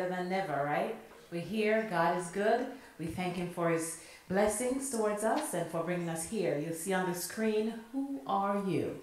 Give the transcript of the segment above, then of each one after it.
better than never, right? We're here. God is good. We thank Him for His blessings towards us and for bringing us here. You'll see on the screen, who are you?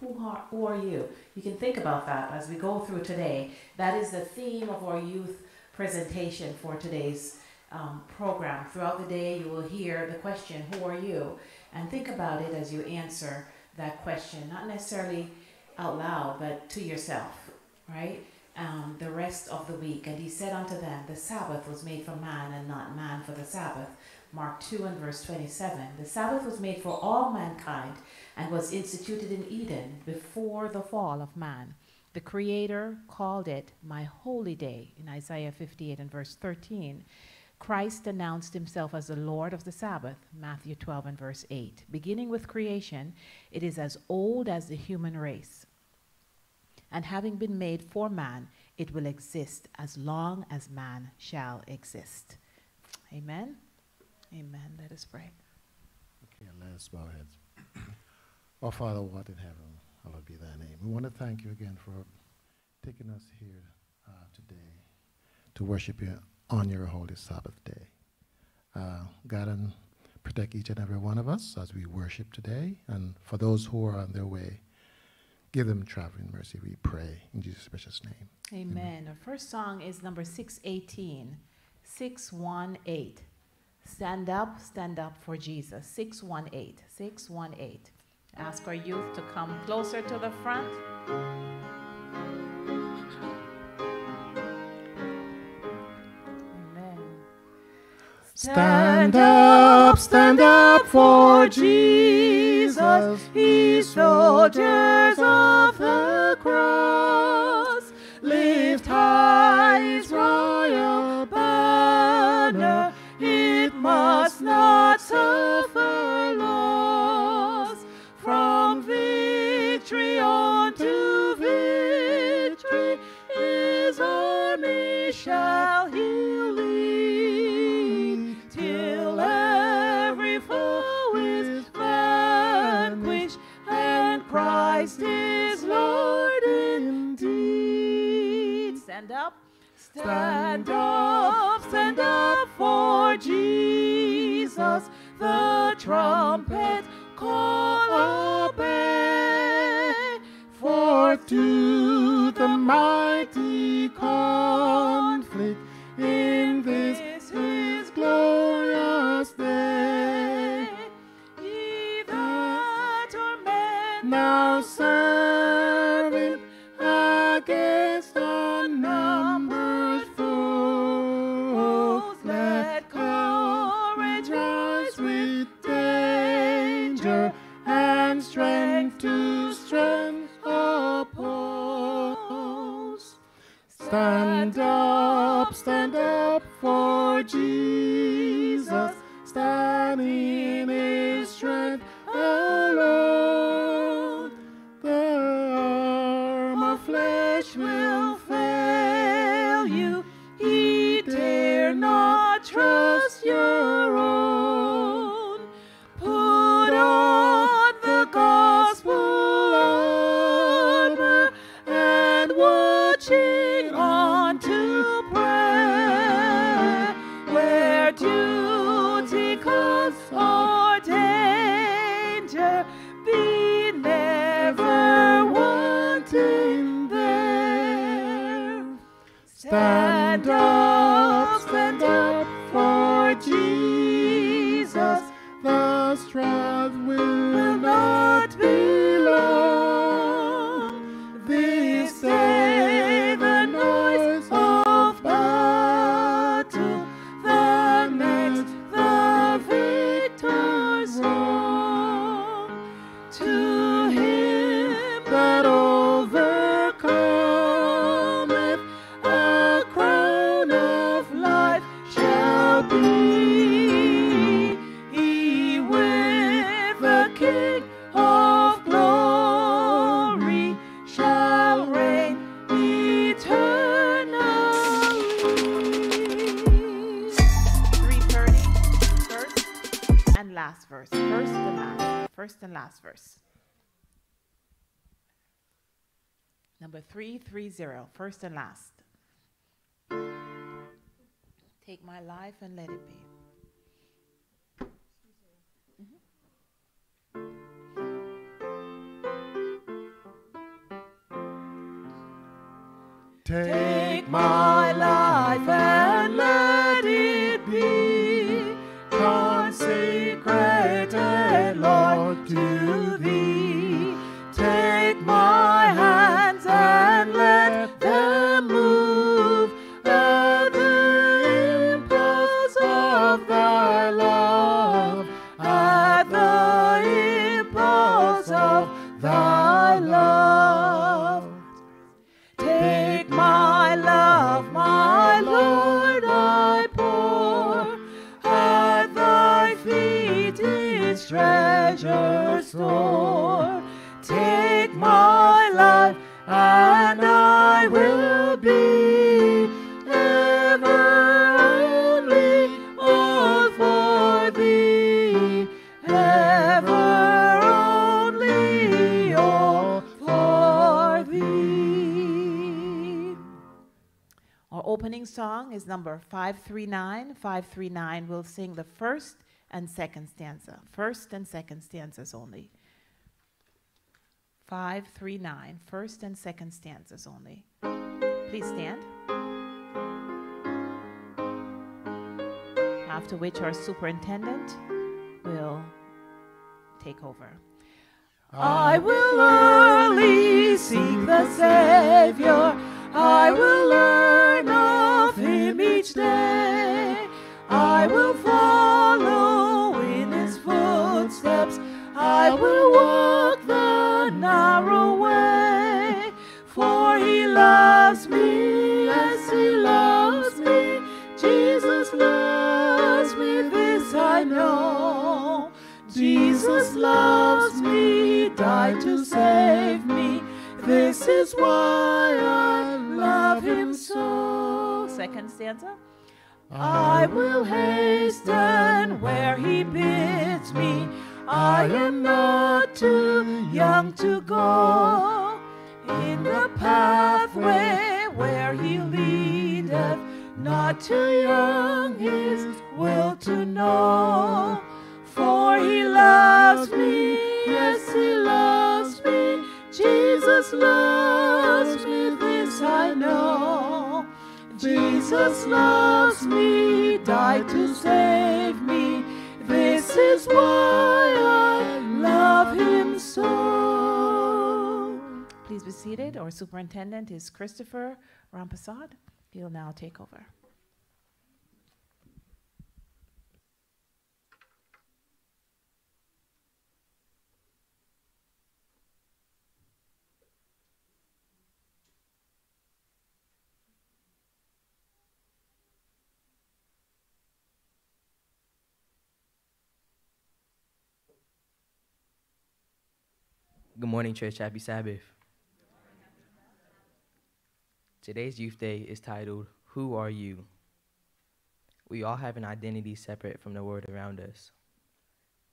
Who are, who are you? You can think about that as we go through today. That is the theme of our youth presentation for today's um, program. Throughout the day, you will hear the question, Who are you? And think about it as you answer that question, not necessarily out loud, but to yourself, right? Um, the rest of the week. And he said unto them, The Sabbath was made for man and not man for the Sabbath. Mark 2 and verse 27. The Sabbath was made for all mankind and was instituted in Eden before the fall of man. The Creator called it my holy day in Isaiah 58 and verse 13. Christ announced himself as the Lord of the Sabbath, Matthew 12 and verse 8. Beginning with creation, it is as old as the human race. And having been made for man, it will exist as long as man shall exist. Amen. Amen. Let us pray. Okay, let us bow our heads. Our Father, what in heaven, hallowed be thy name. We want to thank you again for taking us here uh, today to worship you on your holy Sabbath day. Uh, God, and protect each and every one of us as we worship today. And for those who are on their way, give them traveling mercy, we pray. In Jesus' precious name. Amen. Amen. Our first song is number 618, 618. Stand up, stand up for Jesus. 618, 618. Ask our youth to come closer to the front. Stand up, stand up for Jesus, ye soldiers of the cross. Lift high his royal banner, it must not suffer loss. From victory on to victory, his army shall Stand up, stand up for Jesus, the trumpet call obey. Forth to the mighty conflict in this his glorious first and last verse. Number 330, first and last. Take my life and let it be. Is number 539. 539 will sing the first and second stanza. First and second stanzas only. 539, first and second stanzas only. Please stand. After which our superintendent will take over. I will early seek the Savior. I will him each day. I will follow in his footsteps. I will walk the narrow way. For he loves me, yes, he loves me. Jesus loves me, this I know. Jesus loves me, died to save me. This is why I love him so. Second stanza. I will hasten where he bids me. I am not too young to go in the pathway where he leadeth. Not too young his will to know. For he loves me, yes, he loves me. Jesus loves me, this I know. Jesus loves me, died to save me. This is why I love him so. Please be seated. Our superintendent is Khristopher Rampersaud. He'll now take over. Good morning, church. Happy Sabbath. Today's youth day is titled, Who Are You? We all have an identity separate from the world around us.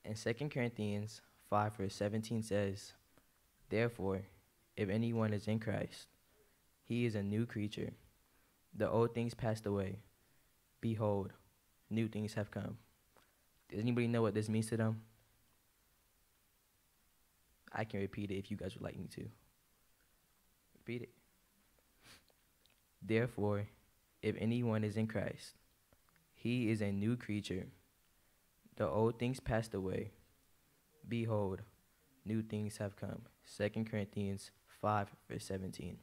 In 2 Corinthians 5, verse 17 says, Therefore, if anyone is in Christ, he is a new creature. The old things passed away. Behold, new things have come. Does anybody know what this means to them? I can repeat it if you guys would like me to. Repeat it. Therefore, if anyone is in Christ, he is a new creature. The old things passed away. Behold, new things have come. 2 Corinthians 5, verse 17.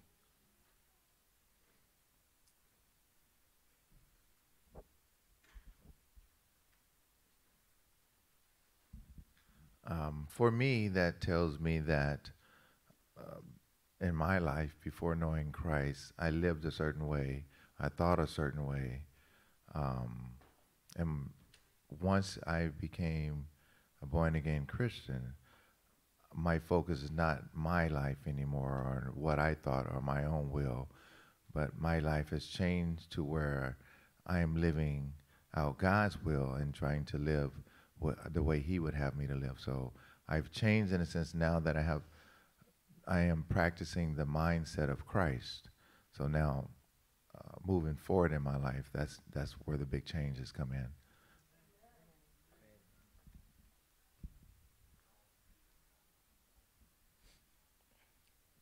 Um, for me, that tells me that um, in my life, before knowing Christ, I lived a certain way, I thought a certain way. Um, and once I became a born again Christian, my focus is not my life anymore or what I thought or my own will, but my life has changed to where I am living out God's will and trying to live wh- the way He would have me to live. So I've changed in a sense now that I have, I am practicing the mindset of Christ. So now, uh, moving forward in my life, that's that's where the big changes come in.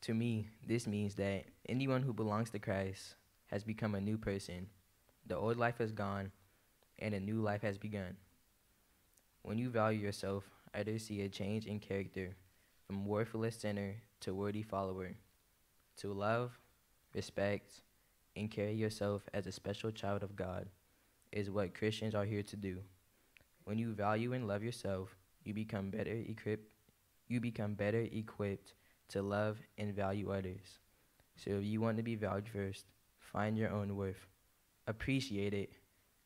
To me, this means that anyone who belongs to Christ has become a new person. The old life is gone, and a new life has begun. When you value yourself, others see a change in character from worthless sinner to worthy follower. To love, respect, and carry yourself as a special child of God is what Christians are here to do. When you value and love yourself, you become better equipped you become better equipped to love and value others. So if you want to be valued first, find your own worth, appreciate it,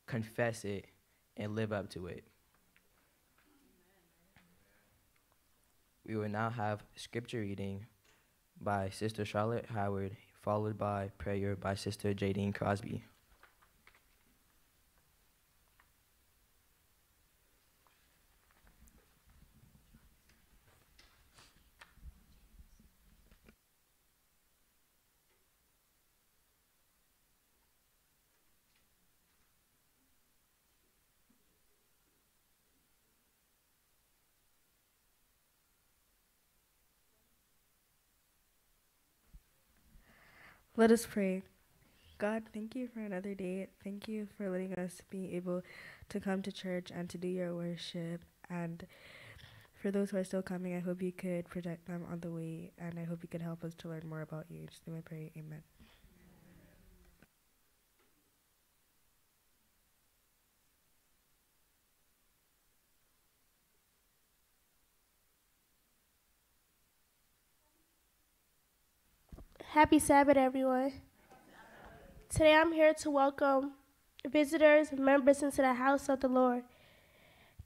confess it, and live up to it. We will now have scripture reading by Sister Charlotte Howard, followed by prayer by Sister JaeDean Crosby. Let us pray. God, thank you for another day. Thank you for letting us be able to come to church and to do your worship. And for those who are still coming, I hope you could protect them on the way. And I hope you could help us to learn more about you. Just name I pray. Amen. Happy Sabbath, everyone. Today I'm here to welcome visitors, and members into the house of the Lord.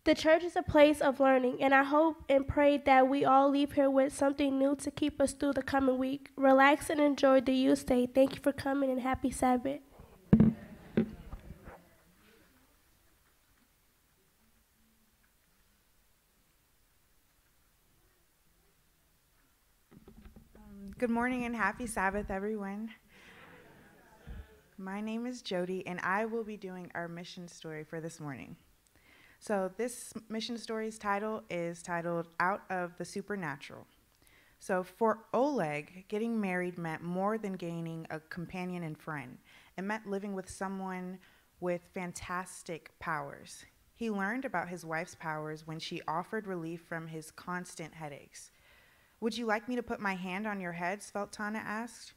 The church is a place of learning, and I hope and pray that we all leave here with something new to keep us through the coming week. Relax and enjoy the youth stay. Thank you for coming, and happy Sabbath. Good morning and happy Sabbath, everyone. My name is Jodie, and I will be doing our mission story for this morning. So, this mission story's title is titled Out of the Supernatural. So, for Oleg, getting married meant more than gaining a companion and friend, it meant living with someone with fantastic powers. He learned about his wife's powers when she offered relief from his constant headaches. Would you like me to put my hand on your head? Sveltana asked.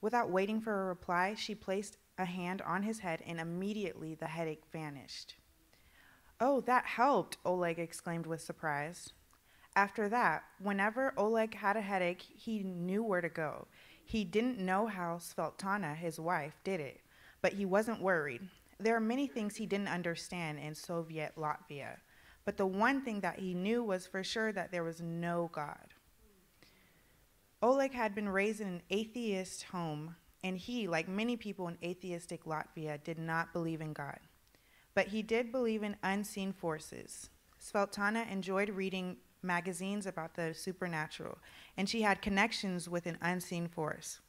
Without waiting for a reply, she placed a hand on his head, and immediately the headache vanished. Oh, that helped, Oleg exclaimed with surprise. After that, whenever Oleg had a headache, he knew where to go. He didn't know how Sveltana, his wife, did it, but he wasn't worried. There are many things he didn't understand in Soviet Latvia, but the one thing that he knew was for sure that there was no God. Oleg had been raised in an atheist home, and he, like many people in atheistic Latvia, did not believe in God. But he did believe in unseen forces. Sveltana enjoyed reading magazines about the supernatural, and she had connections with an unseen force.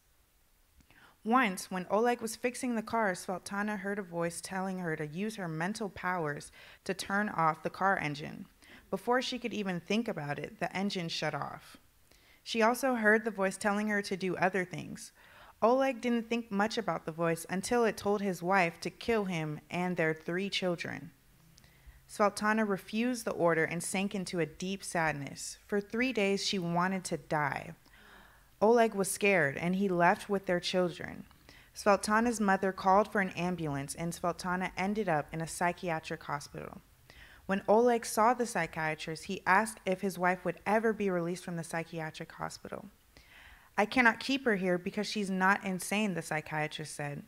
Once, when Oleg was fixing the car, Sveltana heard a voice telling her to use her mental powers to turn off the car engine. Before she could even think about it, the engine shut off. She also heard the voice telling her to do other things. Oleg didn't think much about the voice until it told his wife to kill him and their three children. Sveltana refused the order and sank into a deep sadness. For three days, she wanted to die. Oleg was scared, and he left with their children. Sveltana's mother called for an ambulance, and Sveltana ended up in a psychiatric hospital. When Oleg saw the psychiatrist, he asked if his wife would ever be released from the psychiatric hospital. I cannot keep her here because she's not insane, the psychiatrist said.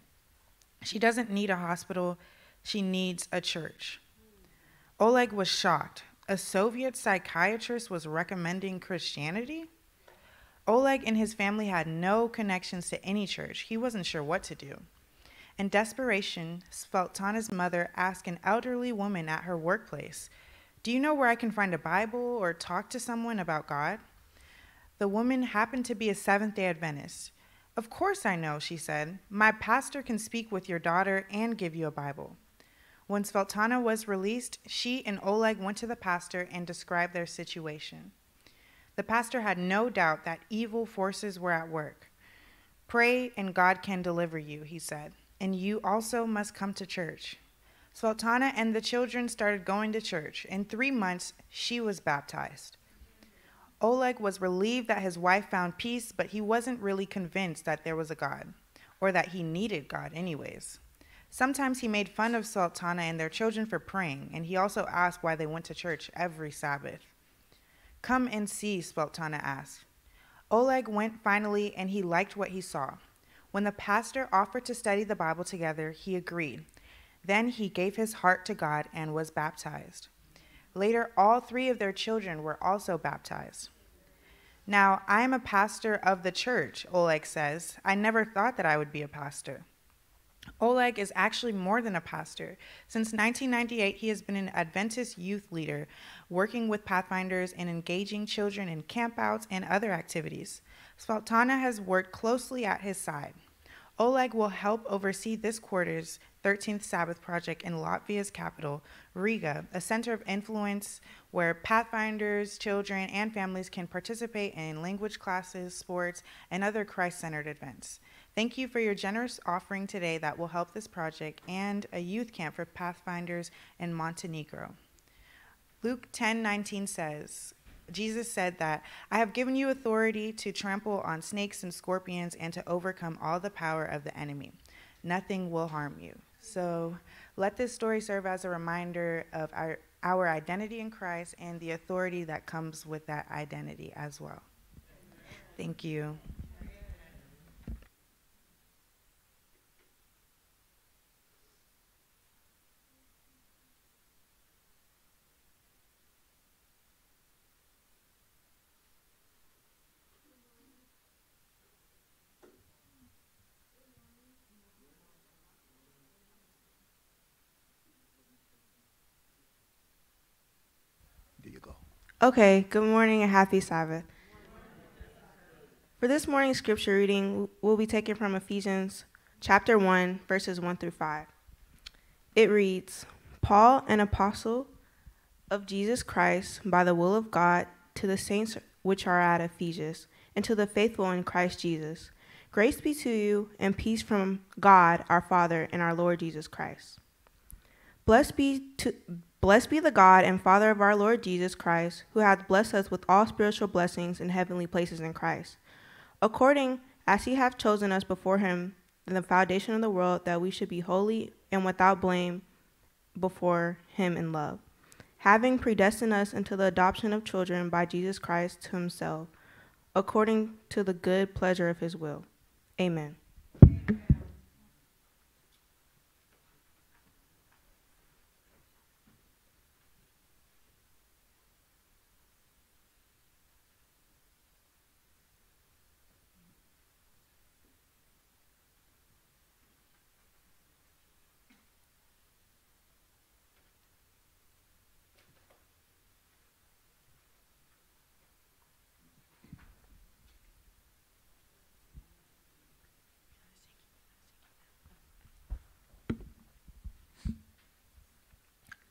She doesn't need a hospital, she needs a church. Oleg was shocked. A Soviet psychiatrist was recommending Christianity? Oleg and his family had no connections to any church. He wasn't sure what to do. In desperation, Sveltana's mother asked an elderly woman at her workplace, Do you know where I can find a Bible or talk to someone about God? The woman happened to be a Seventh day Adventist. Of course I know, she said. My pastor can speak with your daughter and give you a Bible. When Sveltana was released, she and Oleg went to the pastor and described their situation. The pastor had no doubt that evil forces were at work. Pray and God can deliver you, he said, and you also must come to church. Sultana and the children started going to church. In three months, she was baptized. Oleg was relieved that his wife found peace, but he wasn't really convinced that there was a God, or that he needed God, anyways. Sometimes he made fun of Sultana and their children for praying, and he also asked why they went to church every Sabbath. Come and see, Sultana asked. Oleg went finally, and he liked what he saw. When the pastor offered to study the Bible together, he agreed. Then he gave his heart to God and was baptized. Later, all three of their children were also baptized. Now, I am a pastor of the church, Oleg says. I never thought that I would be a pastor. Oleg is actually more than a pastor. Since 1998, he has been an Adventist youth leader, working with Pathfinders and engaging children in campouts and other activities. Svaltana has worked closely at his side. Oleg will help oversee this quarter's 13th Sabbath project in Latvia's capital, Riga, a center of influence where Pathfinders, children, and families can participate in language classes, sports, and other Christ centered events. Thank you for your generous offering today that will help this project and a youth camp for Pathfinders in Montenegro. Luke 10:19 says, Jesus said that I have given you authority to trample on snakes and scorpions and to overcome all the power of the enemy. Nothing will harm you. So let this story serve as a reminder of our, our identity in Christ and the authority that comes with that identity as well. Thank you. Okay, good morning and happy Sabbath. For this morning's scripture reading, we'll be taken from Ephesians chapter 1, verses 1 through 5. It reads Paul, an apostle of Jesus Christ, by the will of God, to the saints which are at Ephesus, and to the faithful in Christ Jesus. Grace be to you, and peace from God our Father and our Lord Jesus Christ. Blessed be to Blessed be the God and Father of our Lord Jesus Christ, who hath blessed us with all spiritual blessings in heavenly places in Christ, according as he hath chosen us before him in the foundation of the world, that we should be holy and without blame before him in love, having predestined us into the adoption of children by Jesus Christ to himself, according to the good pleasure of his will. Amen.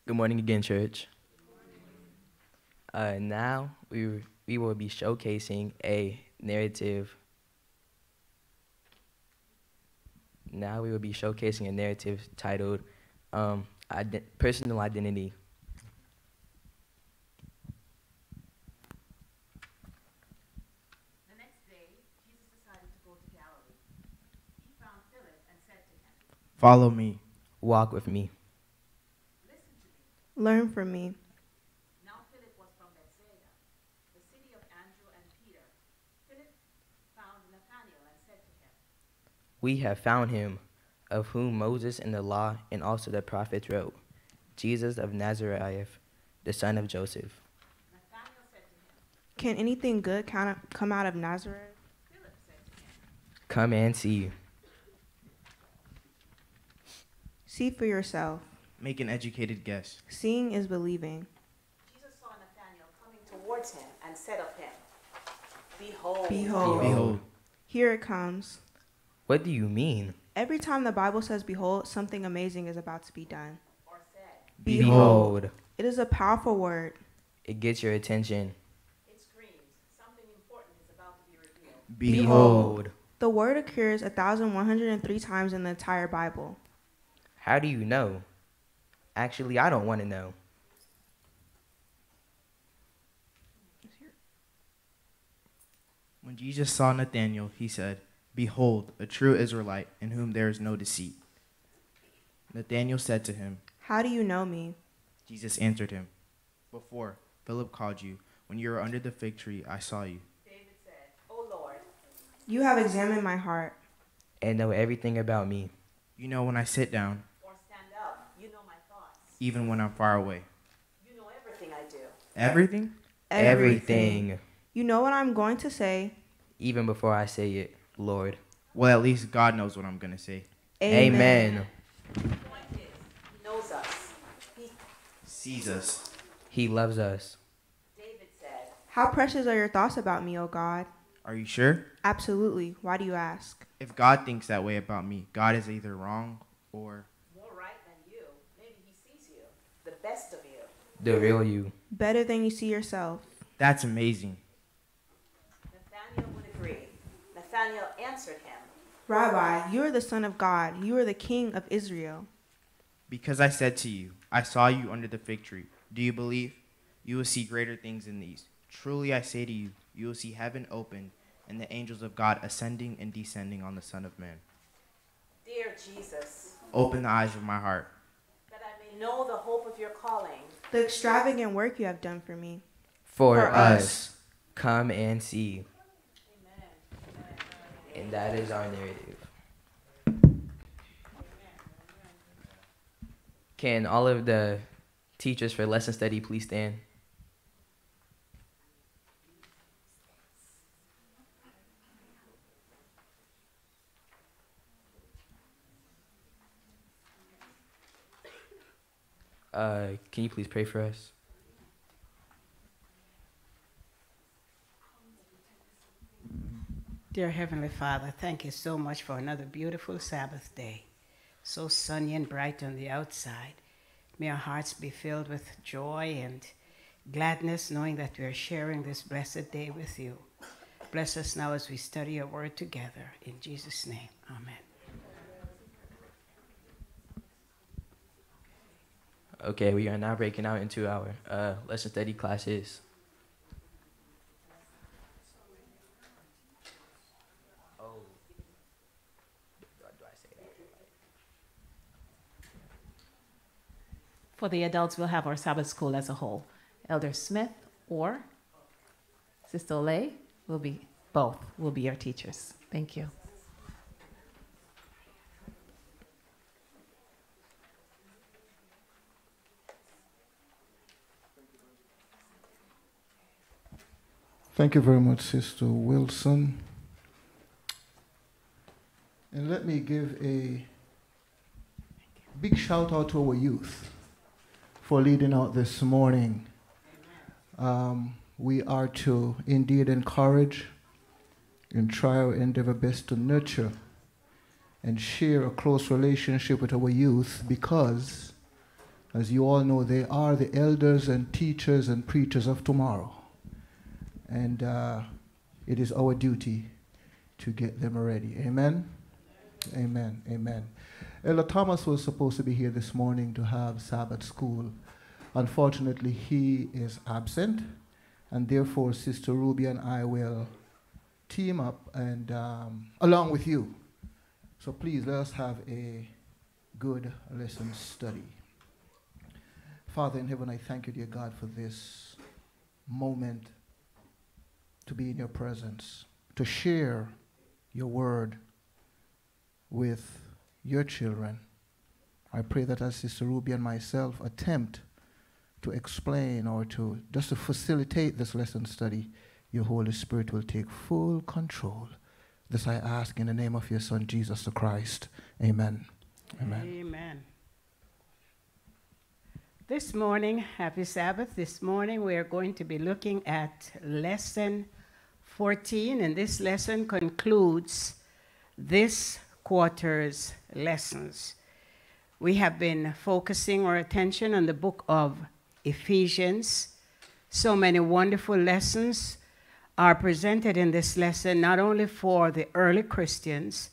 Good morning again, church. Uh, now we we will be showcasing a narrative. Now we will be showcasing a narrative titled um, Ide- "Personal Identity." The next day, Jesus decided to go to Galilee. He found Philip and said to him, Follow me. Walk with me. Listen to me. Learn from me. Now Philip was from Bethsaida, the city of Andrew and Peter. Philip found Nathanael and said to him, We have found him, of whom Moses in the law and also the prophets wrote, Jesus of Nazareth, the son of Joseph. Nathanael said to him, Can anything good count- come out of Nazareth? Philip said to him, Come and see. See for yourself. Make an educated guess. Seeing is believing. Jesus saw Nathanael coming towards him and said of him, Behold, Behold. Behold, Here it comes. What do you mean? Every time the Bible says behold, something amazing is about to be done. or said. Behold. It is a powerful word. It gets your attention. It screams, something important is about to be revealed. Behold. behold. The word occurs 1,103 times in the entire Bible. How do you know? Actually, I don't want to know. When Jesus saw Nathanael, he said, Behold, a true Israelite in whom there is no deceit. Nathanael said to him, How do you know me? Jesus answered him, Before Philip called you, when you were under the fig tree, I saw you. David said, O Lord, you have examined my heart. And know everything about me. You know when I sit down, Or stand up. You know my thoughts. Even when I'm far away. You know everything I do. Everything? Everything. You know what I'm going to say. Even before I say it, Lord. Well, at least God knows what I'm going to say. Amen. He knows us. He, Sees us. He loves us. David said, How precious are your thoughts about me, O God? Are you sure? Absolutely. Why do you ask? If God thinks that way about me, God is either wrong or. more right than you. Maybe he sees you. The best of you. The real you. Better than you see yourself. That's amazing. Nathaniel would agree. Nathaniel answered him, Rabbi, you are the Son of God. You are the King of Israel. Because I said to you, I saw you under the fig tree. Do you believe? You will see greater things than these. Truly I say to you, you will see heaven opened and the angels of God ascending and descending on the Son of Man. Dear Jesus, Open the eyes of my heart. That know the hope of your calling. The extravagant work you have done for me. For, For us. us. Come and see. Amen. And that is our narrative. Can all of the teachers for lesson study please stand? Uh, can you please pray for us? Dear Heavenly Father, thank you so much for another beautiful Sabbath day. So sunny and bright on the outside. May our hearts be filled with joy and gladness knowing that we are sharing this blessed day with you. Bless us now as we study your word together. In Jesus' name, amen. Okay, we are now breaking out into our uh, lesson study classes. For the adults, we'll have our Sabbath school as a whole. Elder Smith or Sister Olay will be both will be your teachers. Thank you. Thank you very much, Sister Wilson. And let me give a big shout out to our youth for leading out this morning. Um, we are to indeed encourage and try our endeavor best to nurture and share a close relationship with our youth because, as you all know, they are the elders and teachers and preachers of tomorrow. And uh, it is our duty to get them ready. Amen? Amen. Amen. Elder Thomas was supposed to be here this morning to have Sabbath school. Unfortunately, he is absent, and therefore, Sister Ruby and I will team up and um, along with you. So please let us have a good lesson study. Father in heaven, I thank you, dear God, for this moment to be in your presence, to share your word with your children. I pray that as Sister Ruby and myself attempt to explain or to just to facilitate this lesson study, your Holy Spirit will take full control. This I ask in the name of your Son, Jesus the Christ. Amen. Amen. Amen. This morning, happy Sabbath. This morning, we are going to be looking at lesson 14, and this lesson concludes this quarter's lessons. We have been focusing our attention on the book of Ephesians. So many wonderful lessons are presented in this lesson, not only for the early Christians,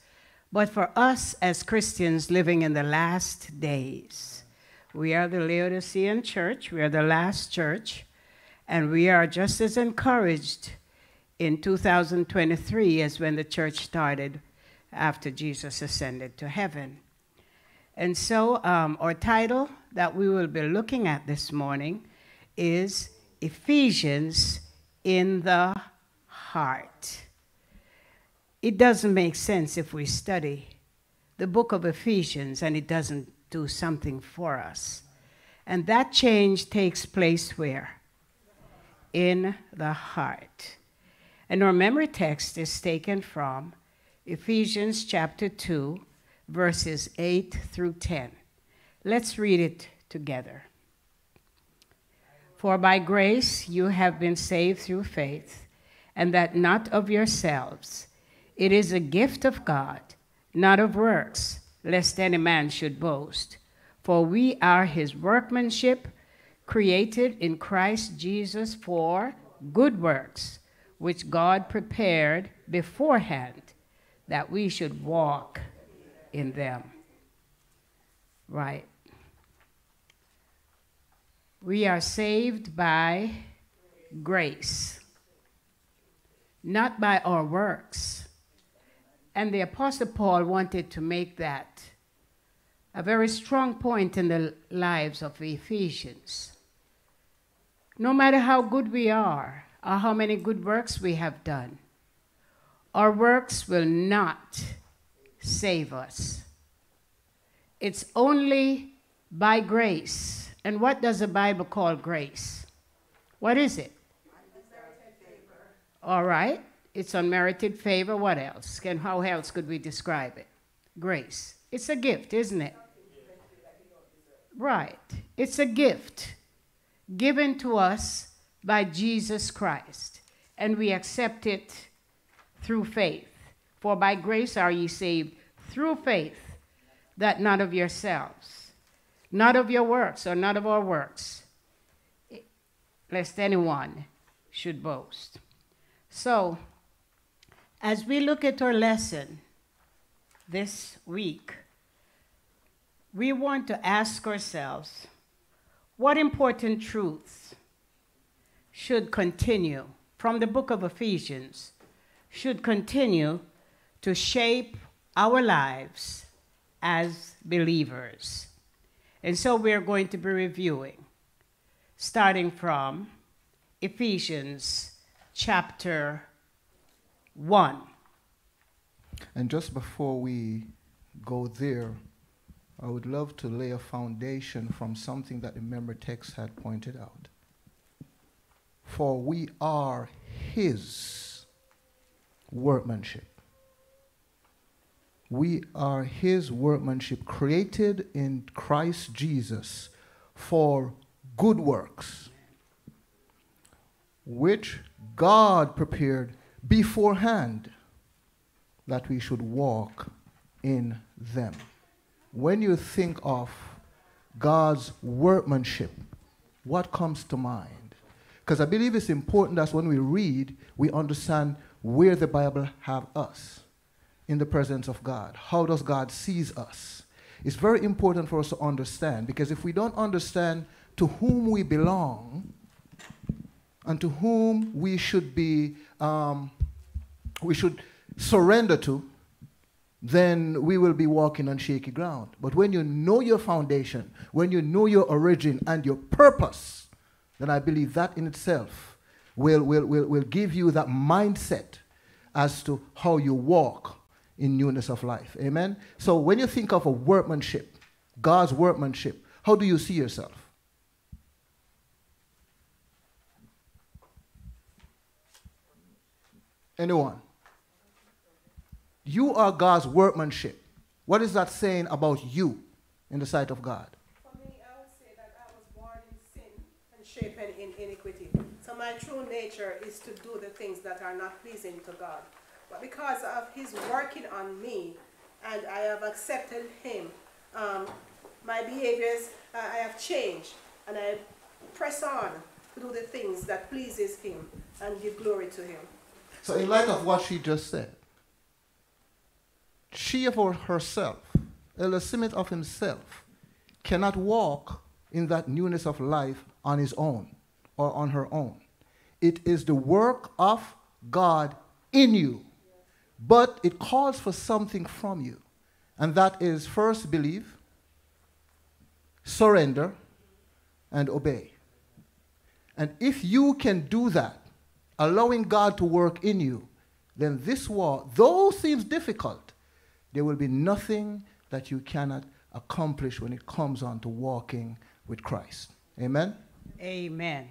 but for us as Christians living in the last days. We are the Laodicean church, we are the last church, and we are just as encouraged in 2023 is when the church started after Jesus ascended to heaven. And so, um, our title that we will be looking at this morning is Ephesians in the Heart. It doesn't make sense if we study the book of Ephesians and it doesn't do something for us. And that change takes place where? In the heart. And our memory text is taken from Ephesians chapter 2, verses 8 through 10. Let's read it together. For by grace you have been saved through faith, and that not of yourselves. It is a gift of God, not of works, lest any man should boast. For we are his workmanship, created in Christ Jesus for good works, which God prepared beforehand that we should walk in them. Right. We are saved by grace, not by our works. And the Apostle Paul wanted to make that a very strong point in the lives of the Ephesians. No matter how good we are, or how many good works we have done, our works will not save us. It's only by grace. And what does the Bible call grace? What is it? All right. It's unmerited favor. What else? Can how else could we describe it? Grace. It's a gift, isn't it? Right. It's a gift given to us by Jesus Christ. And we accept it through faith. For by grace are ye saved through faith, that not of yourselves, not of your works, or not of our works, lest anyone should boast. So, as we look at our lesson this week, we want to ask ourselves what important truths should continue from the book of Ephesians should continue to shape our lives as believers. And so we're going to be reviewing, starting from Ephesians chapter 1. And just before we go there, I would love to lay a foundation from something that the memory text had pointed out. For we are His workmanship. We are his workmanship, created in Christ Jesus for good works, which God prepared beforehand that we should walk in them. When you think of God's workmanship, what comes to mind? Because I believe it's important that when we read, we understand where the Bible have us in the presence of God. How does God sees us? It's very important for us to understand because if we don't understand to whom we belong and to whom we should be, um, we should surrender to, then we will be walking on shaky ground. But when you know your foundation, when you know your origin and your purpose, then I believe that in itself will, will, will, will give you that mindset as to how you walk in newness of life. Amen? So when you think of a workmanship, God's workmanship, how do you see yourself? Anyone? You are God's workmanship. What is that saying about you in the sight of God? For me, I would say that I was born in sin and shapen in iniquity. My true nature is to do the things that are not pleasing to God. but because of His working on me, and I have accepted Him, um, my behaviors uh, I have changed, and I press on to do the things that pleases Him and give glory to Him. So, in light of what she just said, she of herself, Smith of himself, cannot walk in that newness of life on his own or on her own. It is the work of God in you, but it calls for something from you. And that is first believe, surrender, and obey. And if you can do that, allowing God to work in you, then this war, though seems difficult, there will be nothing that you cannot accomplish when it comes on to walking with Christ. Amen? Amen.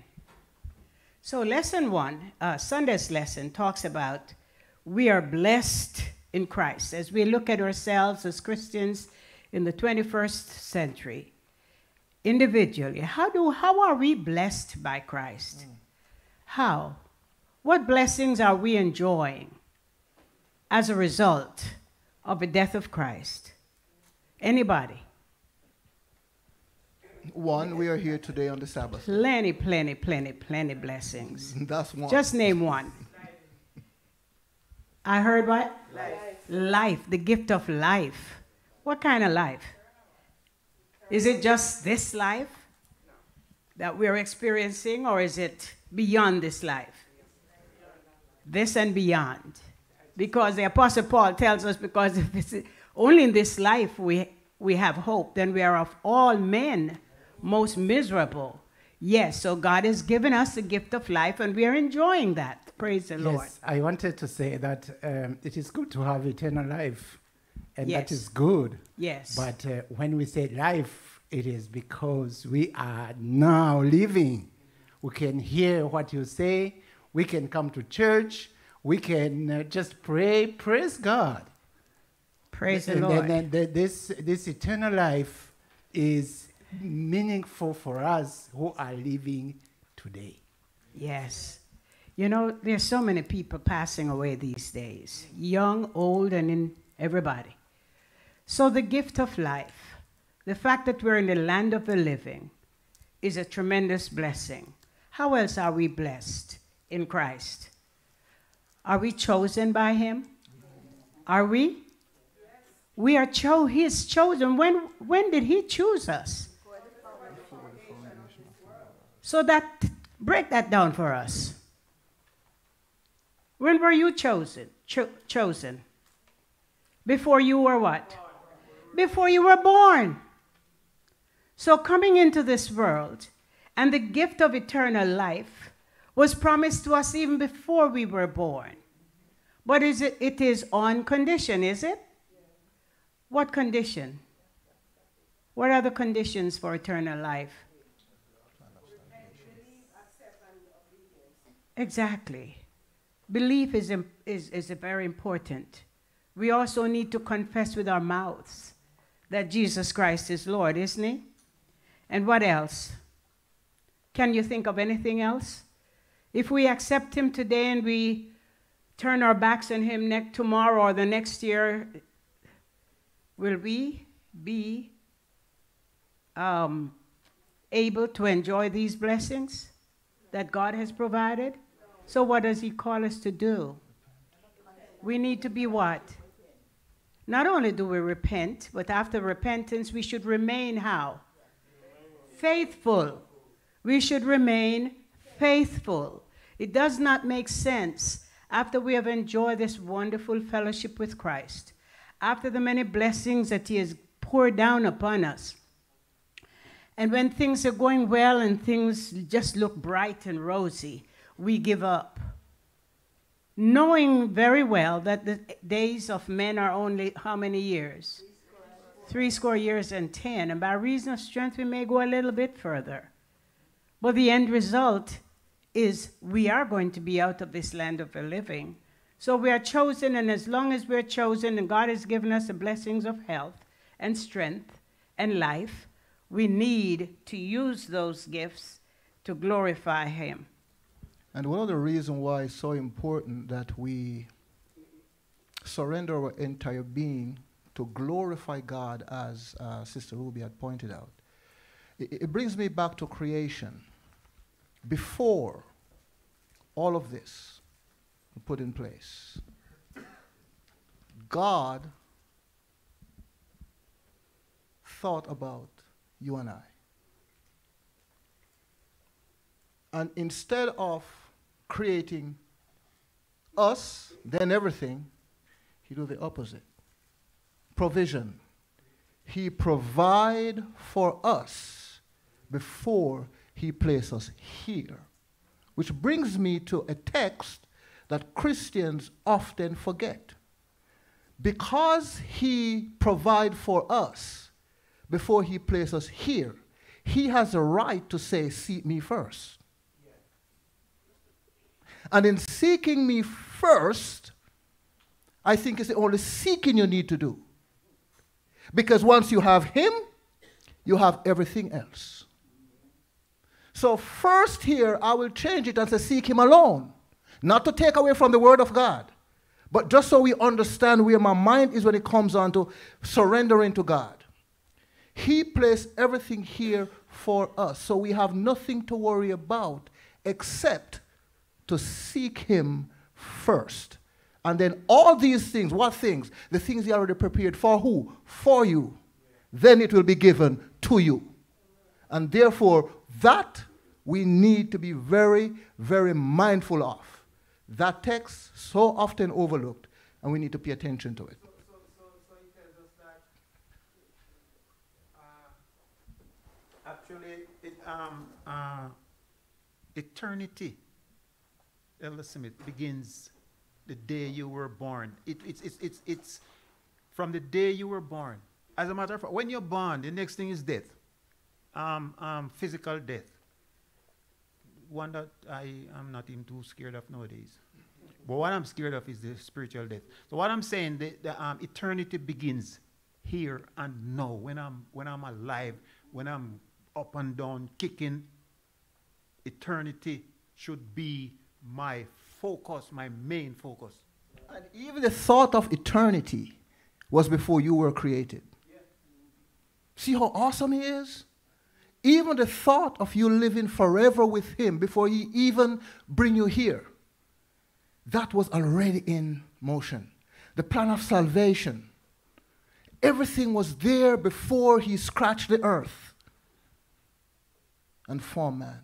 So, lesson one, uh, Sunday's lesson, talks about we are blessed in Christ. As we look at ourselves as Christians in the 21st century, individually, how, do, how are we blessed by Christ? Mm. How? What blessings are we enjoying as a result of the death of Christ? Anybody? One, we are here today on the Sabbath. Plenty, plenty, plenty, plenty blessings. That's one. Just name one. I heard what? Life. Life, the gift of life. What kind of life? Is it just this life that we're experiencing, or is it beyond this life? This and beyond. Because the Apostle Paul tells us, because if it's only in this life we, we have hope, then we are of all men most miserable. Yes, so God has given us the gift of life and we are enjoying that. Praise the yes, Lord. I wanted to say that um, it is good to have eternal life, and Yes. that is good. Yes. But uh, when we say life, it is because we are now living. We can hear what you say, we can come to church, we can uh, just pray, praise God. Praise the and Lord. Then, then this, this eternal life is meaningful for us who are living today. Yes. You know, there's so many people passing away these days, young, old, and in everybody. So the gift of life, the fact that we're in the land of the living, is a tremendous blessing. How else are we blessed in Christ? Are we chosen by Him? Are we? We are cho- His chosen. When, when did He choose us? So that break that down for us. When were you chosen? Cho- chosen. Before you were what? Before you were born. So coming into this world and the gift of eternal life was promised to us even before we were born. But is it, it is on condition, is it? What condition? What are the conditions for eternal life? Exactly. Belief is, is, is very important. We also need to confess with our mouths that Jesus Christ is Lord, isn't He? And what else? Can you think of anything else? If we accept Him today and we turn our backs on Him next tomorrow or the next year, will we be um, able to enjoy these blessings that God has provided? So, what does He call us to do? We need to be what? Not only do we repent, but after repentance, we should remain how? Faithful. We should remain faithful. It does not make sense after we have enjoyed this wonderful fellowship with Christ, after the many blessings that He has poured down upon us. And when things are going well and things just look bright and rosy, we give up. Knowing very well that the days of men are only how many years? Three score years and ten. And by reason of strength, we may go a little bit further. But the end result is we are going to be out of this land of the living. So we are chosen, and as long as we're chosen, and God has given us the blessings of health and strength and life, we need to use those gifts to glorify Him. And one of the reasons why it's so important that we surrender our entire being to glorify God, as uh, Sister Ruby had pointed out. It, it brings me back to creation. Before all of this put in place, God thought about you and I. And instead of creating us, then everything, he do the opposite. Provision. He provide for us before he place us here. Which brings me to a text that Christians often forget. Because he provide for us before he place us here, he has a right to say, seek me first. And in seeking me first, I think it's the only seeking you need to do. Because once you have Him, you have everything else. So, first here, I will change it and say, seek Him alone. Not to take away from the Word of God, but just so we understand where my mind is when it comes on to surrendering to God. He placed everything here for us, so we have nothing to worry about except to seek Him first. And then all these things, what things? The things He already prepared for who? For you. Then it will be given to you. And therefore, that we need to be very, very mindful of. That text so often overlooked, and we need to pay attention to it. Actually, it, um, uh, eternity, Elder Smith, begins the day you were born. It, it's, it's, it's, it's from the day you were born. As a matter of fact, when you're born, the next thing is death, um, um, physical death. One that I am not even too scared of nowadays. But what I'm scared of is the spiritual death. So what I'm saying, the, the um, eternity begins here and now. When I'm when I'm alive, when I'm up and down, kicking, eternity should be my focus, my main focus. And even the thought of eternity was before you were created. See how awesome he is? Even the thought of you living forever with him before he even bring you here, that was already in motion. The plan of salvation, everything was there before he scratched the earth and formed man.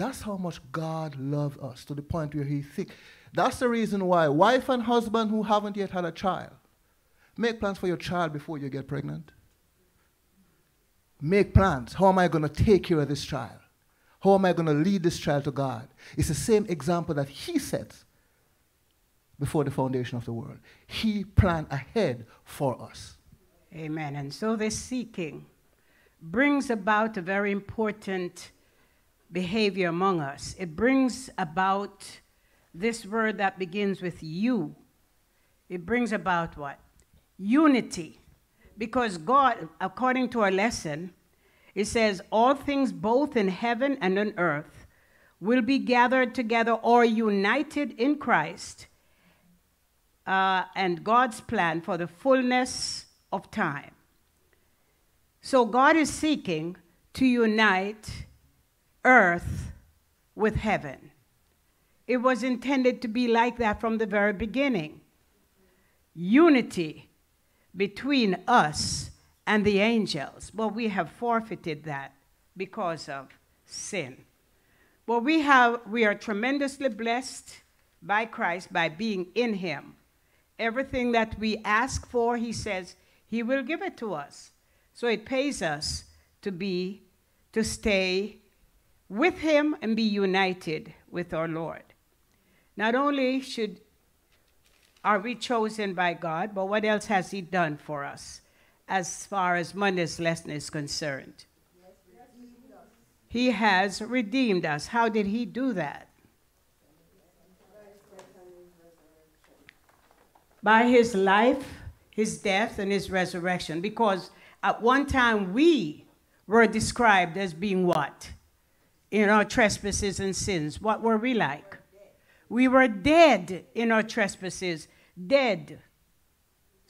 That's how much God loved us to the point where he think. That's the reason why wife and husband who haven't yet had a child, make plans for your child before you get pregnant. Make plans. How am I going to take care of this child? How am I going to lead this child to God? It's the same example that he sets before the foundation of the world. He planned ahead for us. Amen. And so this seeking brings about a very important behavior among us. It brings about this word that begins with you. It brings about what? Unity. Because God, according to our lesson, it says, All things both in heaven and on earth will be gathered together or united in Christ uh, and God's plan for the fullness of time. So God is seeking to unite earth with heaven. It was intended to be like that from the very beginning. Unity between us and the angels. But we have forfeited that because of sin. But we have we are tremendously blessed by Christ by being in him. Everything that we ask for, he says, he will give it to us. So it pays us to be to stay with him and be united with our Lord. Not only should are we chosen by God, but what else has he done for us as far as Monday's lesson is concerned? He has redeemed us. How did he do that? By his life, his death, and his resurrection. Because at one time we were described as being what? In our trespasses and sins. What were we like? We were dead in our trespasses, dead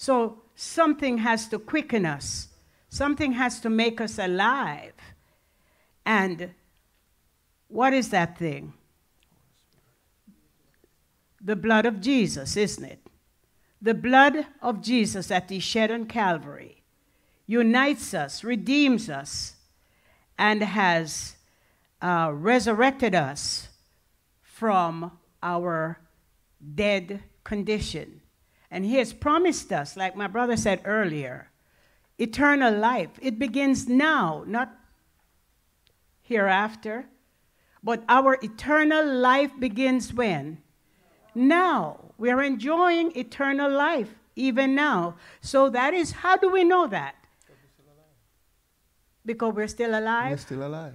So something has to quicken us, something has to make us alive. And what is that thing? The blood of Jesus, isn't it? The blood of Jesus that he shed on Calvary unites us, redeems us, and has uh, resurrected us from our dead condition. And he has promised us, like my brother said earlier, eternal life. It begins now, not hereafter, but our eternal life begins when? Now. We are enjoying eternal life even now. So that is, how do we know that? Because we're still alive? We're still alive.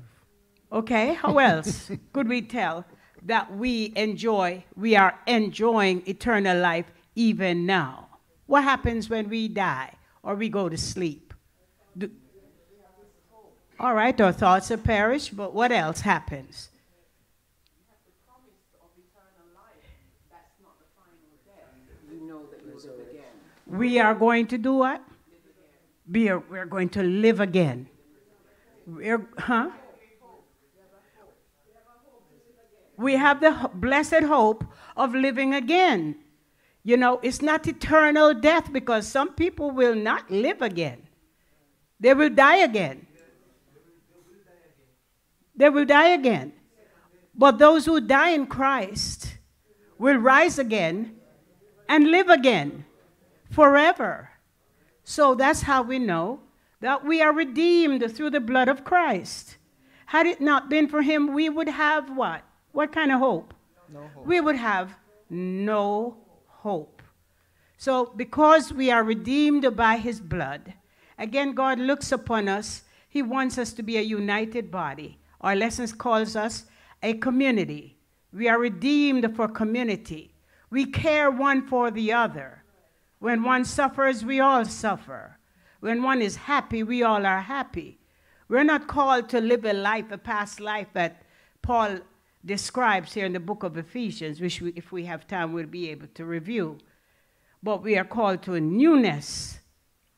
Okay, how else could we tell that we enjoy, we are enjoying eternal life even now? What happens when we die or we go to sleep? Do, all right, our thoughts are perished, but what else happens? We are going to do what? We are, we're going to live again. We're, huh? We have the blessed hope of living again. You know, it's not eternal death because some people will not live again. They will die again. They will die again. But those who die in Christ will rise again and live again forever. So that's how we know that we are redeemed through the blood of Christ. Had it not been for him, we would have what? What kind of hope? No hope. We would have no hope. So, because we are redeemed by his blood, again, God looks upon us. He wants us to be a united body. Our lessons calls us a community. We are redeemed for community. We care one for the other. When one suffers, we all suffer. When one is happy, we all are happy. We're not called to live a life, a past life that Paul describes here in the book of Ephesians, which, we, if we have time, we'll be able to review. But we are called to a newness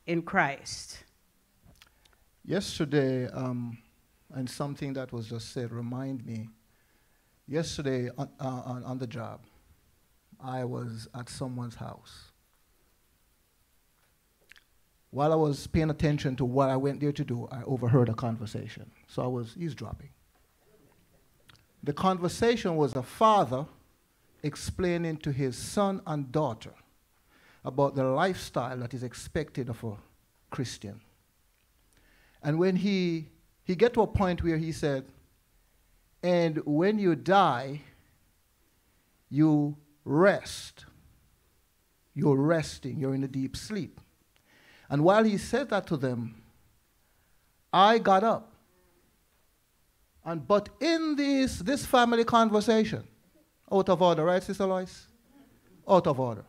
in Christ. Yesterday, um, and something that was just said remind me. Yesterday on, uh, on, on the job, I was at someone's house. While I was paying attention to what I went there to do, I overheard a conversation. So I was eavesdropping. The conversation was a father explaining to his son and daughter about the lifestyle that is expected of a Christian. And when he, he get to a point where he said, and when you die, you rest. You're resting, you're in a deep sleep. And while he said that to them, I got up. And but in this this family conversation, out of order, right, Sister Lois? Out of order.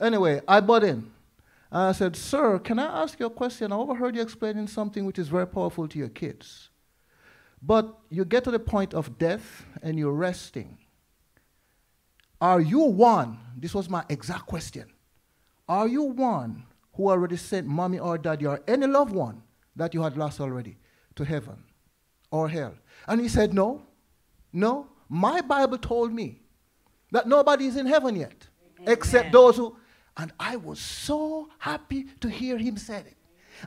Anyway, I butt in. And I said, Sir, can I ask you a question? I overheard you explaining something which is very powerful to your kids. But you get to the point of death and you're resting. Are you one? This was my exact question. Are you one who already sent mommy or daddy or any loved one that you had lost already to heaven or hell? And he said, No, no. My Bible told me that nobody is in heaven yet Amen. except those who. And I was so happy to hear him say it.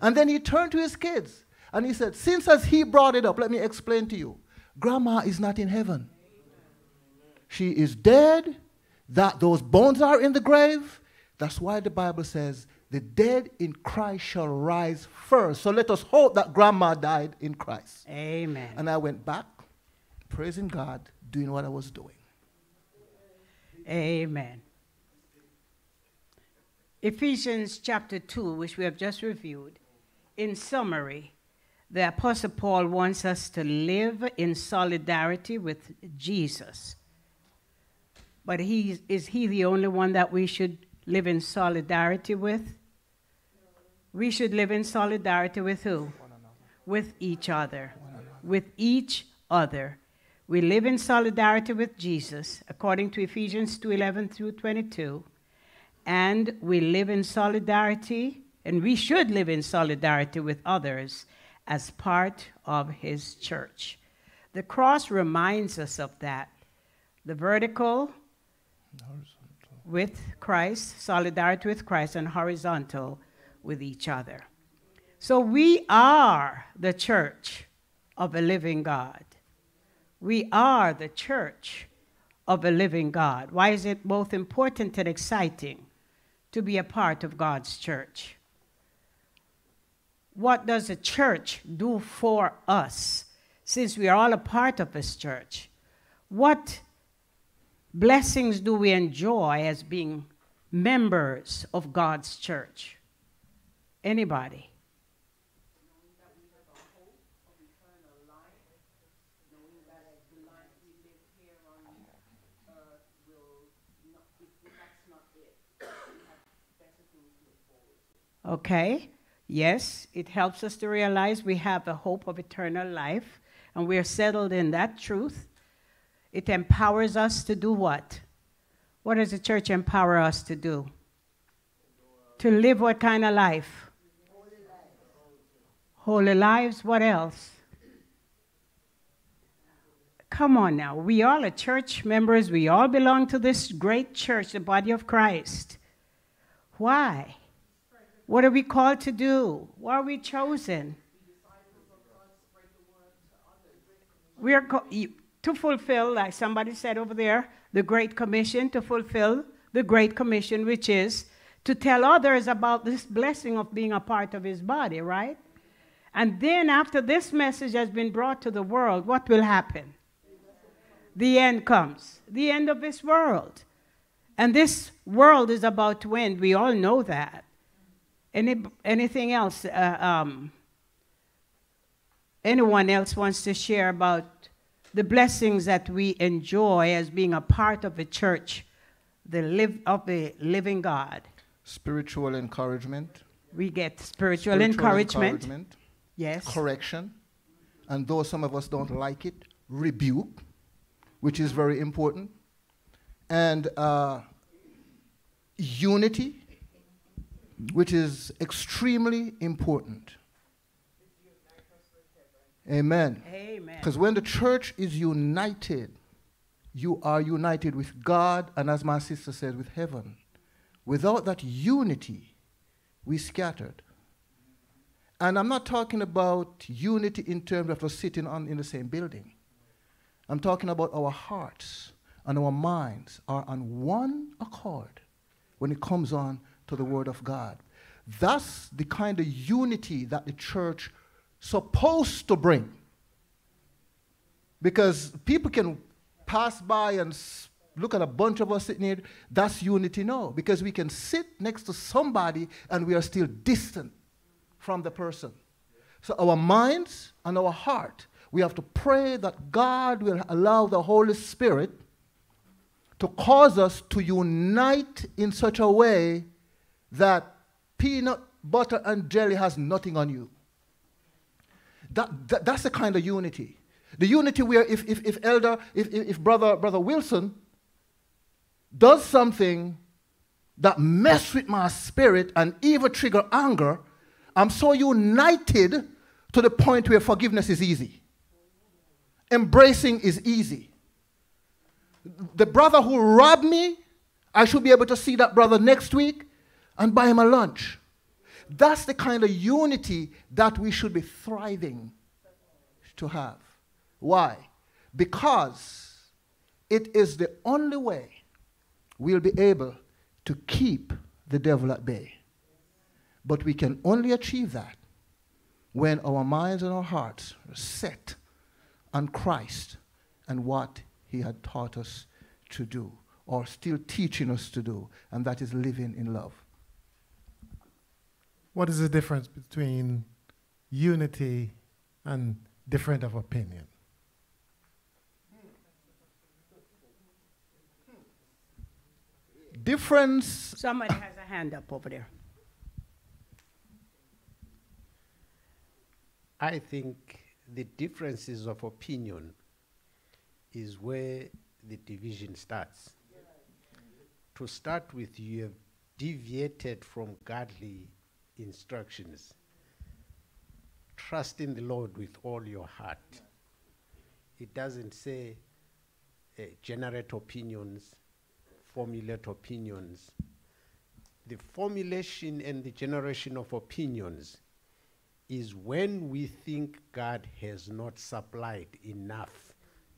And then he turned to his kids and he said, Since as he brought it up, let me explain to you. Grandma is not in heaven. She is dead. That those bones are in the grave. That's why the Bible says the dead in Christ shall rise first. So let us hope that grandma died in Christ. Amen. And I went back, praising God, doing what I was doing. Amen. Ephesians chapter 2, which we have just reviewed, in summary, the Apostle Paul wants us to live in solidarity with Jesus. But he, is he the only one that we should live in solidarity with? We should live in solidarity with who? With each other. With each other. We live in solidarity with Jesus, according to Ephesians 2:11 through 22, and we live in solidarity, and we should live in solidarity with others as part of his church. The cross reminds us of that. The vertical with Christ, solidarity with Christ, and horizontal with each other. So we are the church of a living God. We are the church of a living God. Why is it both important and exciting to be a part of God's church? What does a church do for us since we are all a part of this church? What blessings do we enjoy as being members of God's church? Anybody? Okay? Yes, it helps us to realize we have a hope of eternal life and we're settled in that truth. It empowers us to do what? What does the church empower us to do? To live what kind of life? Holy lives. What else? Come on now. We all are church members. We all belong to this great church, the body of Christ. Why? What are we called to do? Why are we chosen? We are co- to fulfill, like somebody said over there, the Great Commission, to fulfill the Great Commission, which is to tell others about this blessing of being a part of His body, right? And then, after this message has been brought to the world, what will happen? The end comes, the end of this world. And this world is about to end. We all know that. Any, anything else? Uh, um, anyone else wants to share about the blessings that we enjoy as being a part of the church, the live of the living God? Spiritual encouragement. We get spiritual, spiritual encouragement. encouragement. Yes. Correction. And though some of us don't like it, rebuke, which is very important. And uh, unity which is extremely important. Amen. Amen. Because when the church is united, you are united with God and, as my sister said, with heaven. Without that unity, we scattered. And I'm not talking about unity in terms of us sitting on in the same building. I'm talking about our hearts and our minds are on one accord when it comes on to the Word of God. That's the kind of unity that the church supposed to bring. Because people can pass by and look at a bunch of us sitting here, that's unity. No, because we can sit next to somebody and we are still distant from the person. So our minds and our heart, we have to pray that God will allow the Holy Spirit to cause us to unite in such a way that peanut butter and jelly has nothing on you. That, that, that's the kind of unity. The unity where if, if, if elder, if, if brother, brother Wilson does something that mess with my spirit and even trigger anger, I'm so united to the point where forgiveness is easy. Embracing is easy. The brother who robbed me, I should be able to see that brother next week and buy him a lunch. That's the kind of unity that we should be thriving to have. Why? Because it is the only way we'll be able to keep the devil at bay. But we can only achieve that when our minds and our hearts are set on Christ and what he had taught us to do, or still teaching us to do, and that is living in love. What is the difference between unity and different of opinion? Difference. Somebody has a hand up over there. I think the differences of opinion is where the division starts. To start with, you have deviated from godly instructions. Trust in the Lord with all your heart. It doesn't say uh, generate opinions, formulate opinions. The formulation and the generation of opinions is when we think God has not supplied enough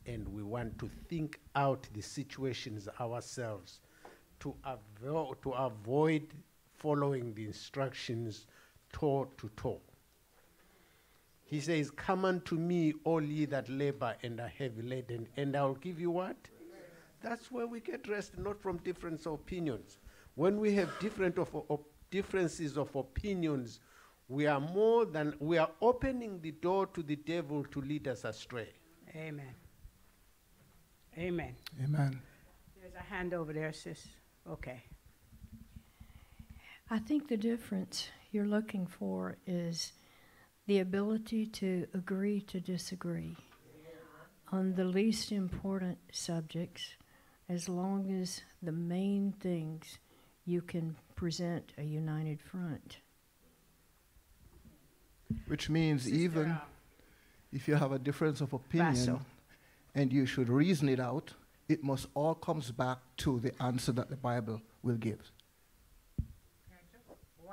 and we want to think out the situations ourselves to, avo- to avoid following the instructions toe to toe. He says, Come unto me, all ye that labor and are heavy laden, and I'll give you what? That's where we get rest, not from difference of opinions. When we have different of, of differences of opinions, we are more than we are opening the door to the devil to lead us astray. Amen. Amen. Amen. There's a hand over there, sis. Okay. I think the difference you're looking for is the ability to agree to disagree on the least important subjects as long as the main things you can present a united front. Which means even uh, if you have a difference of opinion Vaso. and you should reason it out, it must all comes back to the answer that the Bible will give.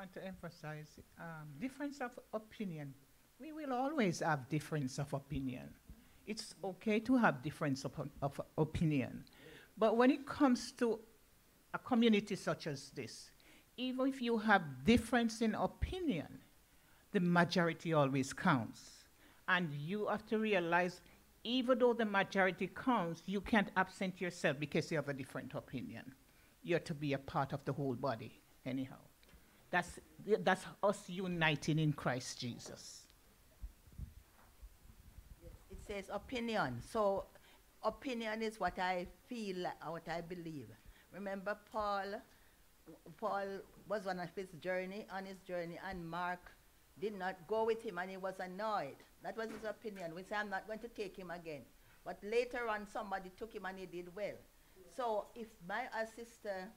Want to emphasize um, difference of opinion. We will always have difference of opinion. It's okay to have difference of, of opinion. But when it comes to a community such as this, even if you have difference in opinion, the majority always counts. And you have to realize, even though the majority counts, you can't absent yourself because you have a different opinion. You're to be a part of the whole body, anyhow. That's, that's us uniting in Christ Jesus. It says opinion. So opinion is what I feel what I believe. Remember Paul Paul was on his journey, on his journey, and Mark did not go with him and he was annoyed. That was his opinion. We say I'm not going to take him again. But later on somebody took him and he did well. So if my sister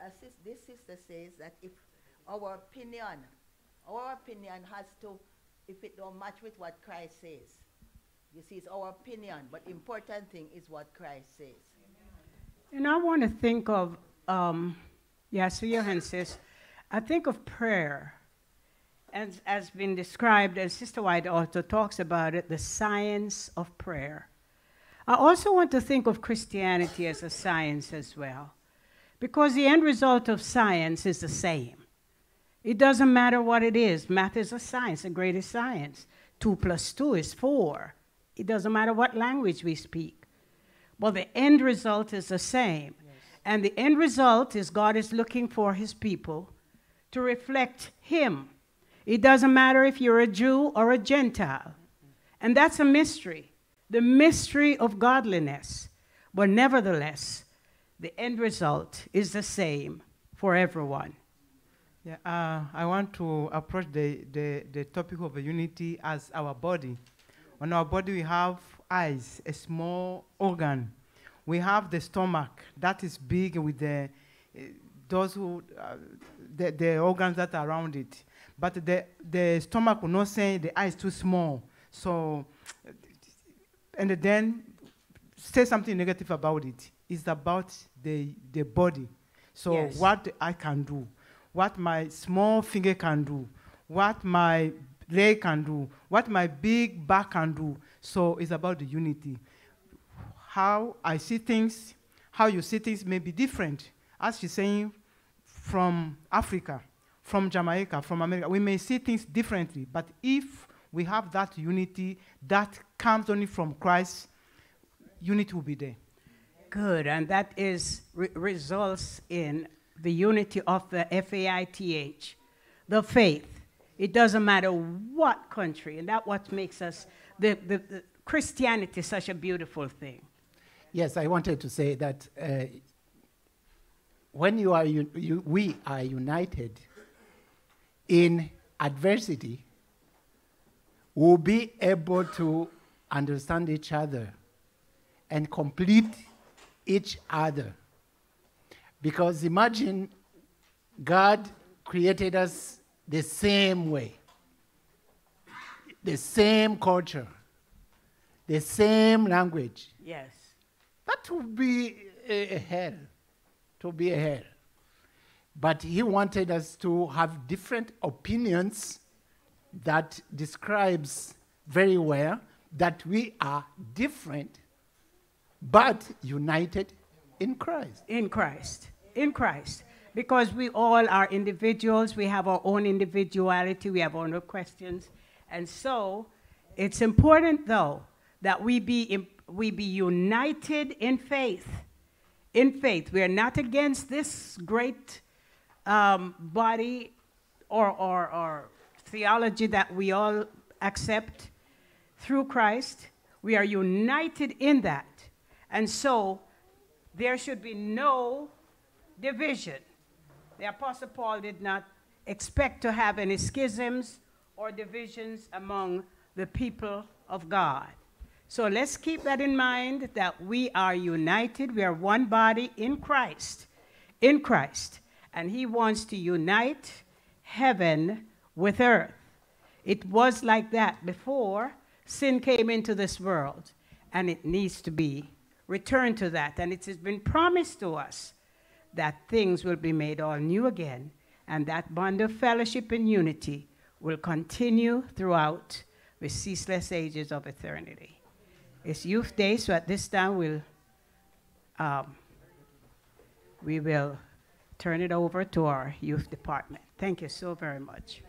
assist, this sister says that if our opinion, our opinion has to, if it don't match with what Christ says, you see, it's our opinion, but important thing is what Christ says. And I want to think of, um, yeah, so your hand says, I think of prayer And as has been described, and Sister White also talks about it, the science of prayer. I also want to think of Christianity as a science as well, because the end result of science is the same. It doesn't matter what it is. Math is a science, the greatest science. Two plus two is four. It doesn't matter what language we speak. But the end result is the same. And the end result is God is looking for his people to reflect him. It doesn't matter if you're a Jew or a Gentile. And that's a mystery, the mystery of godliness. But nevertheless, the end result is the same for everyone. Yeah, uh, I want to approach the, the, the topic of unity as our body. On our body, we have eyes, a small organ. We have the stomach, that is big with the, uh, those who, uh, the, the organs that are around it. But the, the stomach will not say the eye is too small. So, and then say something negative about it. It's about the, the body. So, Yes. what I can do, what my small finger can do, what my leg can do, what my big back can do. So it's about the unity. How I see things, how you see things may be different. As she's saying, from Africa, from Jamaica, from America, we may see things differently. But if we have that unity that comes only from Christ, unity will be there. Good, and that is re- results in the unity of the F-A-I-T-H, the faith. It doesn't matter what country, and that's what makes us the, the, the Christianity is such a beautiful thing. Yes, I wanted to say that uh, when you are you, we are united in adversity, we'll be able to understand each other and complete each other. Because imagine God created us the same way, the same culture, the same language. Yes. That would be a, hell, to be a hell. But he wanted us to have different opinions that describes very well that we are different but united in Christ. In Christ. In Christ. Because we all are individuals, we have our own individuality, we have our own questions. And so it's important, though, that we be, we be united in faith. In faith. We are not against this great um, body or, or, or theology that we all accept through Christ. We are united in that. And so there should be no division. The Apostle Paul did not expect to have any schisms or divisions among the people of God. So let's keep that in mind that we are united. We are one body in Christ. In Christ. And he wants to unite heaven with earth. It was like that before sin came into this world, and it needs to be returned to that. And it has been promised to us that things will be made all new again, and that bond of fellowship and unity will continue throughout the ceaseless ages of eternity. It's Youth Day, so at this time we'll um, we will turn it over to our youth department. Thank you so very much.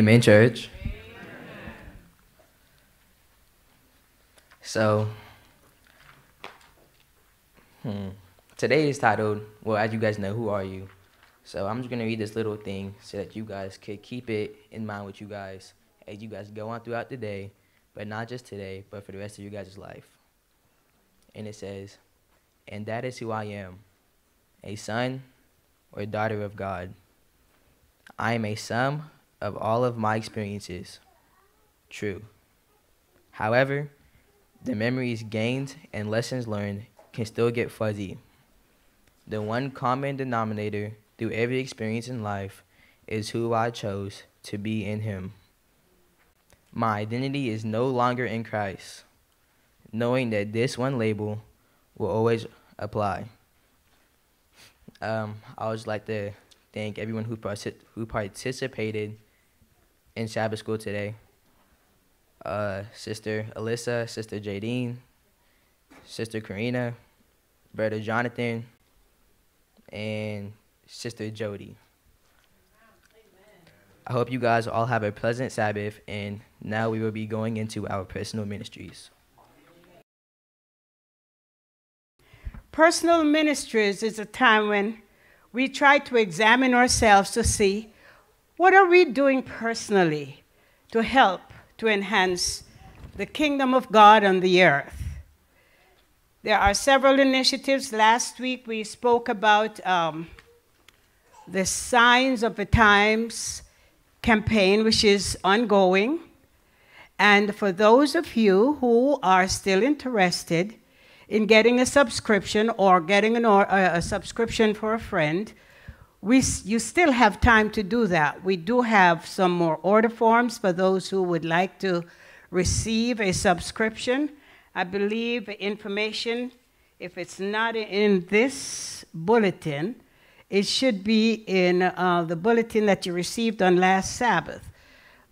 Amen, church. So, hmm, today is titled, well, as you guys know, Who Are You? So I'm just going to read this little thing so that you guys could keep it in mind with you guys as you guys go on throughout the day, but not just today, but for the rest of you guys' life. And it says, And that is who I am, a son or a daughter of God. I am a sum of all of my experiences. True. However, the memories gained and lessons learned can still get fuzzy. The one common denominator through every experience in life is who I chose to be in Him. My identity is no longer in Christ, knowing that this one label will always apply. Um, I would like to thank everyone who, partic- who participated in Sabbath school today. Uh, Sister Alyssa, Sister JaeDean, Sister Kareena, Brother Jonathan, and Sister Jodie. I hope you guys all have a pleasant Sabbath, and now we will be going into our personal ministries. Personal ministries is a time when we try to examine ourselves to see what are we doing personally to help to enhance the kingdom of God on the earth. There are several initiatives. Last week we spoke about um, the Signs of the Times campaign, which is ongoing. And for those of you who are still interested in getting a subscription or getting an or, a subscription for a friend, we, you still have time to do that. We do have some more order forms for those who would like to receive a subscription. I believe information, if it's not in this bulletin, it should be in uh, the bulletin that you received on last Sabbath.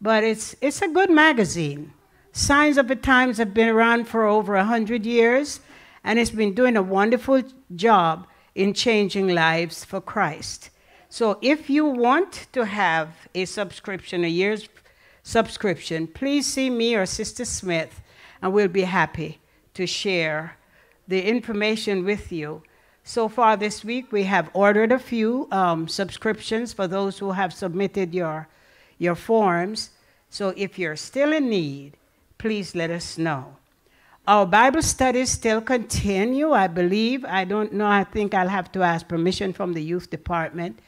But it's, it's a good magazine. Signs of the Times have been around for over 100 years, and it's been doing a wonderful job in changing lives for Christ. So if you want to have a subscription, a year's subscription, please see me or Sister Smith, and we'll be happy to share the information with you. So far this week, we have ordered a few um, subscriptions for those who have submitted your, your forms. So if you're still in need, please let us know. Our Bible studies still continue, I believe. I don't know, I think I'll have to ask permission from the youth department.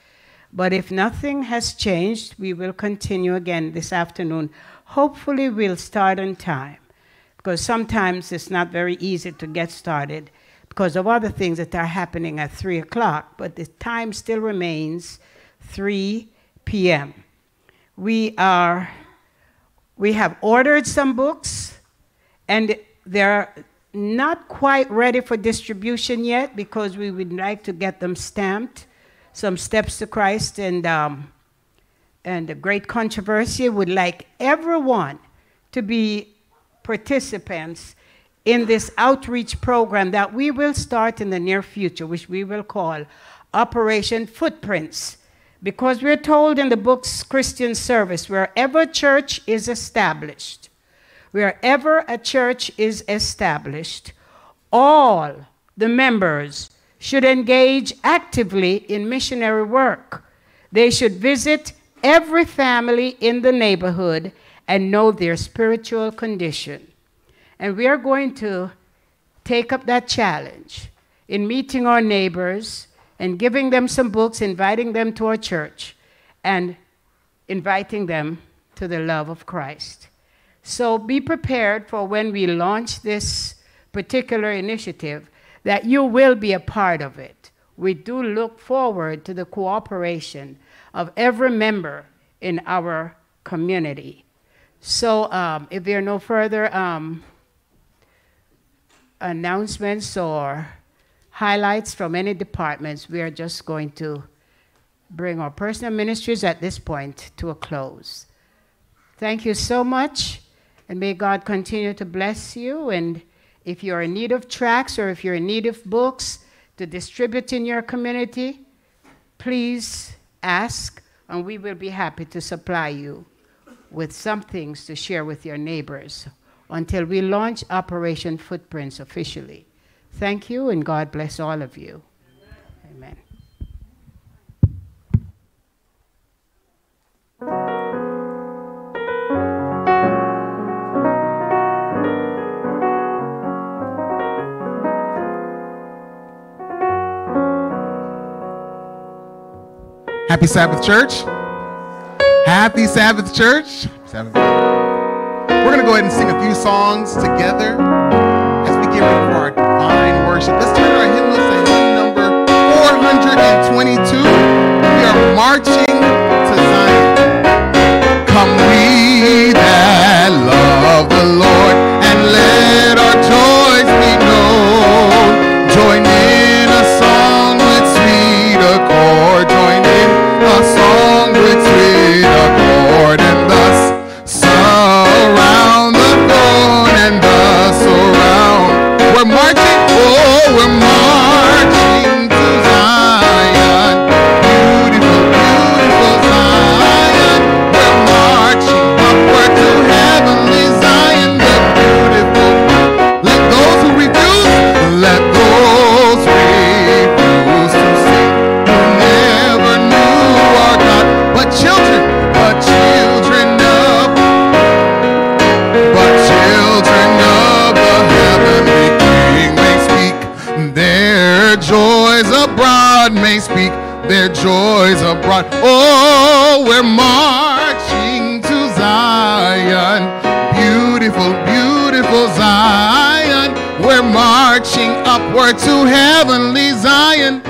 But if nothing has changed, we will continue again this afternoon. Hopefully, we'll start on time because sometimes it's not very easy to get started because of other things that are happening at 3 o'clock, but the time still remains 3 p.m. We are we have ordered some books and they're not quite ready for distribution yet because we would like to get them stamped. Some Steps to Christ and, um, and the Great Controversy would like everyone to be participants in this outreach program that we will start in the near future, which we will call Operation Footprints. Because we're told in the book's Christian Service, wherever church is established, wherever a church is established, all the members should engage actively in missionary work. They should visit every family in the neighborhood and know their spiritual condition. And we are going to take up that challenge in meeting our neighbors and giving them some books, inviting them to our church, and inviting them to the love of Christ. So be prepared for when we launch this particular initiative that you will be a part of it. We do look forward to the cooperation of every member in our community. So, um, if there are no further um, announcements or highlights from any departments, we are just going to bring our personal ministries at this point to a close. Thank you so much, and may God continue to bless you. And if you're in need of tracts or if you're in need of books to distribute in your community, please ask, and we will be happy to supply you with some things to share with your neighbors until we launch Operation Footprints officially. Thank you, and God bless all of you. Amen. Happy Sabbath, church. Happy Sabbath, church. We're going to go ahead and sing a few songs together as we get ready for our divine worship. Let's turn our hymn list to hymn number 422. We are marching joys abroad. Oh, we're marching to Zion, beautiful, beautiful Zion. We're marching upward to heavenly Zion.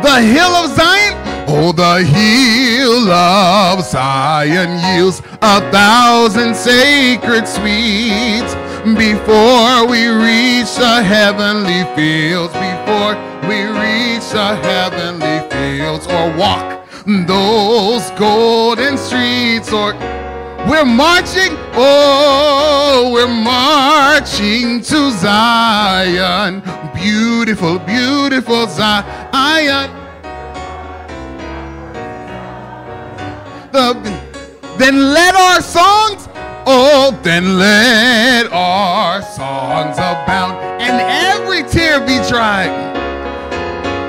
The hill of Zion, oh, the hill of Zion yields a thousand sacred sweets before we reach the heavenly fields, heavenly fields, or walk those golden streets, or we're marching, oh, we're marching to Zion. Beautiful, beautiful Zion. The, then let our songs, oh, then let our songs abound and every tear be dried.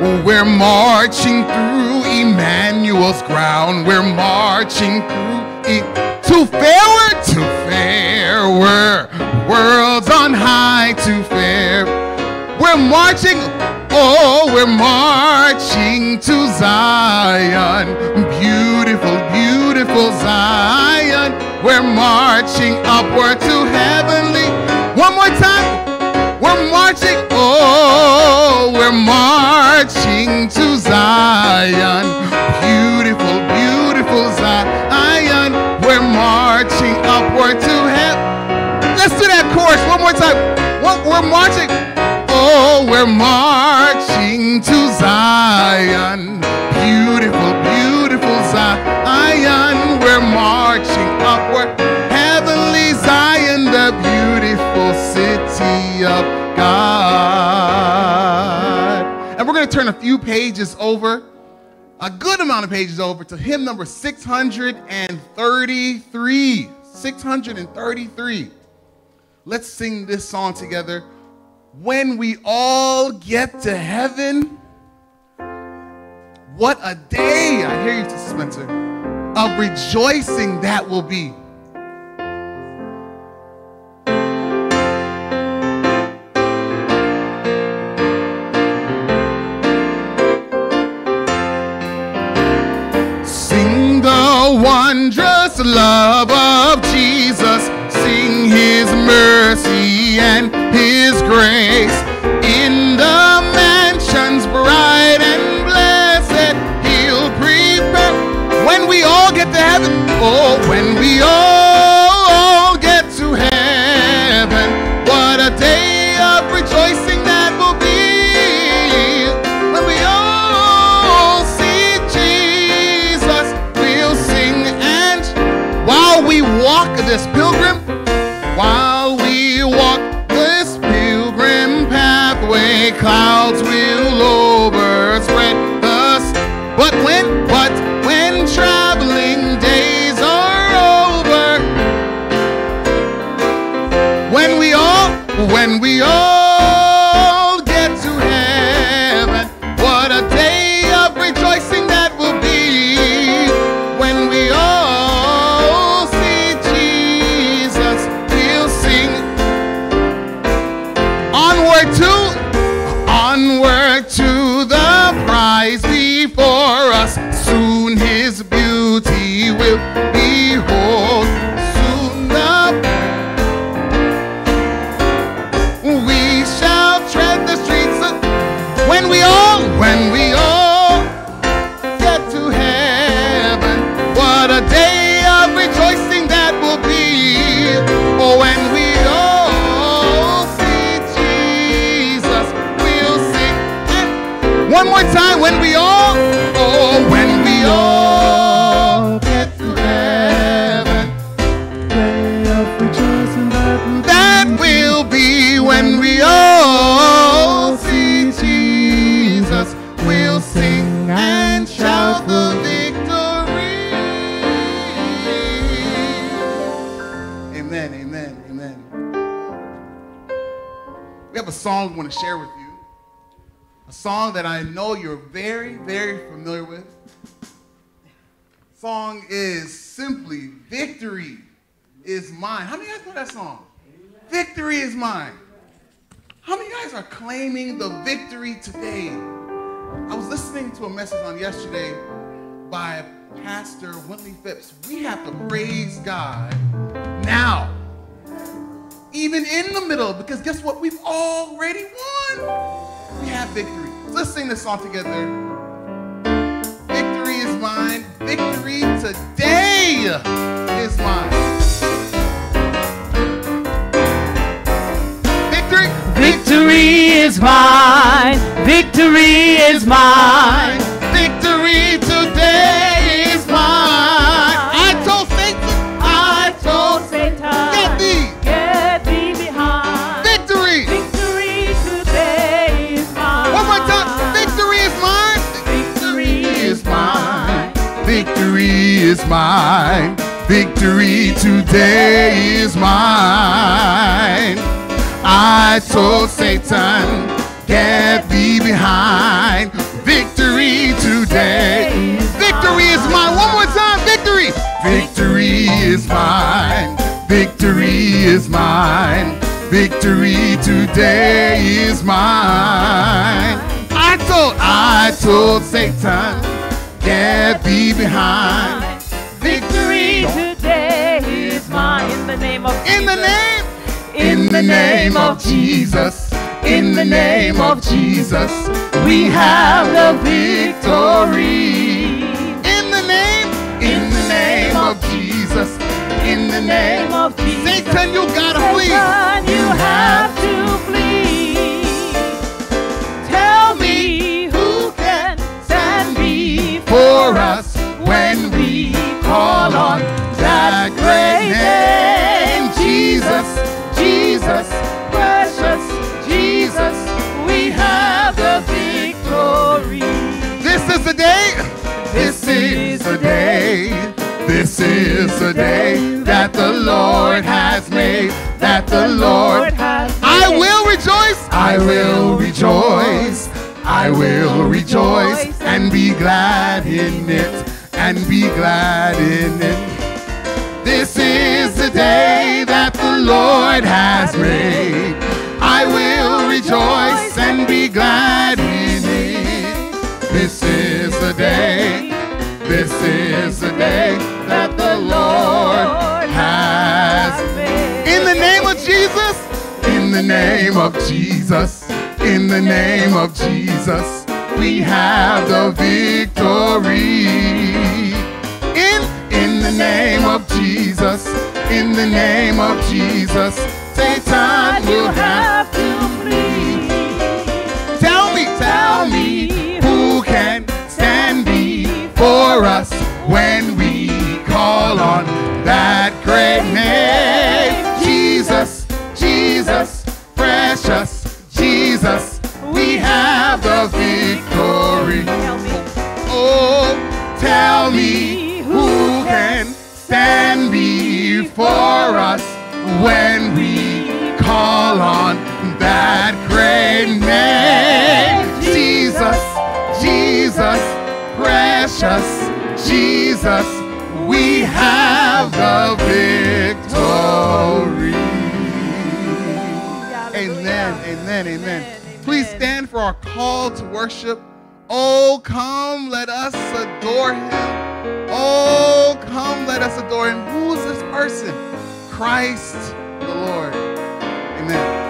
We're marching through Emmanuel's ground. We're marching through e- to fairward, to fairward, worlds on high to fair. We're marching, oh, we're marching to Zion. Beautiful, beautiful Zion. We're marching upward to heavenly. We're marching, oh, we're marching to Zion. Beautiful, beautiful Zion. We're marching upward to heaven. Let's do that chorus one more time. We're marching, oh, we're marching to Zion. Beautiful God. And we're going to turn a few pages over, a good amount of pages over, to hymn number 633. 633. Let's sing this song together. When we all get to heaven, what a day, I hear you, Spencer, of rejoicing that will be. Wondrous love of Jesus. Sing his mercy and his grace. In the mansions bright and blessed, he'll prepare. When we all get to heaven, oh, when we all this. Pilgrim, song we want to share with you. A song that I know you're very, very familiar with. Song is simply Victory is Mine. How many of you guys know that song? Victory is mine. How many guys are claiming the victory today? I was listening to a message on yesterday by Pastor Wintley Phipps. We have to praise God now, even in the middle, because guess what? We've already won. We have victory. So let's sing this song together. Victory is mine. Victory today is mine. Victory. Victory is mine. Victory is mine. Mine. Victory today is mine. I told Satan, get thee behind. Victory today. Victory is mine. One more time. Victory. Victory is mine. Victory is mine. Victory today is mine. I told, I told Satan, get thee behind. Victory today is mine. In the name of In the Jesus. name, in the name of Jesus, in the name of Jesus, we have the victory. In the name, in the name of Jesus, in the name of Jesus. Satan, you gotta flee. Satan, you have to call on that great name, Jesus, Jesus, precious Jesus. We have the victory. This is the day. This is the day. This is the day that the Lord has made. That the Lord has. Made. I will rejoice. I will rejoice. I will rejoice and be glad in it. And be glad in it. This is the day that the Lord has made. I will rejoice and be glad in it. This is the day. This is the day that the Lord has made. In the name of Jesus. In the name of Jesus. In the name of Jesus. We have the victory. In in the name of Jesus. In the name of Jesus. Satan will have to flee. Tell me, tell me who can stand before us when we call on that great name. Have the victory. Oh, tell me who can stand before us when we call on that great name. Jesus, Jesus, precious Jesus, we have the victory. Amen, amen, amen. Please stand for our call to worship. Oh, come, let us adore him. Oh, come, let us adore him. Who is this person? Christ the Lord. Amen.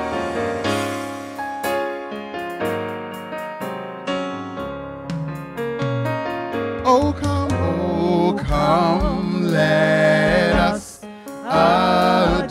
Oh, come, oh, come, let us adore.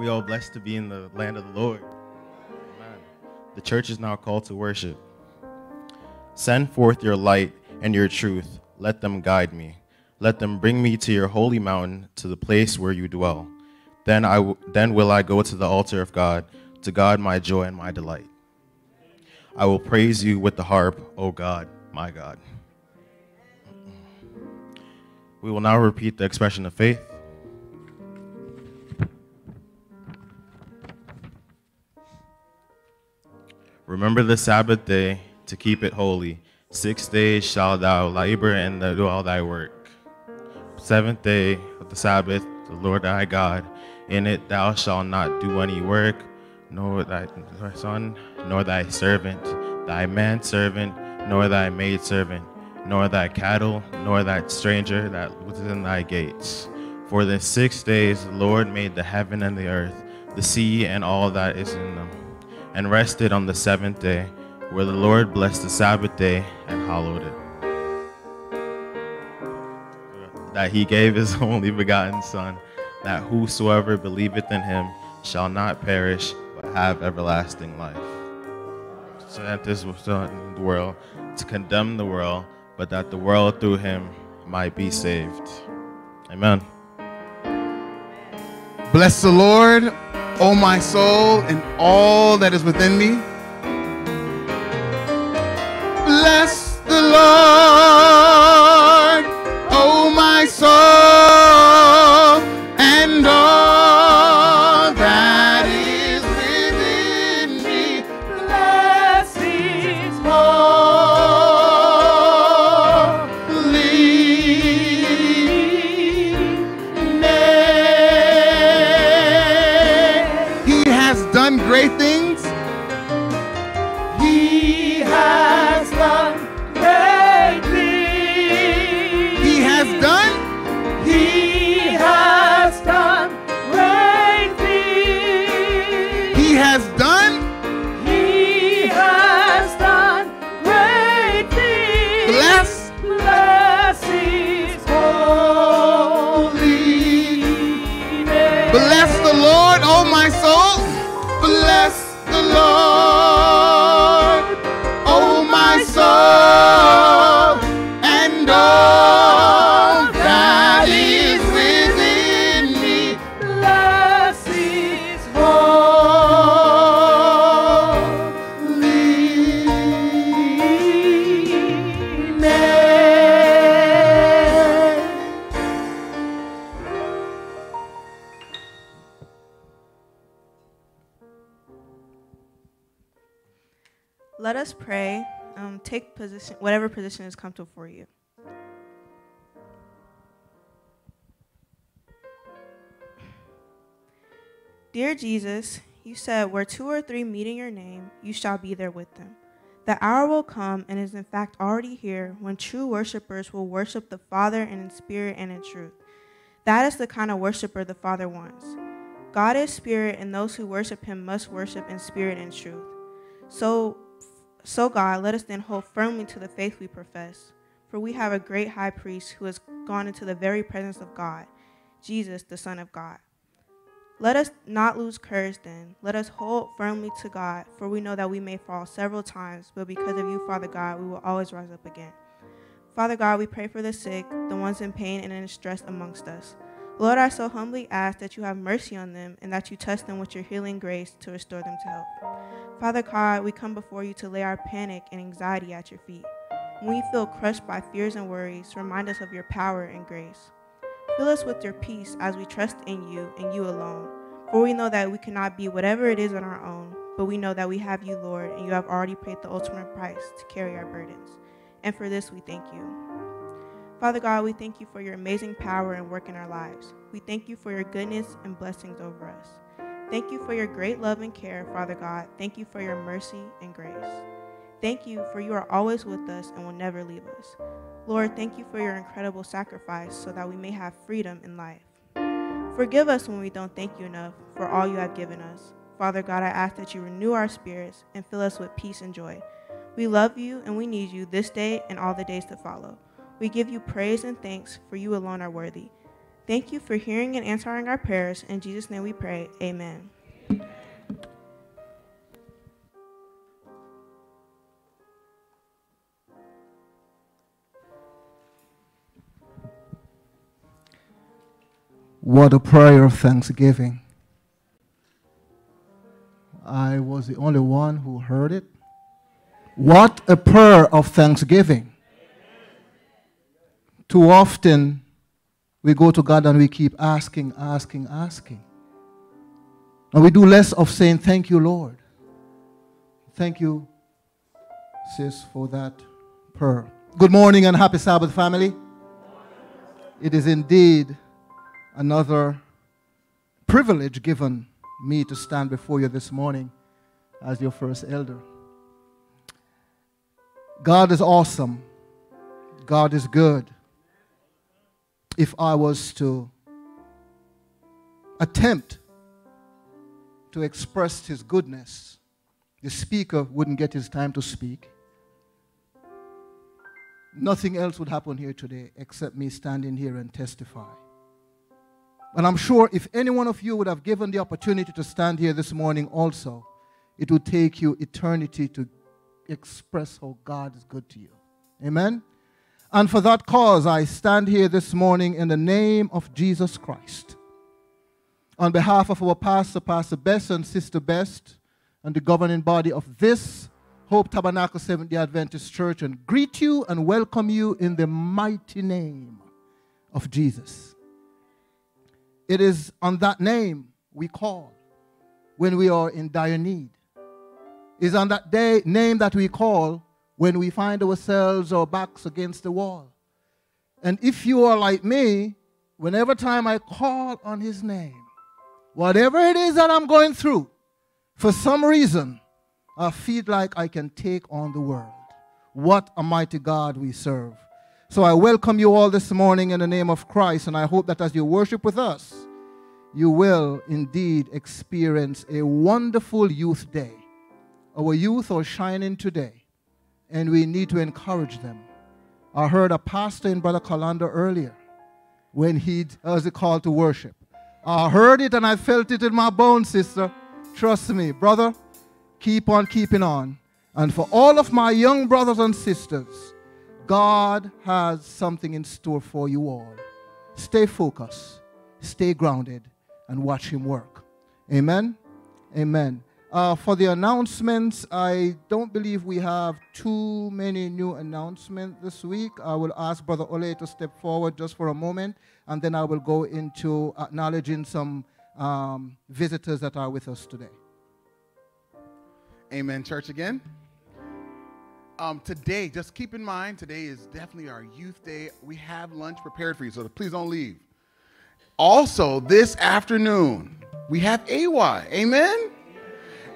We all blessed to be in the land of the Lord? Amen. The church is now called to worship. Send forth your light and your truth. Let them guide me. Let them bring me to your holy mountain, to the place where you dwell. Then I w- then will I go to the altar of God, to God my joy and my delight. I will praise you with the harp, O God, my God. We will now repeat the expression of faith. Remember the Sabbath day to keep it holy. Six days shalt thou labor and do all thy work. Seventh day of the Sabbath, the Lord thy God. In it thou shalt not do any work, nor thy son, nor thy servant, thy manservant, nor thy maidservant, nor thy cattle, nor thy stranger that within thy gates. For the six days the Lord made the heaven and the earth, the sea and all that is in them, and rested on the seventh day, where the Lord blessed the Sabbath day and hallowed it. That he gave his only begotten Son, that whosoever believeth in him shall not perish, but have everlasting life. So that this was in the world to condemn the world, but that the world through him might be saved. Amen. Bless the Lord, O my soul, and all that is within me. Take position, whatever position is comfortable for you. Dear Jesus, you said, Where two or three meet in your name, you shall be there with them. The hour will come and is in fact already here when true worshipers will worship the Father in spirit and in truth. That is the kind of worshiper the Father wants. God is spirit, and those who worship him must worship in spirit and truth. So, so God, let us then hold firmly to the faith we profess. For we have a great high priest who has gone into the very presence of God, Jesus, the Son of God. Let us not lose courage then. Let us hold firmly to God, for we know that we may fall several times, but because of you, Father God, we will always rise up again. Father God, we pray for the sick, the ones in pain and in distress amongst us. Lord, I so humbly ask that you have mercy on them and that you touch them with your healing grace to restore them to health. Father God, we come before you to lay our panic and anxiety at your feet. When we feel crushed by fears and worries, remind us of your power and grace. Fill us with your peace as we trust in you and you alone. For we know that we cannot be whatever it is on our own, but we know that we have you, Lord, and you have already paid the ultimate price to carry our burdens. And for this, we thank you. Father God, we thank you for your amazing power and work in our lives. We thank you for your goodness and blessings over us. Thank you for your great love and care, Father God. Thank you for your mercy and grace. Thank you for you are always with us and will never leave us. Lord, thank you for your incredible sacrifice so that we may have freedom in life. Forgive us when we don't thank you enough for all you have given us. Father God, I ask that you renew our spirits and fill us with peace and joy. We love you and we need you this day and all the days to follow. We give you praise and thanks for you alone are worthy. Thank you for hearing and answering our prayers. In Jesus' name we pray. Amen. What a prayer of thanksgiving. I was the only one who heard it. What a prayer of thanksgiving. Too often we go to God and we keep asking, asking, asking. And we do less of saying, Thank you, Lord. Thank you, sis, for that prayer. Good morning and happy Sabbath, family. It is indeed another privilege given me to stand before you this morning as your first elder. God is awesome. God is good. If I was to attempt to express his goodness, the speaker wouldn't get his time to speak. Nothing else would happen here today except me standing here and testify. And I'm sure if any one of you would have given the opportunity to stand here this morning also, it would take you eternity to express how God is good to you. Amen? And for that cause, I stand here this morning in the name of Jesus Christ. On behalf of our pastor, Pastor Best and Sister Best, and the governing body of this Hope Tabernacle Seventh day Adventist Church, and greet you and welcome you in the mighty name of Jesus. It is on that name we call when we are in dire need. It is on that day, name that we call when we find ourselves our backs against the wall. And if you are like me, whenever time I call on his name, whatever it is that I'm going through, for some reason, I feel like I can take on the world. What a mighty God we serve. So I welcome you all this morning in the name of Christ, and I hope that as you worship with us, you will indeed experience a wonderful youth day. Our youth are shining today, and we need to encourage them. I heard a pastor in Brother Colander earlier when he uh, was a call to worship. I heard it and I felt it in my bones, sister. Trust me, brother, keep on keeping on. And for all of my young brothers and sisters, God has something in store for you all. Stay focused, stay grounded, and watch Him work. Amen. Amen. Uh, for the announcements, I don't believe we have too many new announcements this week. I will ask Brother Ole to step forward just for a moment, and then I will go into acknowledging some um, visitors that are with us today. Amen, church, again. um, today, just keep in mind, today is definitely our youth day. We have lunch prepared for you, so please don't leave. Also, this afternoon, we have AY. Amen?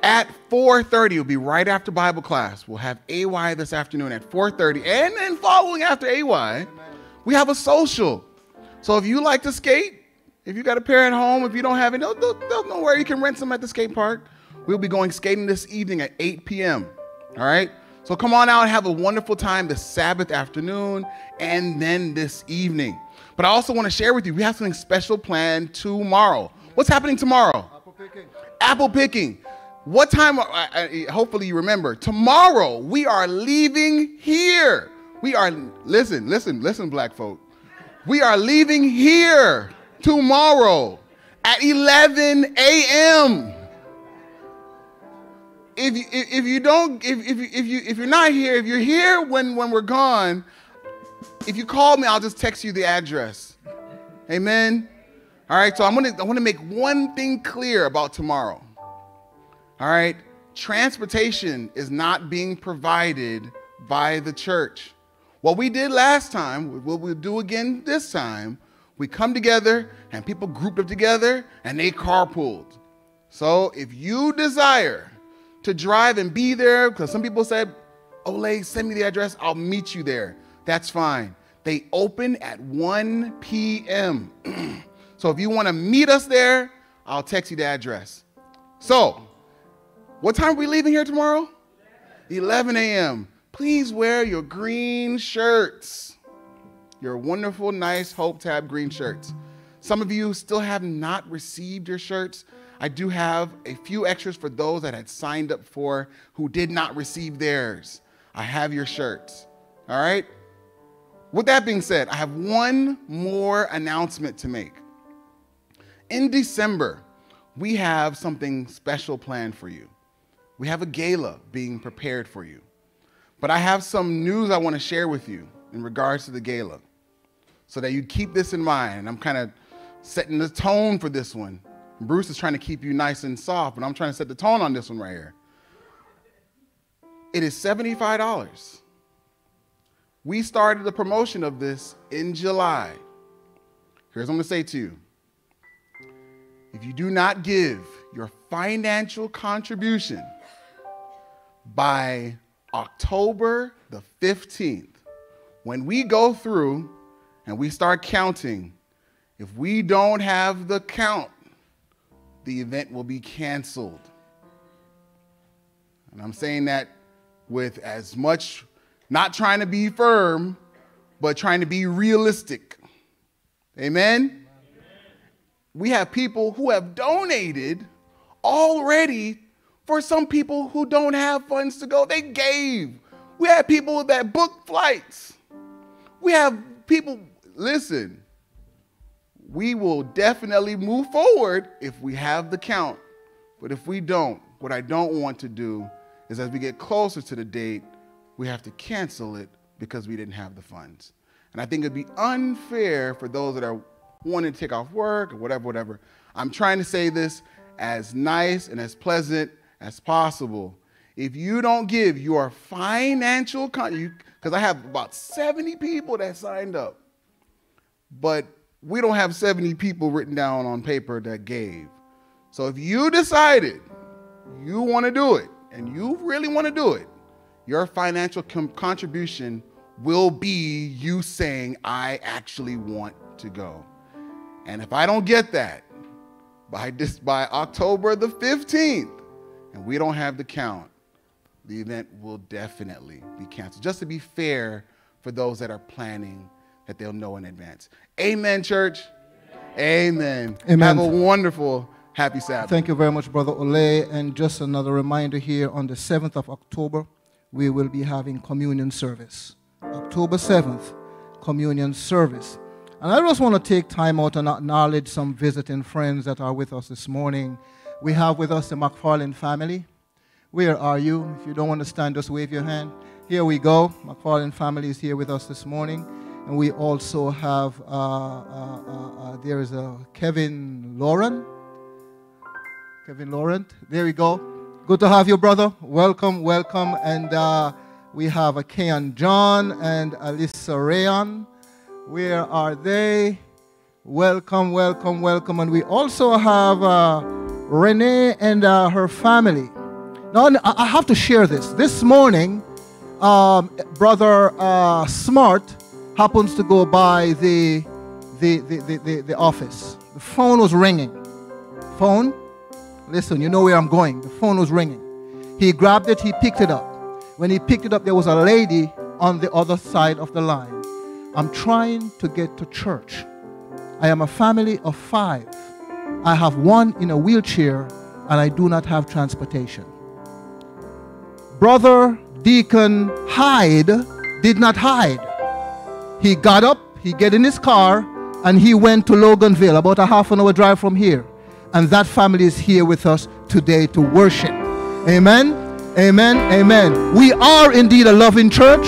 At 4.30, it'll be right after Bible class. We'll have AY this afternoon at 4.30. And then following after AY, we have a social. So if you like to skate, if you got a pair at home, if you don't have any, don't, don't, don't worry, you can rent some at the skate park. We'll be going skating this evening at 8 p.m. All right? So come on out and have a wonderful time this Sabbath afternoon and then this evening. But I also want to share with you, we have something special planned tomorrow. What's happening tomorrow? Apple picking. Apple picking. What time? uh, uh, hopefully you remember. Tomorrow we are leaving here. We are, listen, listen, listen, black folk. We are leaving here tomorrow at 11 a.m. If you, if you don't, if, if, you, if, you, if you're not here, if you're here when, when we're gone, if you call me, I'll just text you the address. Amen. All right, so I'm gonna I want to make one thing clear about tomorrow. All right, transportation is not being provided by the church. What we did last time, what we'll do again this time, we come together and people grouped up together and they carpooled. So if you desire to drive and be there, because some people said, Ole, send me the address, I'll meet you there. That's fine. They open at 1 p.m. so if you want to meet us there, I'll text you the address. So, what time are we leaving here tomorrow? 11 a.m. Please wear your green shirts. Your wonderful, nice Hope Tab green shirts. Some of you still have not received your shirts. I do have a few extras for those that had signed up for who did not receive theirs. I have your shirts. All right? With that being said, I have one more announcement to make. In December, we have something special planned for you. We have a gala being prepared for you. But I have some news I want to share with you in regards to the gala so that you keep this in mind. And I'm kind of setting the tone for this one. Bruce is trying to keep you nice and soft, but I'm trying to set the tone on this one right here. It is $75. We started the promotion of this in July. Here's what I'm going to say to you. If you do not give your financial contribution by October the 15th, when we go through and we start counting, if we don't have the count, the event will be canceled. And I'm saying that with as much, not trying to be firm, but trying to be realistic. Amen? We have people who have donated already for some people who don't have funds to go. They gave. We had people that booked flights. We have people, listen, we will definitely move forward if we have the count. But if we don't, what I don't want to do is as we get closer to the date, we have to cancel it because we didn't have the funds. And I think it'd be unfair for those that are wanting to take off work or whatever, whatever. I'm trying to say this as nice and as pleasant as possible. If you don't give your financial, because I have about 70 people that signed up, but we don't have 70 people written down on paper that gave. So if you decided you want to do it and you really want to do it, your financial contribution will be you saying, I actually want to go. And if I don't get that by this by October the 15th, and we don't have the count, the event will definitely be canceled. Just to be fair for those that are planning that they'll know in advance. Amen, church. Amen. Amen. Have a wonderful, happy Sabbath. Thank you very much, Brother Ole. And just another reminder here on the 7th of October, we will be having communion service. October 7th, communion service. And I just want to take time out and acknowledge some visiting friends that are with us this morning. We have with us the McFarlane family. Where are you? If you don't understand, just wave your hand. Here we go. McFarlane family is here with us this morning. And we also have, uh, uh, uh, uh there is a Kevin Lauren. Kevin Laurent. There we go. Good to have you, brother. Welcome, welcome. And uh, We have a Keon John and Alyssa Rayon. Where are they? Welcome, welcome, welcome. And we also have uh, Renee and uh, her family. Now, I have to share this. This morning, um, Brother uh, Smart happens to go by the, the, the, the, the, the office. The phone was ringing. Phone? Listen, you know where I'm going. The phone was ringing. He grabbed it, he picked it up. When he picked it up, there was a lady on the other side of the line. I'm trying to get to church. I am a family of five. I have one in a wheelchair, and I do not have transportation. Brother Deacon Hyde did not hide. He got up, he get in his car, and he went to Loganville, about a half an hour drive from here. And that family is here with us today to worship. Amen. Amen. Amen. We are indeed a loving church.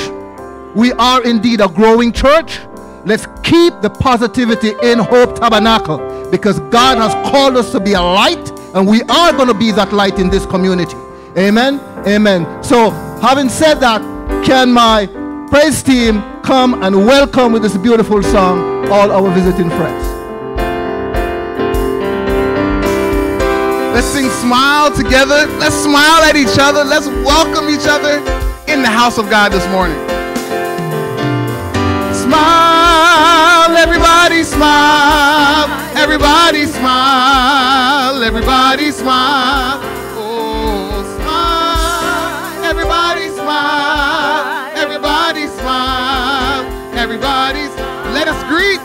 We are indeed a growing church. Let's keep the positivity in Hope Tabernacle because God has called us to be a light and we are going to be that light in this community. Amen. Amen. So, having said that, can my praise team come and welcome with this beautiful song all our visiting friends? Let's sing smile together. Let's smile at each other. Let's welcome each other in the house of God this morning. Smile, everybody smile. Everybody smile. Everybody smile. Oh, smile. Everybody smile. Everybody smile. Everybody smile. Let us greet.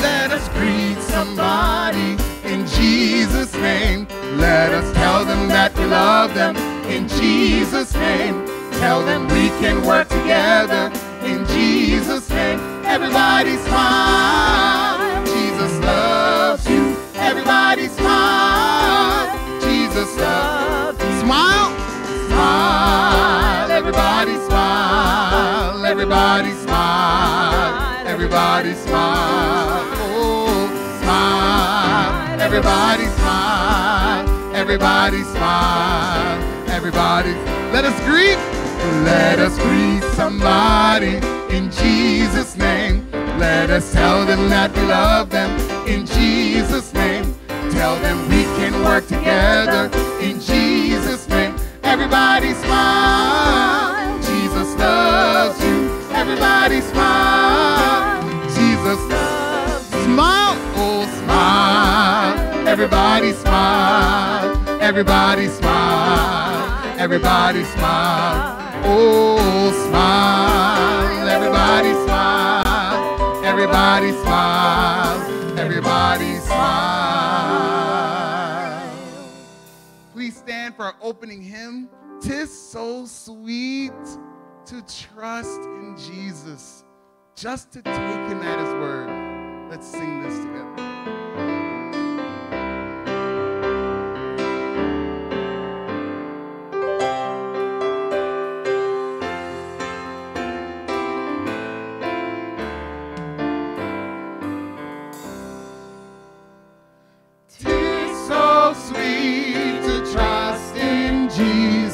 Let us greet somebody in Jesus' name. Let us tell them that we love them in Jesus' name. Tell them we can work together in Jesus' name. Everybody smile. Jesus loves you. Everybody smile. Jesus loves you. Smile. Smile. Everybody smile. Everybody smile. Everybody smile. Oh, smile. Everybody smile. Everybody smile. Everybody. Let us greet. Let us greet somebody in Jesus' name. Let us tell them that we love them in Jesus' name. Tell them we can work together in Jesus' name. Everybody smile. Jesus loves you. Everybody smile. Jesus loves you. Smile. Oh, smile. Everybody smile. Everybody smile. Everybody smile. Oh, smile. Everybody smile. Everybody smile. Everybody smile. Please stand for our opening hymn. Tis so sweet to trust in Jesus, just to take him at his word. Let's sing this together.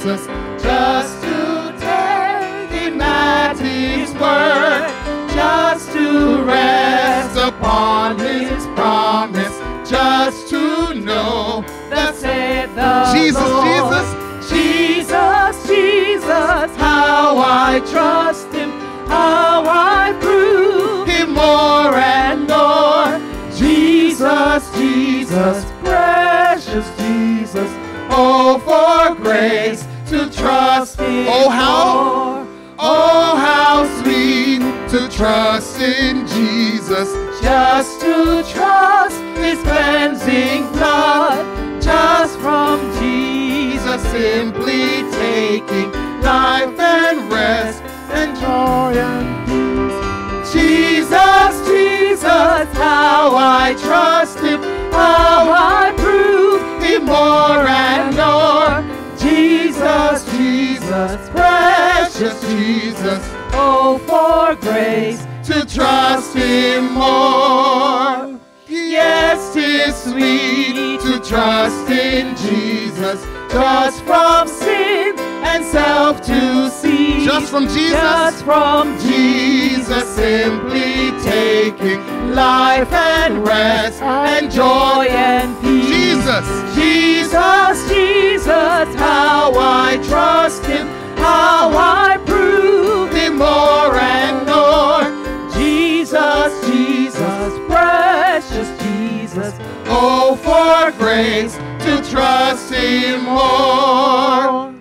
Jesus, just to take him at his word, just to rest upon his promise, just to know that said the Jesus, Lord. Jesus, Jesus, how I trust him, how I prove him more and more. Jesus, Jesus, precious Jesus, Oh, for grace to trust Him Oh, how? more. Oh, how sweet to trust in Jesus. just to trust his cleansing blood, just from Jesus simply taking life and rest and joy and peace. Jesus, Jesus, how I trust him, how I prove him more and more. Jesus, Jesus, precious Jesus, oh, for grace to trust him more. Yes, tis sweet to trust in Jesus, just from sin and self to see. Just from Jesus. Just from Jesus simply taking life and rest and joy and peace. Jesus. Jesus, Jesus, how I trust him, how I prove him more and more. Jesus, Jesus, precious Jesus, oh, for grace to trust him more.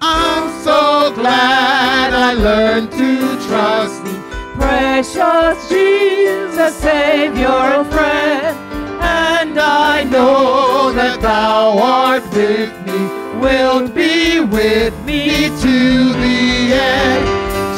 I'm so glad I learned to trust thee, precious Jesus, Savior and friend. And I know that thou art with me, wilt be with me to the end.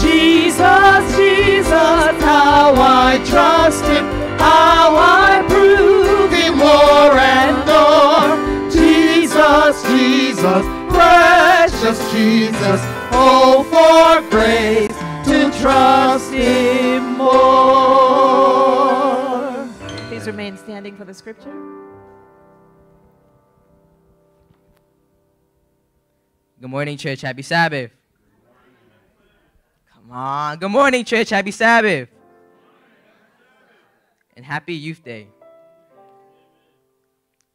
Jesus, Jesus, how I trust him, how I prove him more and more. Jesus, Jesus, precious Jesus, oh, for grace to trust him more. Standing for the scripture. Good morning, church. Happy Sabbath. Come on. Good morning, church. Happy Sabbath. And happy Youth Day.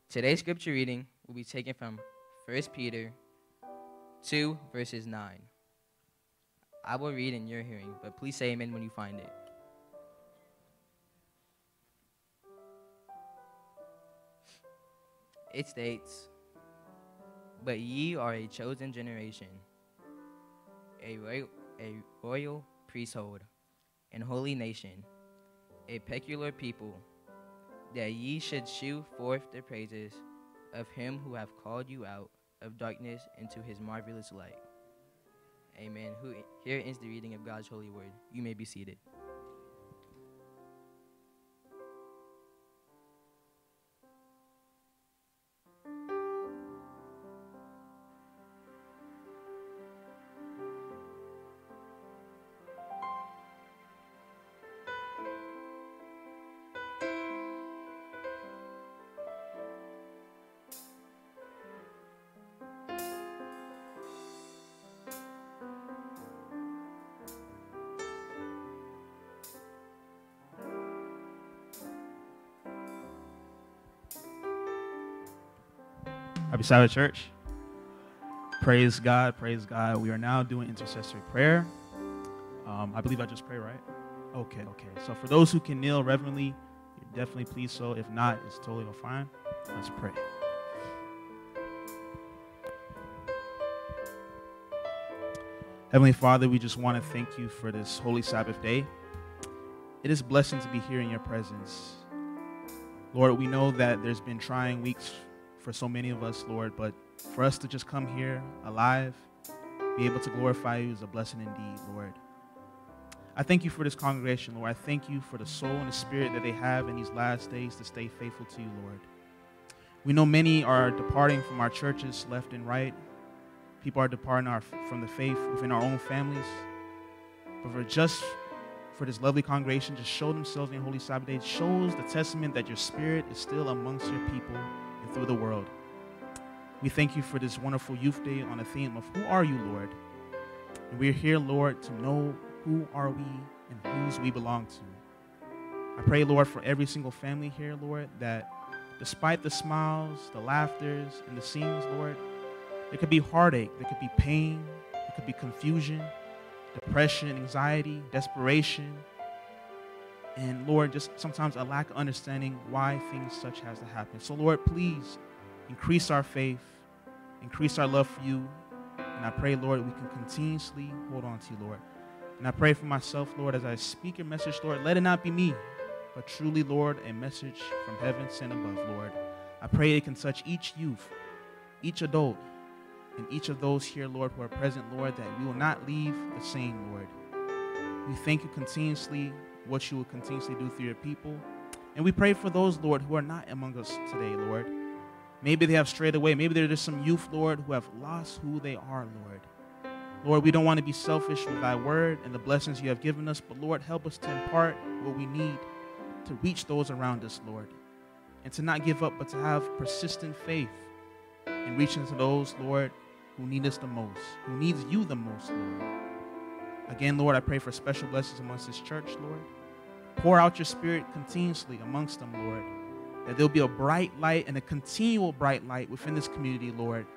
Today's scripture reading will be taken from 1 Peter 2, verses 9. I will read in your hearing, but please say amen when you find it. It states, But ye are a chosen generation, a royal, a royal priesthood, and holy nation, a peculiar people, that ye should shew forth the praises of him who hath called you out of darkness into his marvelous light. Amen. Who, here is the reading of God's holy word. You may be seated. Sabbath, church. Praise God, praise God. We are now doing intercessory prayer. Um, I believe I just pray, right? Okay, okay. So for those who can kneel reverently, you're definitely please so. If not, it's totally fine. Let's pray. Heavenly Father, we just want to thank you for this holy Sabbath day. It is a blessing to be here in your presence. Lord, we know that there's been trying weeks for so many of us, Lord, but for us to just come here alive, be able to glorify you is a blessing indeed, Lord. I thank you for this congregation, Lord. I thank you for the soul and the spirit that they have in these last days to stay faithful to you, Lord. We know many are departing from our churches left and right. People are departing our, from the faith within our own families. But for just for this lovely congregation to show themselves in Holy Sabbath Day shows the testament that your spirit is still amongst your people and through the world. We thank you for this wonderful youth day on the theme of who are you, Lord? And we're here, Lord, to know who are we and whose we belong to. I pray, Lord, for every single family here, Lord, that despite the smiles, the laughters, and the scenes, Lord, there could be heartache, there could be pain, there could be confusion, depression, anxiety, desperation, and Lord, just sometimes a lack of understanding why things such has to happen. So, Lord, please increase our faith, increase our love for you, and I pray, Lord, we can continuously hold on to you, Lord. And I pray for myself, Lord, as I speak your message, Lord, let it not be me, but truly, Lord, a message from heaven sent above, Lord. I pray it can touch each youth, each adult, and each of those here, Lord, who are present, Lord, that we will not leave the same, Lord. We thank you continuously what you will continuously do through your people. And we pray for those, Lord, who are not among us today, Lord. Maybe they have strayed away. Maybe there are just some youth, Lord, who have lost who they are, Lord. Lord, we don't want to be selfish with thy word and the blessings you have given us, but Lord, help us to impart what we need to reach those around us, Lord. And to not give up, but to have persistent faith in reaching to those, Lord, who need us the most, who needs you the most, Lord. Again, Lord, I pray for special blessings amongst this church, Lord. Pour out your spirit continuously amongst them, Lord. That there'll be a bright light and a continual bright light within this community, Lord.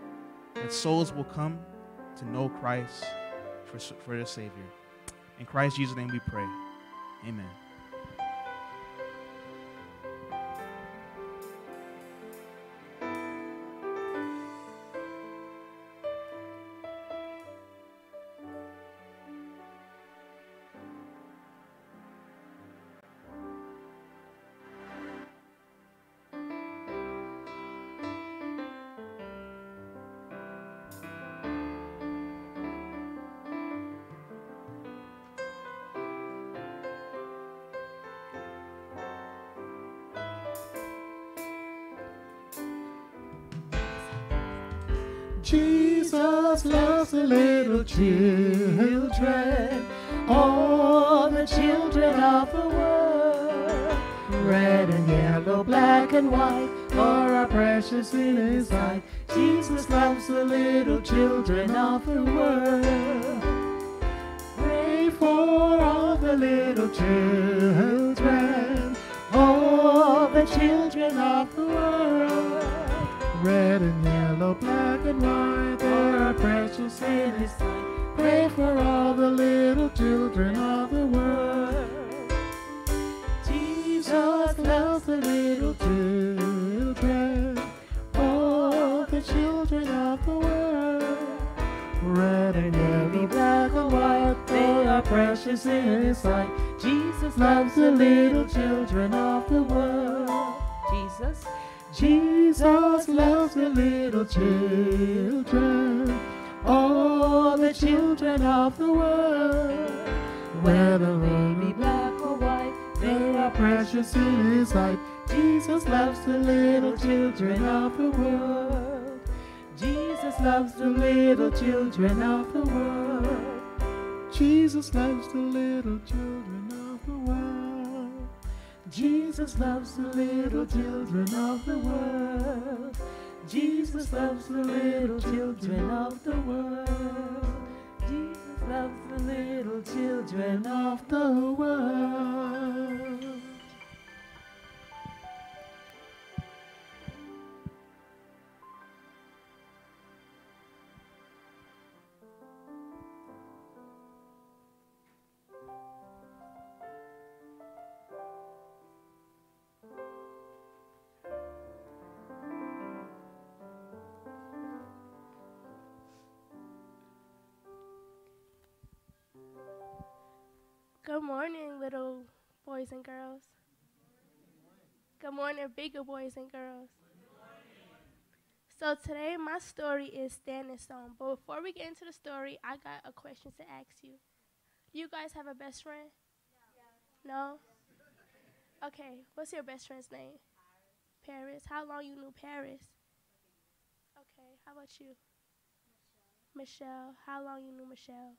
That souls will come to know Christ for, for their Savior. In Christ Jesus' name we pray. Amen. The little children, all the children of the world. Red and yellow, black and white, are our precious in his sight. Jesus loves the little children of the world. Pray for all the little children, all the children of the world. Red and yellow, black and white, precious in His sight. Pray for all the little children of the world. Jesus loves the little children, all the children of the world. Red and yellow, black and white, they are precious in His sight. Jesus loves the little children of the world. Jesus. Jesus loves the little children, all the children of the world. Whether they be black or white, they are precious in His sight. Jesus loves the little children of the world. Jesus loves the little children of the world. Jesus loves the little children of the world. Jesus loves the little children of the world. Jesus loves the little children of the world. Jesus loves the little children of the world. Boys and girls. Good morning, bigger boys and girls. So today my story is Standing Stone. But before we get into the story, I got a question to ask you. Do you guys have a best friend? No? Okay, what's your best friend's name? Paris. How long you knew Paris? Okay, how about you? Michelle. How long you knew Michelle?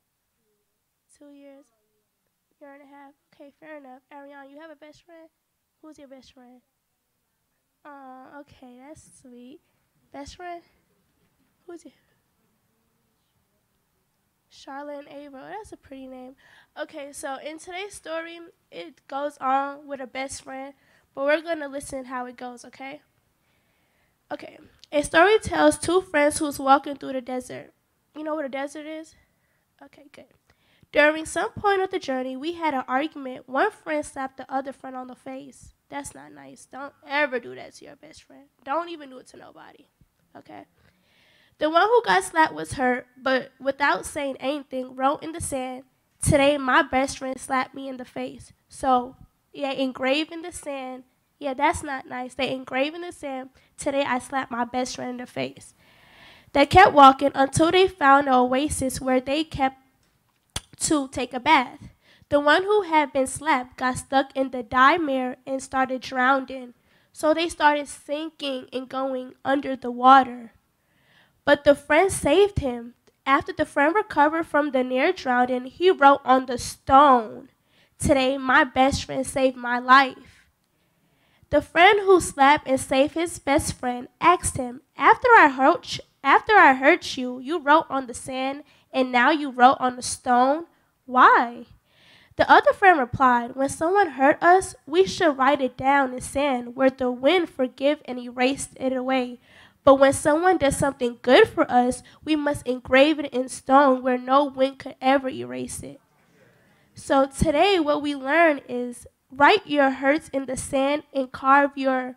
Two years. Year and a half. Okay, fair enough. Ariane, you have a best friend? Who's your best friend? Uh, okay, that's sweet. Best friend? Who's your? Charlotte and. Oh, that's a pretty name. Okay, so in today's story, it goes on with a best friend, but we're gonna listen how it goes, okay? Okay. A story tells two friends who's walking through the desert. You know what a desert is? Okay, good. During some point of the journey, we had an argument. One friend slapped the other friend on the face. That's not nice. Don't ever do that to your best friend. Don't even do it to nobody. Okay? The one who got slapped was hurt, but without saying anything, wrote in the sand, Today my best friend slapped me in the face. So, yeah, engraved in the sand. Yeah, that's not nice. They engraved in the sand, Today I slapped my best friend in the face. They kept walking until they found an oasis where they kept to take a bath. The one who had been slapped got stuck in the dye and started drowning. So they started sinking and going under the water. But the friend saved him. After the friend recovered from the near drowning, he wrote on the stone, Today my best friend saved my life. The friend who slapped and saved his best friend asked him, After I hurt, After I hurt you, you wrote on the sand, and now you wrote on the stone. Why? The other friend replied, When someone hurt us, we should write it down in sand where the wind forgive and erased it away. But when someone does something good for us, we must engrave it in stone where no wind could ever erase it. So today, what we learn is write your hurts in the sand and carve your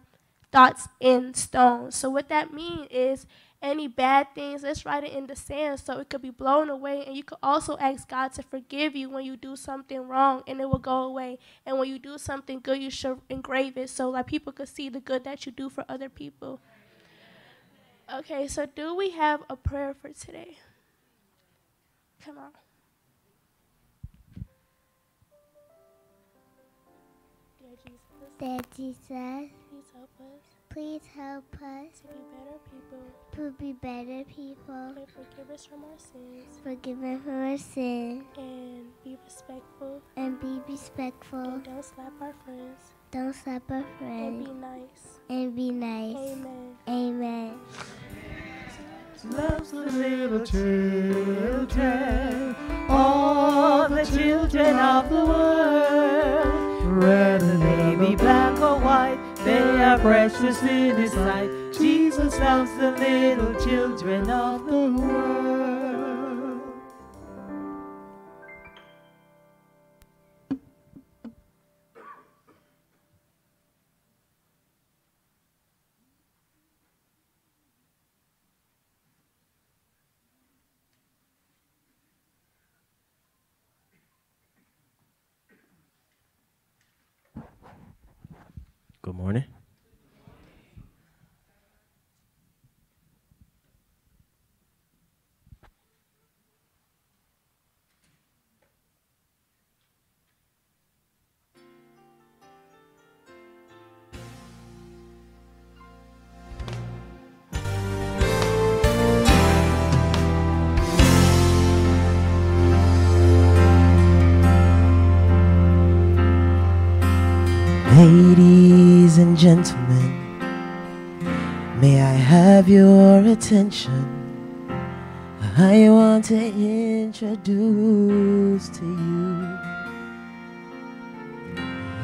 thoughts in stone. So what that means is any bad things, let's write it in the sand so it could be blown away. And you could also ask God to forgive you when you do something wrong and it will go away. And when you do something good, you should engrave it so like people could see the good that you do for other people. Okay, so do we have a prayer for today? Come on. Dear Jesus. Dear Jesus, please help us to be better people. to be better people. And forgive us from our sins. Forgive us for our sins And be respectful. and be respectful. And don't slap our friends. Don't slap our friends. And be nice. and be nice. Amen. Amen. loves the little children, all the children of the world. Whether they be black or white, they are precious in His sight. Jesus loves the little children of the world. Good attention? I want to introduce to you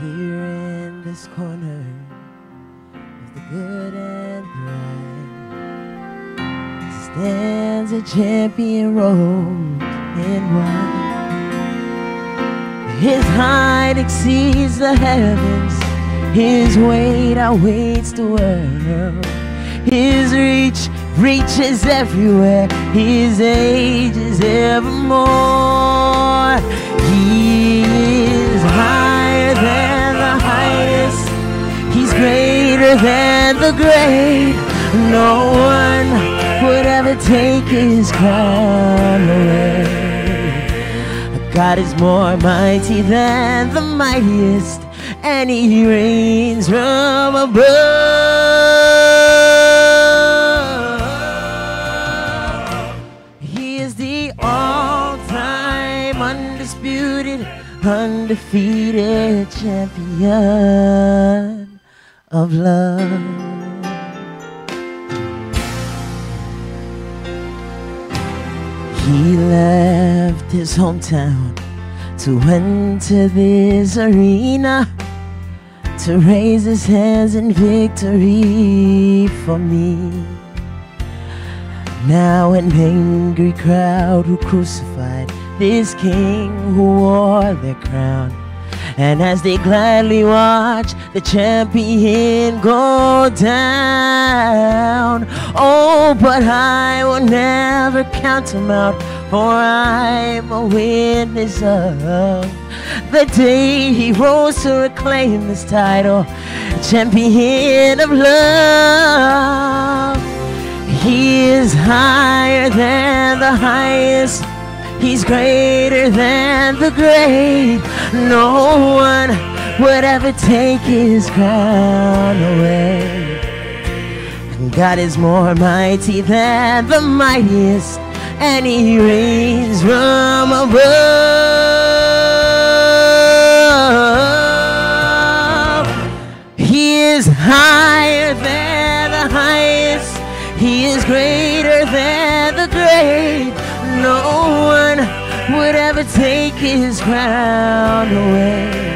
here in this corner of the good and the right stands a champion robed in white. His height exceeds the heavens, his weight outweighs the world. His reach reaches everywhere, his age is evermore. He is higher than the highest, he's greater than the great. No one would ever take his crown away. God is more mighty than the mightiest, and he reigns from above. Undefeated champion of love. He left his hometown to enter this arena to raise his hands in victory for me. Now an angry crowd who crucified this king who wore the crown. And as they gladly watch the champion go down, oh, but I will never count him out, for I'm a witness of the day he rose to reclaim his title, champion of love. He is higher than the highest. He's greater than the great. No one would ever take his crown away. God is more mighty than the mightiest, and he reigns from above. He is higher than the highest. He is greater than never take his crown away.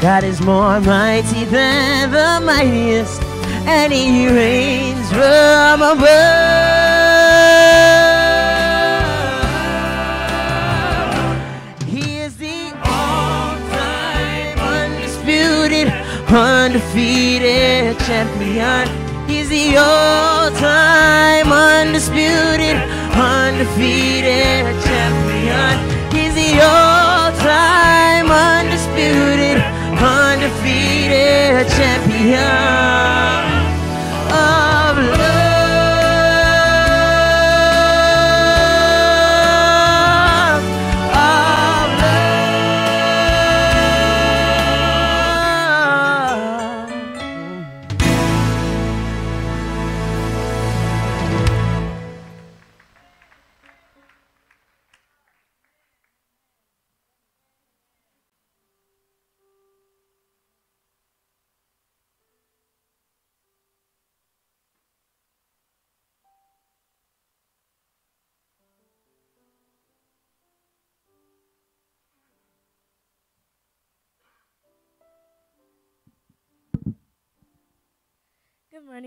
God is more mighty than the mightiest, and he reigns from above. He is the all-time undisputed, undefeated champion. He's the all-time undisputed, undefeated champion. He's the all-time undisputed, undefeated champion. Of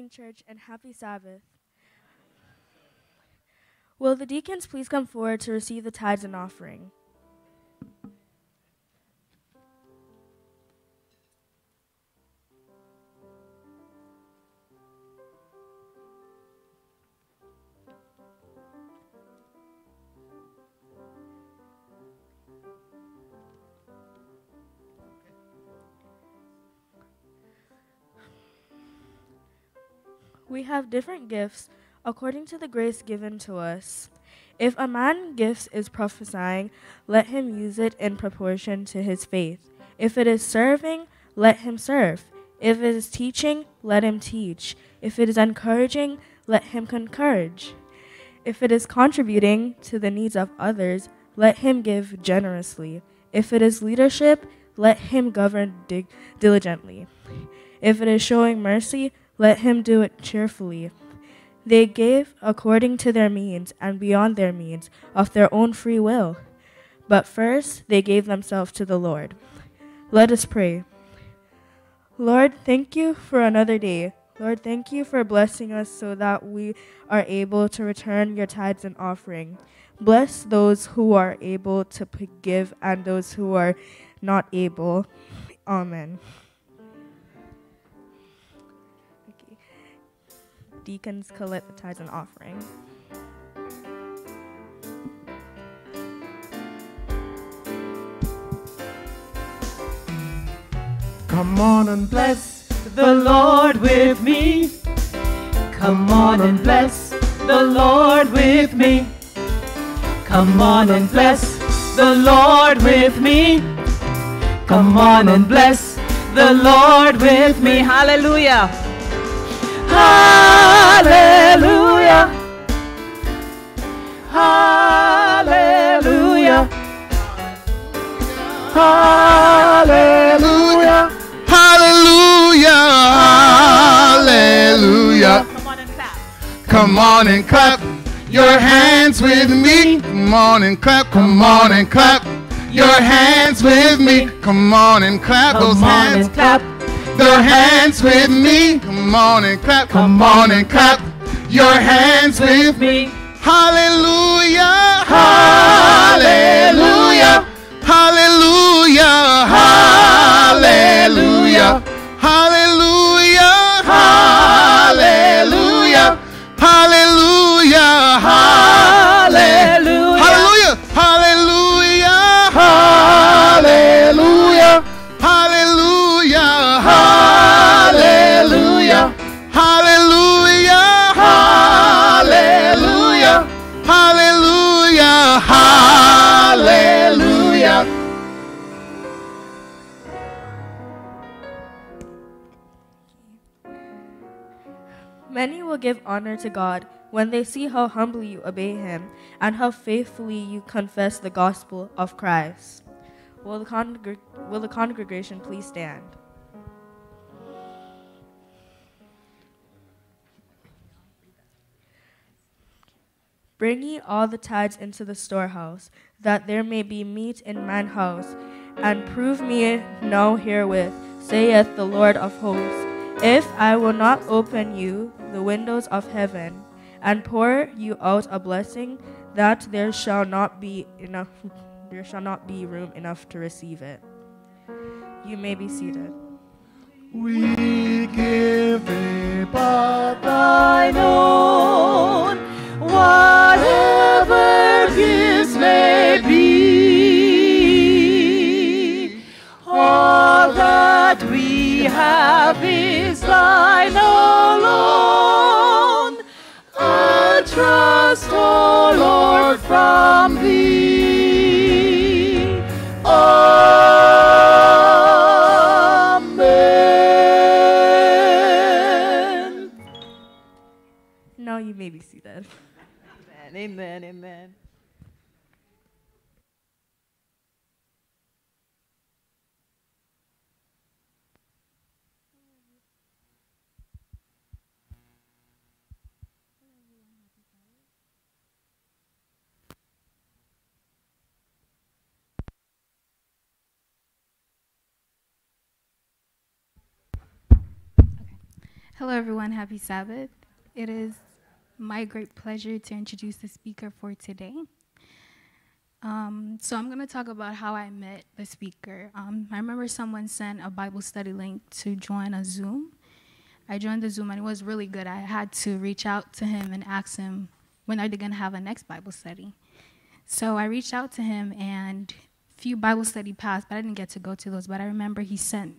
church, and happy Sabbath. Will the deacons please come forward to receive the tithes and offering? We have different gifts according to the grace given to us. If a man gifts is prophesying, let him use it in proportion to his faith. If it is serving, let him serve. If it is teaching, let him teach. If it is encouraging, let him encourage. If it is contributing to the needs of others, let him give generously. If it is leadership, let him govern dig- diligently. If it is showing mercy, let him do it cheerfully. They gave according to their means and beyond their means of their own free will. But first they gave themselves to the Lord. Let us pray. Lord, thank you for another day. Lord, thank you for blessing us so that we are able to return your tithes and offering. Bless those who are able to give and those who are not able. Amen. Deacons collect the tithes and offering. Come on and bless the Lord with me. Come on and bless the Lord with me. Come on and bless the Lord with me. Come on and bless the Lord with me. Hallelujah. Hallelujah. Hallelujah. Hallelujah. Hallelujah. Hallelujah. Come on and clap Come on and clap your hands with me. Come on and clap. Come on and clap your hands with me. Come on and clap those Come on hands. and clap your hands with me. Come on and clap, come on and clap your hands with me. Hallelujah, hallelujah, hallelujah, hallelujah, hallelujah, hallelujah, hallelujah, hallelujah. Will give honor to God when they see how humbly you obey Him and how faithfully you confess the gospel of Christ. Will the, congre- will the congregation please stand? Bring ye all the tithes into the storehouse, that there may be meat in mine house, and prove me now herewith, saith the Lord of hosts, if I will not open you the windows of heaven, and pour you out a blessing, that there shall not be enough there shall not be room enough to receive it. You may be seated. We give thee but thine own, whatever gifts may be. All that we have is thine alone. I trust, O Lord, from thee. Amen. Now you may be seated. Amen, amen, amen. Hello, everyone. Happy Sabbath. It is my great pleasure to introduce the speaker for today. Um, so, I'm going to talk about how I met the speaker. Um, I remember someone sent a Bible study link to join a Zoom. I joined the Zoom and it was really good. I had to reach out to him and ask him when are they going to have a next Bible study. So, I reached out to him and a few Bible study passed, but I didn't get to go to those. But I remember he sent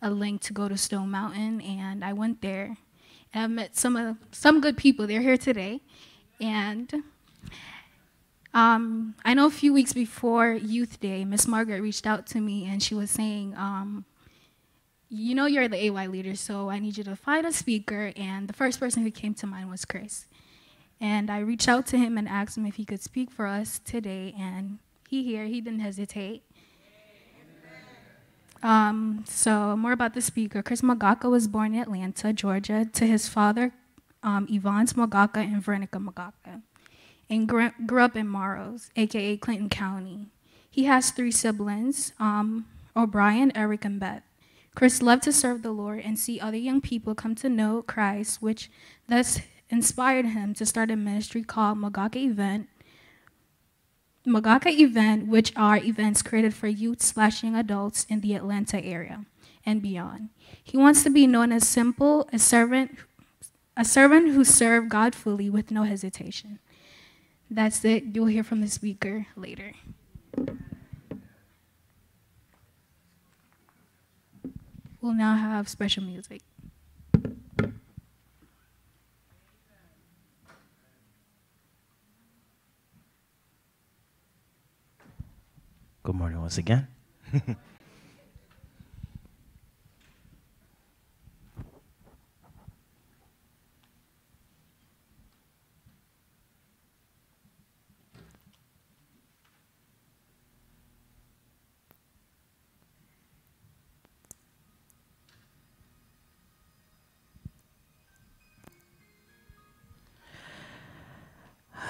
a link to go to Stone Mountain, and I went there. And I met some of some good people. They're here today, and um, I know a few weeks before Youth Day, Miss Margaret reached out to me, and she was saying, um, "You know, you're the AY leader, so I need you to find a speaker." And the first person who came to mind was Chris. And I reached out to him and asked him if he could speak for us today, and he here. He didn't hesitate. Um, so more about the speaker. Chris Magaka was born in Atlanta, Georgia, to his father, um, Yvonne Magaka and Veronica Magaka, and grew, grew up in Morrows, aka Clayton County. He has three siblings, um, O'Brien, Eric, and Beth. Chris loved to serve the Lord and see other young people come to know Christ, which thus inspired him to start a ministry called Magaka Event, Magaka event, which are events created for youth slash young adults in the Atlanta area and beyond. He wants to be known as simple, a servant, a servant who served God fully with no hesitation. That's it. You'll hear from the speaker later. We'll now have special music. Good morning once again.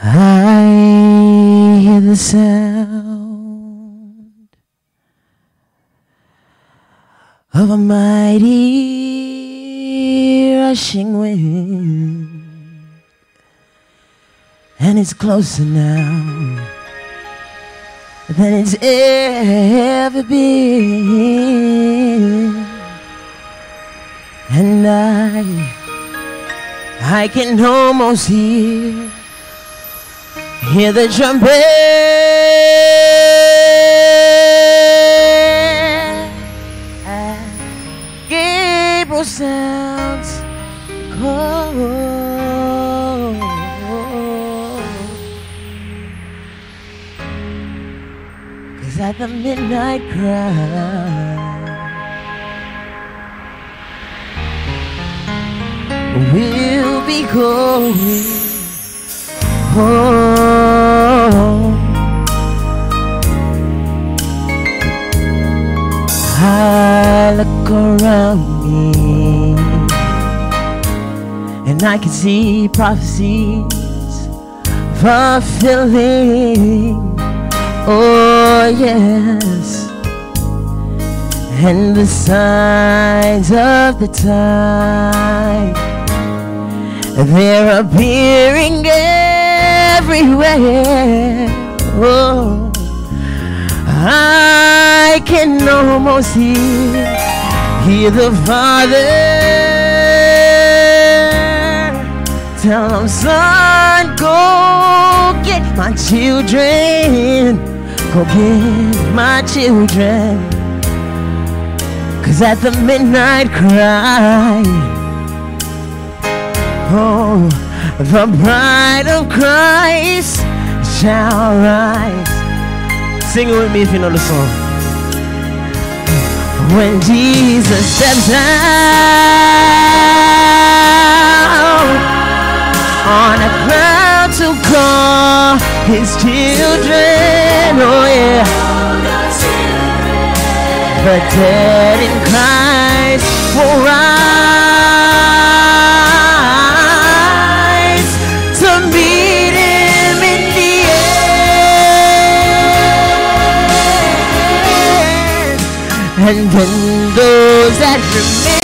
I hear the sound of a mighty rushing wind, and it's closer now than it's ever been, and I, I can almost hear hear the trumpet Gabriel sounds call Cause at the midnight cry We'll be going home. I look around me and I can see prophecies fulfilling. Oh, yes. And the signs of the time, they're appearing everywhere. Oh, I can almost hear, hear the Father tell him, son, go get my children, go get my children. Cause at the midnight cry, oh, the bride of Christ shall rise. Sing it with me if you know the song. When Jesus steps out on a cloud to call his children, oh yeah. The dead in Christ will rise And then those that remain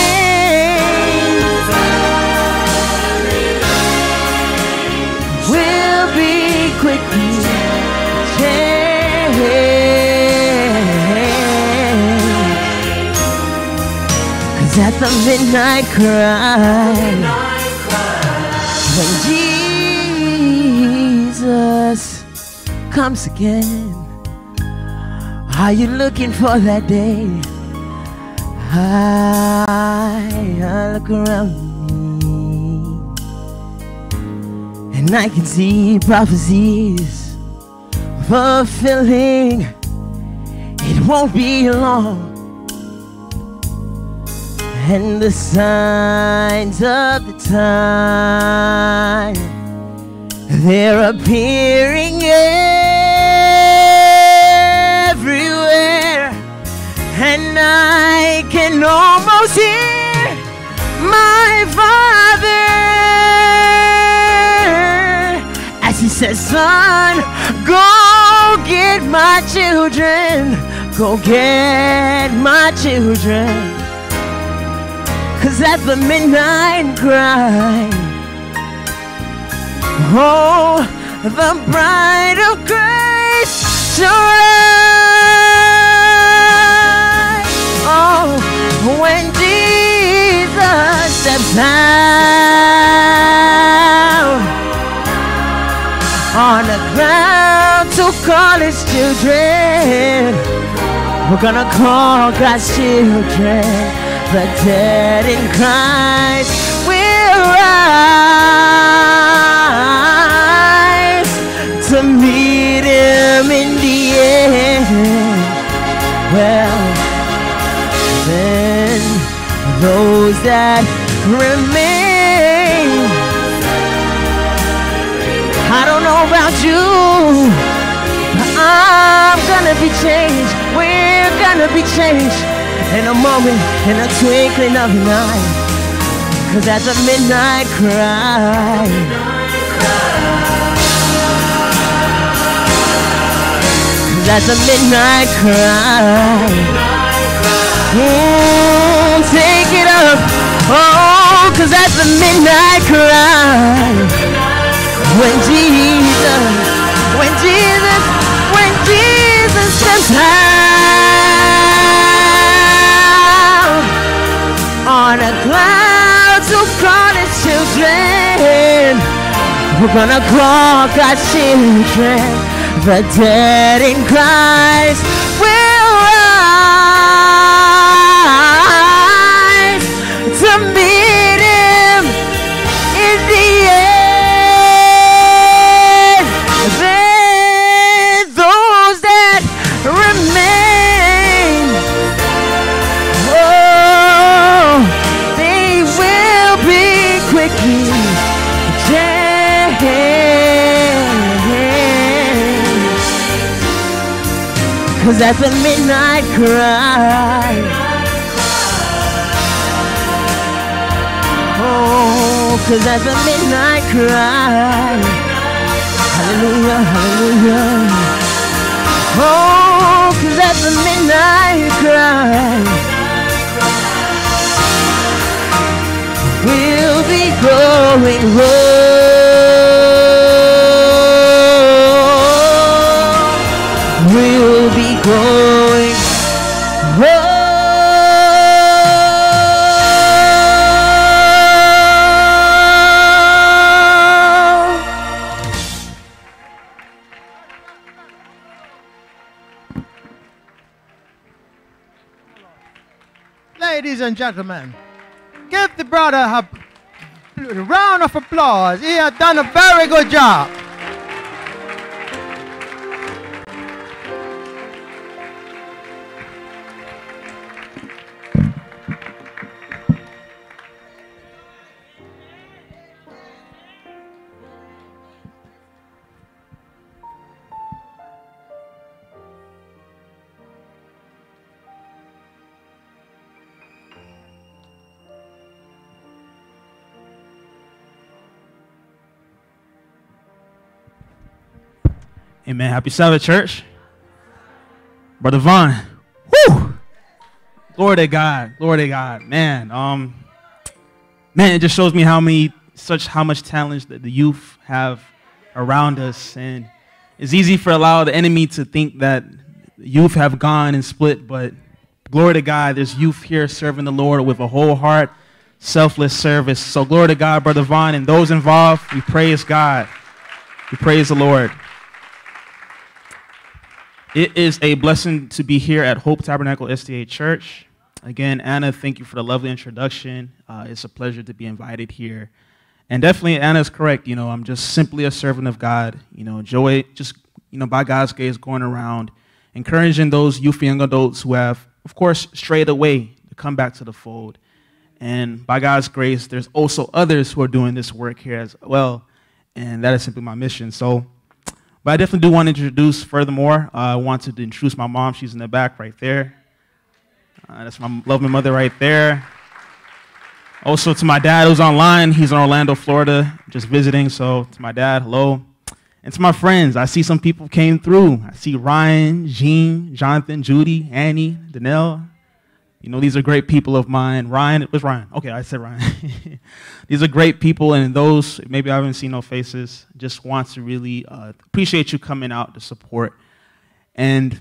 will be quickly changed. Cause at the midnight cry, when Jesus comes again, are you looking for that day? I, I look around me and I can see prophecies fulfilling. It won't be long. And the signs of the time, they're appearing everywhere. Son, go get my children, go get my children. Cause at the midnight cry, oh, the bride of grace shall rise. Oh, when Jesus steps out on the ground to call his children, we're gonna call God's children. The dead in Christ will rise to meet him in the end. Well, then those that remain, About you, I'm gonna be changed. We're gonna be changed in a moment, in a twinkling of an eye. Cause at the midnight cry, cause at the midnight cry, mm, take it up. Oh, cause at the midnight cry, when Jesus, when Jesus, when Jesus steps out on a cloud to call his children. We're gonna call God's children. The dead in Christ will At the midnight cry, oh, cause at the midnight cry, Hallelujah, hallelujah. Oh, cause at the midnight cry, we'll be going home. Gentlemen, give the brother a round of applause. He has done a very good job. Happy Sabbath, church. Brother Vaughn. Woo! Glory to God. Glory to God. Man, um, man, it just shows me how many such how much talent that the youth have around us. And it's easy for allow the enemy to think that youth have gone and split, but glory to God, there's youth here serving the Lord with a whole heart, selfless service. So glory to God, Brother Vaughn, and those involved, we praise God. We praise the Lord. It is a blessing to be here at Hope Tabernacle SDA Church. Again, Anna, thank you for the lovely introduction. Uh, it's a pleasure to be invited here. And definitely, Anna is correct. You know, I'm just simply a servant of God. You know, joy, just, you know, by God's grace, going around encouraging those youth and young adults who have, of course, strayed away to come back to the fold. And by God's grace, there's also others who are doing this work here as well. And that is simply my mission. So, but I definitely do want to introduce furthermore. Uh, I want to introduce my mom. She's in the back right there. Uh, that's my lovely mother right there. Also to my dad who's online. He's in Orlando, Florida, just visiting. So to my dad, hello. And to my friends, I see some people came through. I see Ryan, Jean, Jonathan, Judy, Annie, Danelle. You know, these are great people of mine. Ryan, it was Ryan. Okay, I said Ryan. these are great people, and those, maybe I haven't seen no faces, just want to really uh, appreciate you coming out to support. And,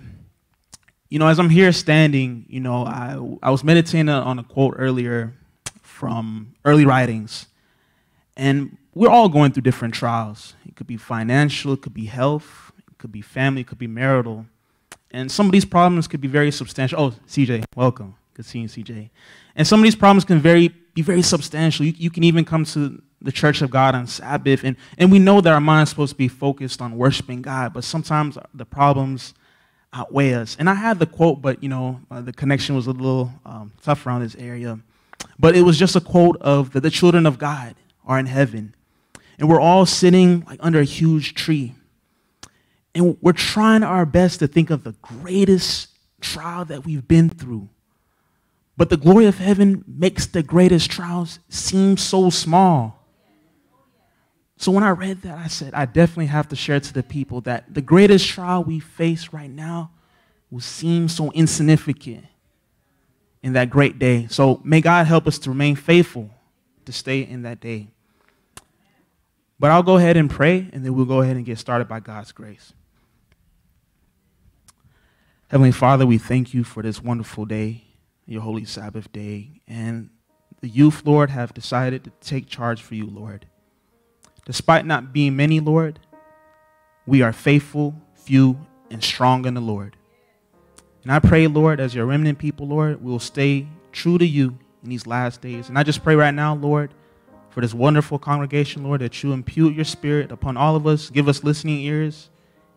you know, as I'm here standing, you know, I, I was meditating on a quote earlier from early writings. And we're all going through different trials. It could be financial, it could be health, it could be family, it could be marital. And some of these problems could be very substantial. Oh, CJ, welcome. Good seeing you, CJ. And some of these problems can very, be very substantial. You, you can even come to the church of God on Sabbath, and, and we know that our mind's supposed to be focused on worshiping God, but sometimes the problems outweigh us. And I had the quote, but you know, uh, the connection was a little um, tough around this area. But it was just a quote of that the children of God are in heaven, and we're all sitting like under a huge tree, and we're trying our best to think of the greatest trial that we've been through. But the glory of heaven makes the greatest trials seem so small. So when I read that, I said, I definitely have to share to the people that the greatest trial we face right now will seem so insignificant in that great day. So may God help us to remain faithful to stay in that day. But I'll go ahead and pray, and then we'll go ahead and get started by God's grace. Heavenly Father, we thank you for this wonderful day, your holy Sabbath day. And the youth, Lord, have decided to take charge for you, Lord. Despite not being many, Lord, we are faithful, few, and strong in the Lord. And I pray, Lord, as your remnant people, Lord, we will stay true to you in these last days. And I just pray right now, Lord, for this wonderful congregation, Lord, that you impute your spirit upon all of us. Give us listening ears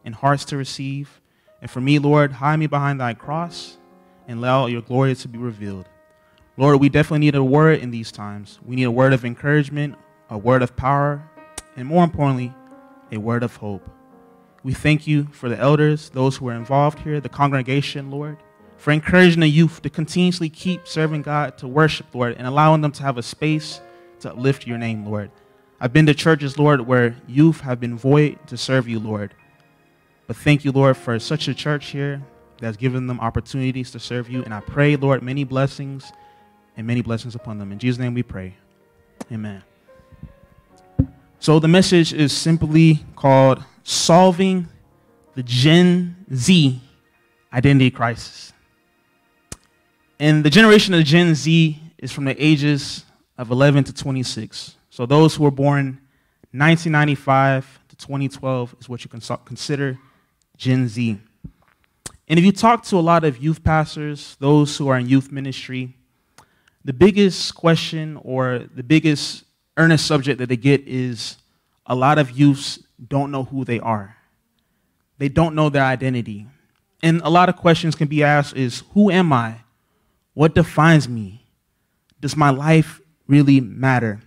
and hearts to receive. And for me, Lord, hide me behind thy cross and allow your glory to be revealed. Lord, we definitely need a word in these times. We need a word of encouragement, a word of power, and more importantly, a word of hope. We thank you for the elders, those who are involved here, the congregation, Lord, for encouraging the youth to continuously keep serving God, to worship, Lord, and allowing them to have a space to lift your name, Lord. I've been to churches, Lord, where youth have been void to serve you, Lord. But thank you, Lord, for such a church here that's given them opportunities to serve you. And I pray, Lord, many blessings and many blessings upon them. In Jesus' name we pray. Amen. So the message is simply called Solving the Gen Z Identity Crisis. And the generation of Gen Z is from the ages of 11 to 26. So those who were born 1995 to 2012 is what you can consider Gen Z. And if you talk to a lot of youth pastors, those who are in youth ministry, the biggest question or the biggest earnest subject that they get is a lot of youths don't know who they are. They don't know their identity. And a lot of questions can be asked is who am I? What defines me? Does my life really matter?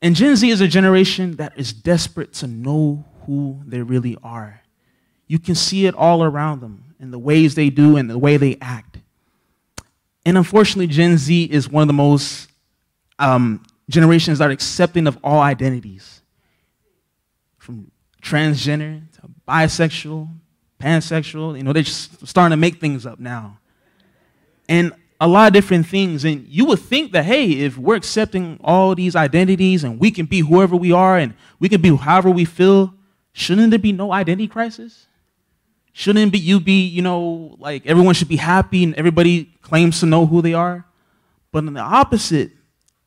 And Gen Z is a generation that is desperate to know who they really are. You can see it all around them in the ways they do and the way they act. And unfortunately, Gen Z is one of the most um, generations that are accepting of all identities from transgender to bisexual, pansexual. You know, they're just starting to make things up now. And a lot of different things. And you would think that, hey, if we're accepting all these identities and we can be whoever we are and we can be however we feel, shouldn't there be no identity crisis? Shouldn't be you be, you know, like everyone should be happy and everybody claims to know who they are? But on the opposite,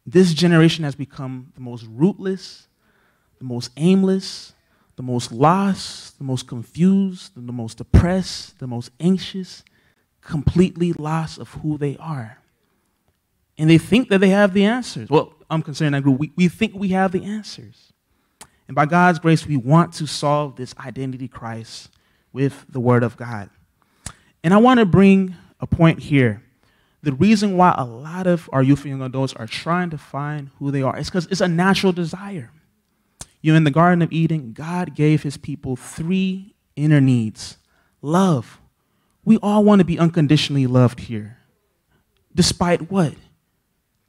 this generation has become the most rootless, the most aimless, the most lost, the most confused, the most depressed, the most anxious, completely lost of who they are. And they think that they have the answers. Well, I'm considering that group. We, we think we have the answers. And by God's grace, we want to solve this identity crisis with the Word of God. And I want to bring a point here. The reason why a lot of our youth and young adults are trying to find who they are is because it's a natural desire. You know, in the Garden of Eden, God gave his people three inner needs love. We all want to be unconditionally loved here. Despite what?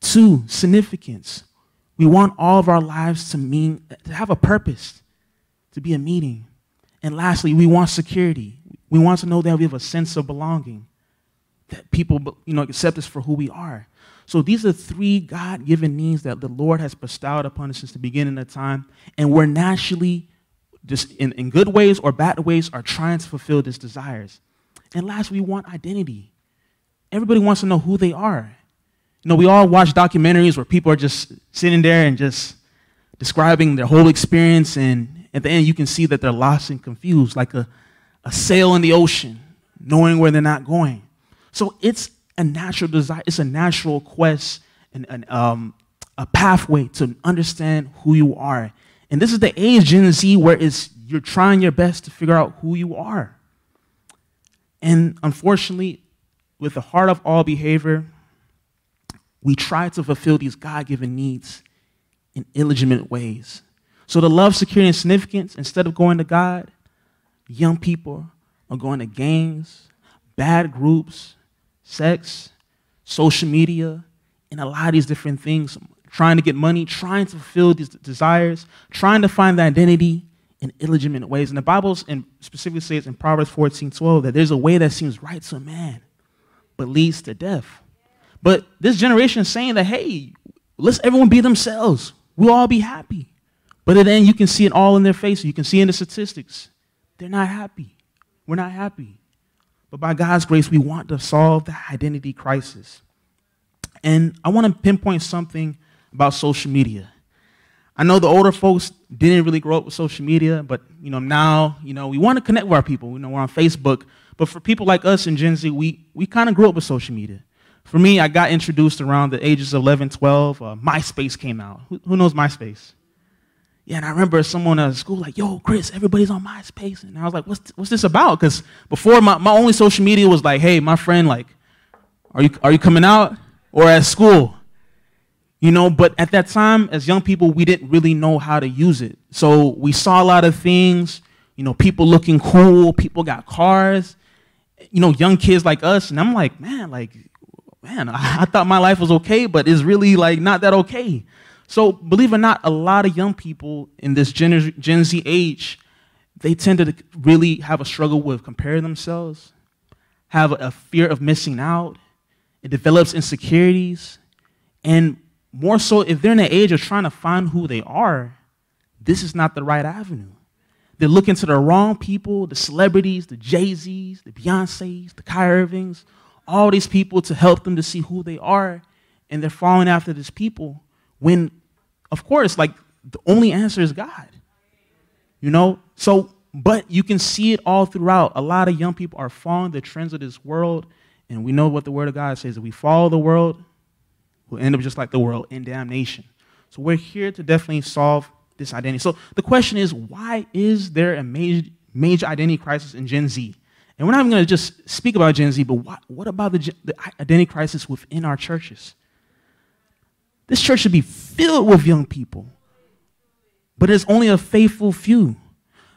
Two, significance. We want all of our lives to mean, to have a purpose, to be a meaning. And lastly, we want security. We want to know that we have a sense of belonging, that people you know, accept us for who we are. So these are three God given needs that the Lord has bestowed upon us since the beginning of time. And we're naturally, just in, in good ways or bad ways, are trying to fulfill these desires. And last, we want identity. Everybody wants to know who they are. You know, we all watch documentaries where people are just sitting there and just describing their whole experience, and at the end, you can see that they're lost and confused, like a, a sail in the ocean, knowing where they're not going. So it's a natural desire, it's a natural quest and, and um, a pathway to understand who you are. And this is the age, Gen Z, where it's, you're trying your best to figure out who you are. And unfortunately, with the heart of all behavior, we try to fulfill these God given needs in illegitimate ways. So, to love, security, and significance, instead of going to God, young people are going to gangs, bad groups, sex, social media, and a lot of these different things, trying to get money, trying to fulfill these desires, trying to find the identity in illegitimate ways. And the Bible specifically says in Proverbs 14 12 that there's a way that seems right to a man, but leads to death. But this generation is saying that, hey, let's everyone be themselves. We'll all be happy. But then you can see it all in their faces. You can see in the statistics. They're not happy. We're not happy. But by God's grace, we want to solve the identity crisis. And I want to pinpoint something about social media. I know the older folks didn't really grow up with social media, but you know now you know we want to connect with our people. You know we're on Facebook, but for people like us in Gen Z, we we kind of grew up with social media. For me, I got introduced around the ages of 11, 12. Uh, MySpace came out. Who, who, knows MySpace? Yeah, and I remember someone at school like, "Yo, Chris, everybody's on MySpace," and I was like, "What's th- what's this about?" Because before my, my only social media was like, "Hey, my friend, like, are you are you coming out?" Or at school, you know, but at that time, as young people, we didn't really know how to use it. So we saw a lot of things, you know, people looking cool, people got cars, you know, young kids like us. And I'm like, man, like, man, I, I thought my life was okay, but it's really like not that okay. So, believe it or not, a lot of young people in this Gen, Gen Z age, they tend to really have a struggle with comparing themselves, have a fear of missing out. It develops insecurities. And more so, if they're in the age of trying to find who they are, this is not the right avenue. They're looking to the wrong people, the celebrities, the Jay Z's, the Beyonce's, the Kyrie Irvings, all these people to help them to see who they are. And they're falling after these people when, of course, like the only answer is God. You know? So, but you can see it all throughout. A lot of young people are following the trends of this world. And we know what the Word of God says. If we follow the world, we'll end up just like the world in damnation. So we're here to definitely solve this identity. So the question is, why is there a major, major identity crisis in Gen Z? And we're not even going to just speak about Gen Z, but what, what about the, the identity crisis within our churches? This church should be filled with young people, but it's only a faithful few.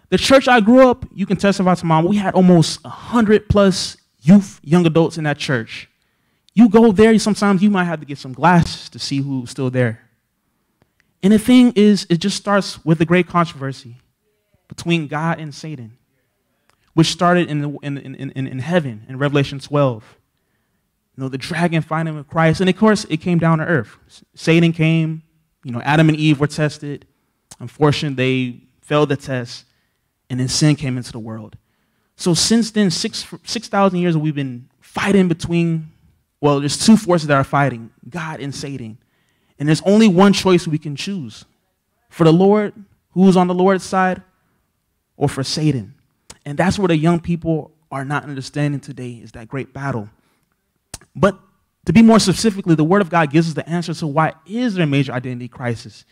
The church I grew up, you can testify to mom, we had almost 100 plus youth, young adults in that church. You go there, sometimes you might have to get some glasses to see who's still there. And the thing is, it just starts with the great controversy between God and Satan, which started in, the, in, in, in, in heaven in Revelation 12. Know, the dragon fighting with Christ. And of course, it came down to earth. Satan came, you know, Adam and Eve were tested. Unfortunately, they failed the test, and then sin came into the world. So since then, 6,000 6, years we've been fighting between, well, there's two forces that are fighting God and Satan. And there's only one choice we can choose for the Lord, who's on the Lord's side, or for Satan. And that's where the young people are not understanding today is that great battle. But to be more specifically, the Word of God gives us the answer to why is there a major identity crisis.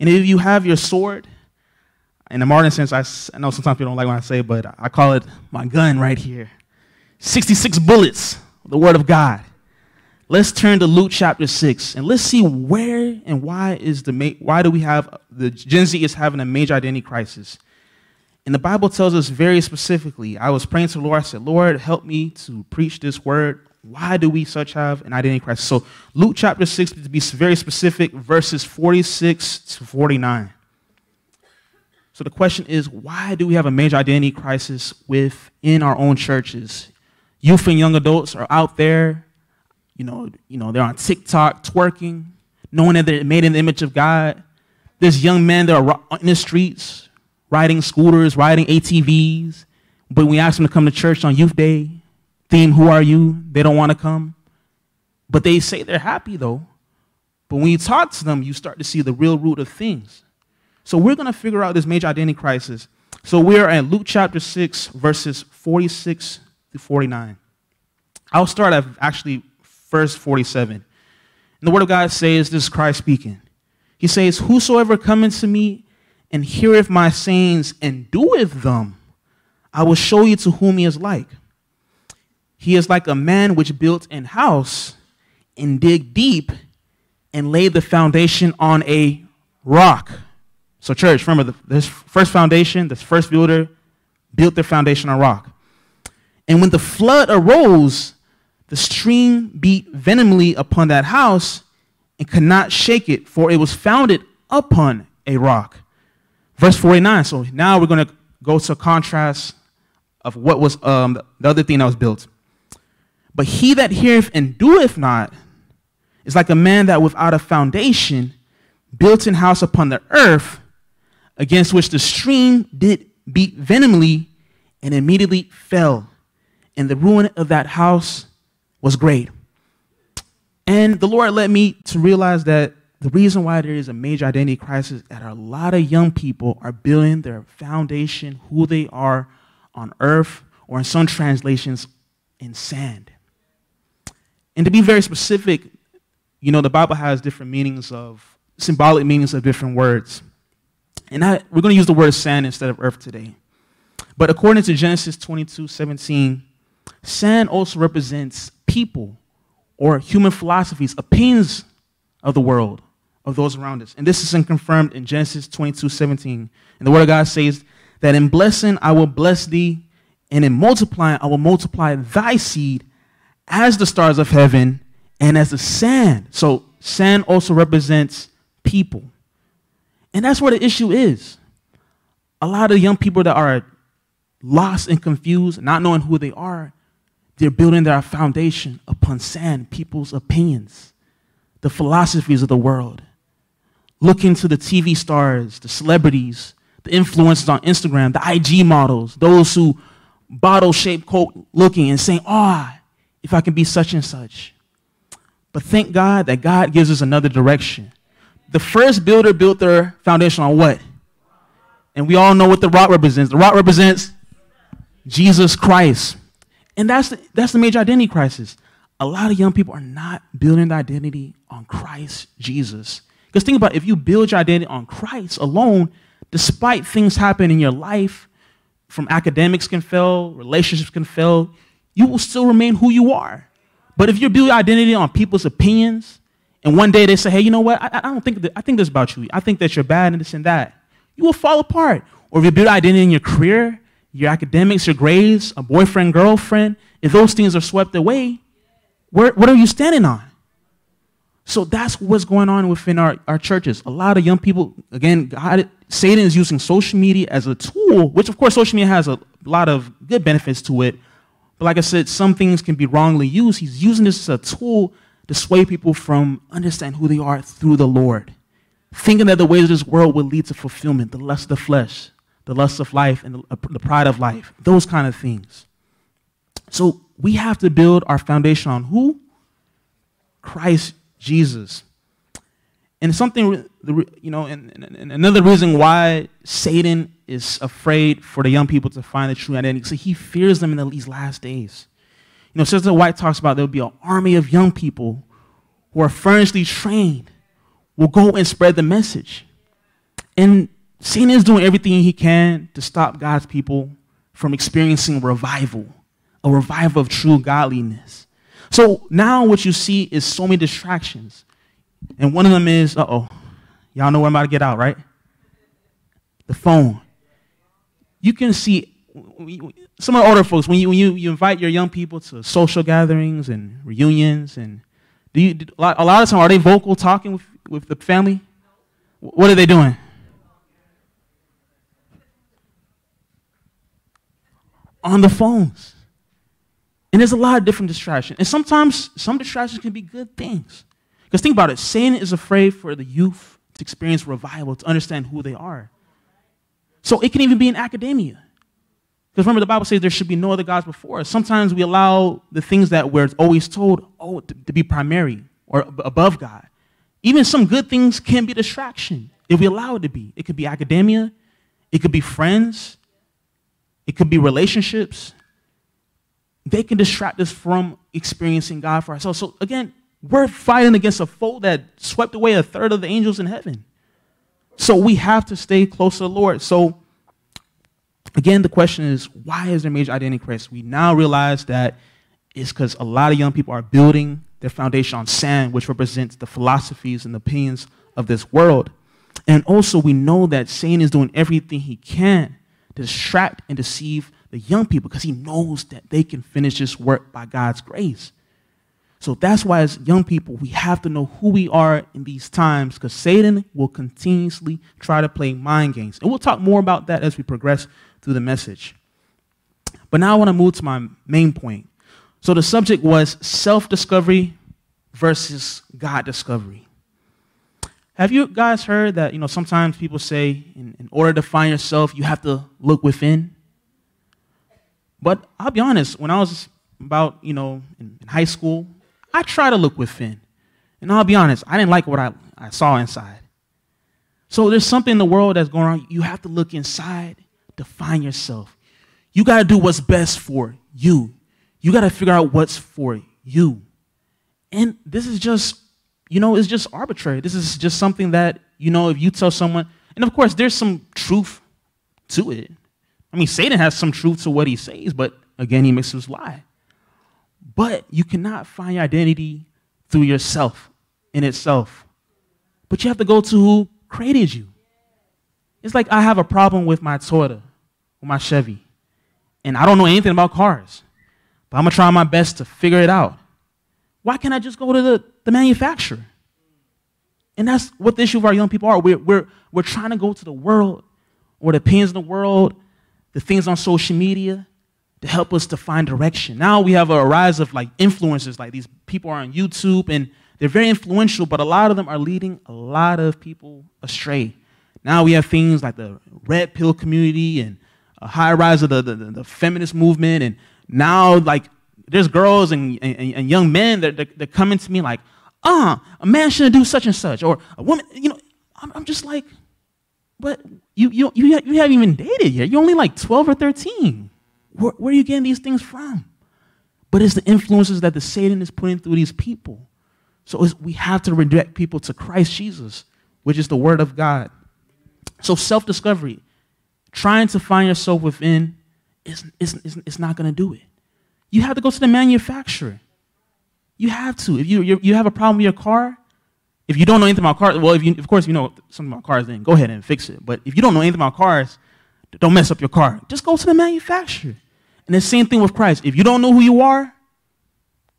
And if you have your sword, in the modern sense, I, I know sometimes people don't like when I say it, but I call it my gun right here. 66 bullets, the Word of God. Let's turn to Luke chapter 6 and let's see where and why is the ma- why do we have the Gen Z is having a major identity crisis. And the Bible tells us very specifically. I was praying to the Lord. I said, Lord, help me to preach this word. Why do we such have an identity crisis? So Luke chapter 6, to be very specific, verses 46 to 49. So the question is, why do we have a major identity crisis within our own churches? Youth and young adults are out there you know, you know, they're on TikTok twerking, knowing that they're made in the image of God. There's young men that are in the streets, riding scooters, riding ATVs. But we ask them to come to church on youth day, theme, who are you? They don't want to come. But they say they're happy though. But when you talk to them, you start to see the real root of things. So we're going to figure out this major identity crisis. So we're at Luke chapter 6, verses 46 to 49. I'll start at actually verse 47. And the word of God says, this is Christ speaking. He says, Whosoever cometh to me and heareth my sayings and doeth them, I will show you to whom he is like. He is like a man which built an house and dig deep and laid the foundation on a rock. So, church, remember, this first foundation, this first builder built their foundation on rock. And when the flood arose, the stream beat venomly upon that house and could not shake it, for it was founded upon a rock. Verse 49. So now we're going to go to contrast of what was um, the other thing that was built. But he that heareth and doeth not is like a man that without a foundation built an house upon the earth, against which the stream did beat venomly and immediately fell. And the ruin of that house was great. And the Lord led me to realize that the reason why there is a major identity crisis is that a lot of young people are building their foundation, who they are on earth, or in some translations, in sand. And to be very specific, you know, the Bible has different meanings of, symbolic meanings of different words. And I, we're going to use the word sand instead of earth today. But according to Genesis 22 17, sand also represents people or human philosophies, opinions of the world, of those around us. And this is confirmed in Genesis 22 17. And the word of God says that in blessing I will bless thee, and in multiplying I will multiply thy seed as the stars of heaven and as the sand. So, sand also represents people. And that's where the issue is. A lot of young people that are lost and confused, not knowing who they are, they're building their foundation upon sand, people's opinions, the philosophies of the world. Looking to the TV stars, the celebrities, the influencers on Instagram, the IG models, those who bottle shaped coat looking and saying, Oh, if I can be such and such. But thank God that God gives us another direction. The first builder built their foundation on what? And we all know what the rock represents. The rock represents Jesus Christ. And that's the, that's the major identity crisis. A lot of young people are not building their identity on Christ Jesus. Because think about it, if you build your identity on Christ alone, despite things happening in your life, from academics can fail, relationships can fail, you will still remain who you are. But if you build your identity on people's opinions, and one day they say, hey, you know what? I, I don't think that, I think this about you. I think that you're bad and this and that. You will fall apart. Or if you build identity in your career, your academics, your grades, a boyfriend, girlfriend, if those things are swept away, where, what are you standing on? So that's what's going on within our, our churches. A lot of young people, again, God, Satan is using social media as a tool, which of course social media has a lot of good benefits to it. But like I said, some things can be wrongly used. He's using this as a tool to sway people from understanding who they are through the Lord. Thinking that the ways of this world will lead to fulfillment, the lust of the flesh, the lust of life, and the, uh, the pride of life, those kind of things. So we have to build our foundation on who? Christ Jesus. And something, you know, and, and, another reason why Satan is afraid for the young people to find the true identity, so he fears them in these last days. You know, Sister White talks about there will be an army of young people who are furnacely trained, will go and spread the message. And Satan is doing everything he can to stop God's people from experiencing revival, a revival of true godliness. So now what you see is so many distractions. And one of them is, uh oh, y'all know where I'm about to get out, right? The phone. You can see some of the older folks, when you, when you, you invite your young people to social gatherings and reunions, and do you, a lot of time, are they vocal talking with, with the family? What are they doing? On the phones. And there's a lot of different distractions. And sometimes some distractions can be good things. Because think about it Satan is afraid for the youth to experience revival, to understand who they are. So it can even be in academia. Because remember, the Bible says there should be no other gods before us. Sometimes we allow the things that we're always told, oh, to, to be primary or above God. Even some good things can be distraction if we allow it to be. It could be academia, it could be friends, it could be relationships. They can distract us from experiencing God for ourselves. So again, we're fighting against a foe that swept away a third of the angels in heaven. So we have to stay close to the Lord. So again, the question is, why is there major identity crisis? We now realize that it's because a lot of young people are building their foundation on sand, which represents the philosophies and opinions of this world. And also, we know that Satan is doing everything he can to distract and deceive the young people because he knows that they can finish this work by God's grace. So that's why, as young people, we have to know who we are in these times because Satan will continuously try to play mind games. And we'll talk more about that as we progress through the message. But now I want to move to my main point. So the subject was self discovery versus God discovery. Have you guys heard that, you know, sometimes people say in, in order to find yourself, you have to look within? But I'll be honest, when I was about, you know, in, in high school, I try to look within. And I'll be honest, I didn't like what I, I saw inside. So there's something in the world that's going on. You have to look inside to find yourself. You got to do what's best for you. You got to figure out what's for you. And this is just, you know, it's just arbitrary. This is just something that, you know, if you tell someone, and of course, there's some truth to it. I mean, Satan has some truth to what he says, but again, he makes us lie. But you cannot find your identity through yourself in itself. But you have to go to who created you. It's like I have a problem with my Toyota, with my Chevy, and I don't know anything about cars, but I'm gonna try my best to figure it out. Why can't I just go to the, the manufacturer? And that's what the issue of our young people are. We're, we're, we're trying to go to the world or the opinions in the world, the things on social media to help us to find direction. Now we have a rise of like influencers, like these people are on YouTube and they're very influential, but a lot of them are leading a lot of people astray. Now we have things like the red pill community and a high rise of the, the, the feminist movement. And now, like, there's girls and, and, and young men that, that come into me like, uh, a man shouldn't do such and such. Or a woman, you know, I'm, I'm just like, but you, you, you, you haven't even dated yet. You're only like 12 or 13. Where, where are you getting these things from? But it's the influences that the Satan is putting through these people. So we have to redirect people to Christ Jesus, which is the Word of God. So self discovery, trying to find yourself within, is, is, is, is not going to do it. You have to go to the manufacturer. You have to. If you, you, have a problem with your car, if you don't know anything about cars, well, if you, of course you know something about cars, then go ahead and fix it. But if you don't know anything about cars, don't mess up your car. Just go to the manufacturer. And the same thing with Christ. If you don't know who you are,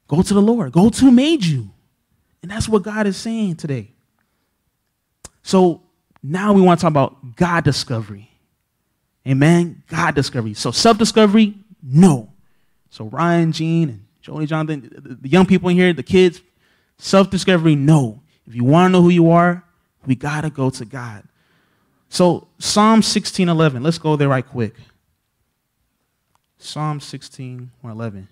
go to the Lord. Go to who made you. And that's what God is saying today. So now we want to talk about God discovery. Amen. God discovery. So self discovery, no. So Ryan, Gene, and Joni, Jonathan, the young people in here, the kids, self discovery, no. If you want to know who you are, we got to go to God. So Psalm 16:11. Let's go there right quick. Psalm 16:11.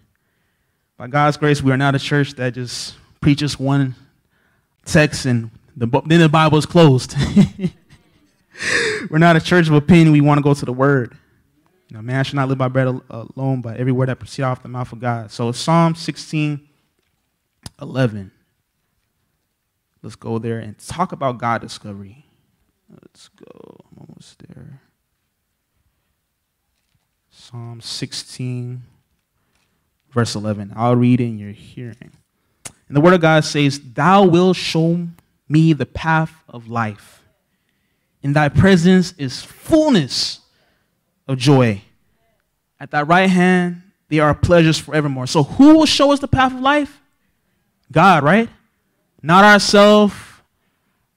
By God's grace, we are not a church that just preaches one text and the, then the Bible is closed. We're not a church of opinion. We want to go to the Word. You know, man should not live by bread alone, but every word that proceeds off the mouth of God. So Psalm 16:11. Let's go there and talk about God discovery. Let's go. I'm almost there. Psalm 16, verse 11. I'll read in your hearing. And the word of God says, Thou wilt show me the path of life. In thy presence is fullness of joy. At thy right hand, there are pleasures forevermore. So, who will show us the path of life? God, right? Not ourselves,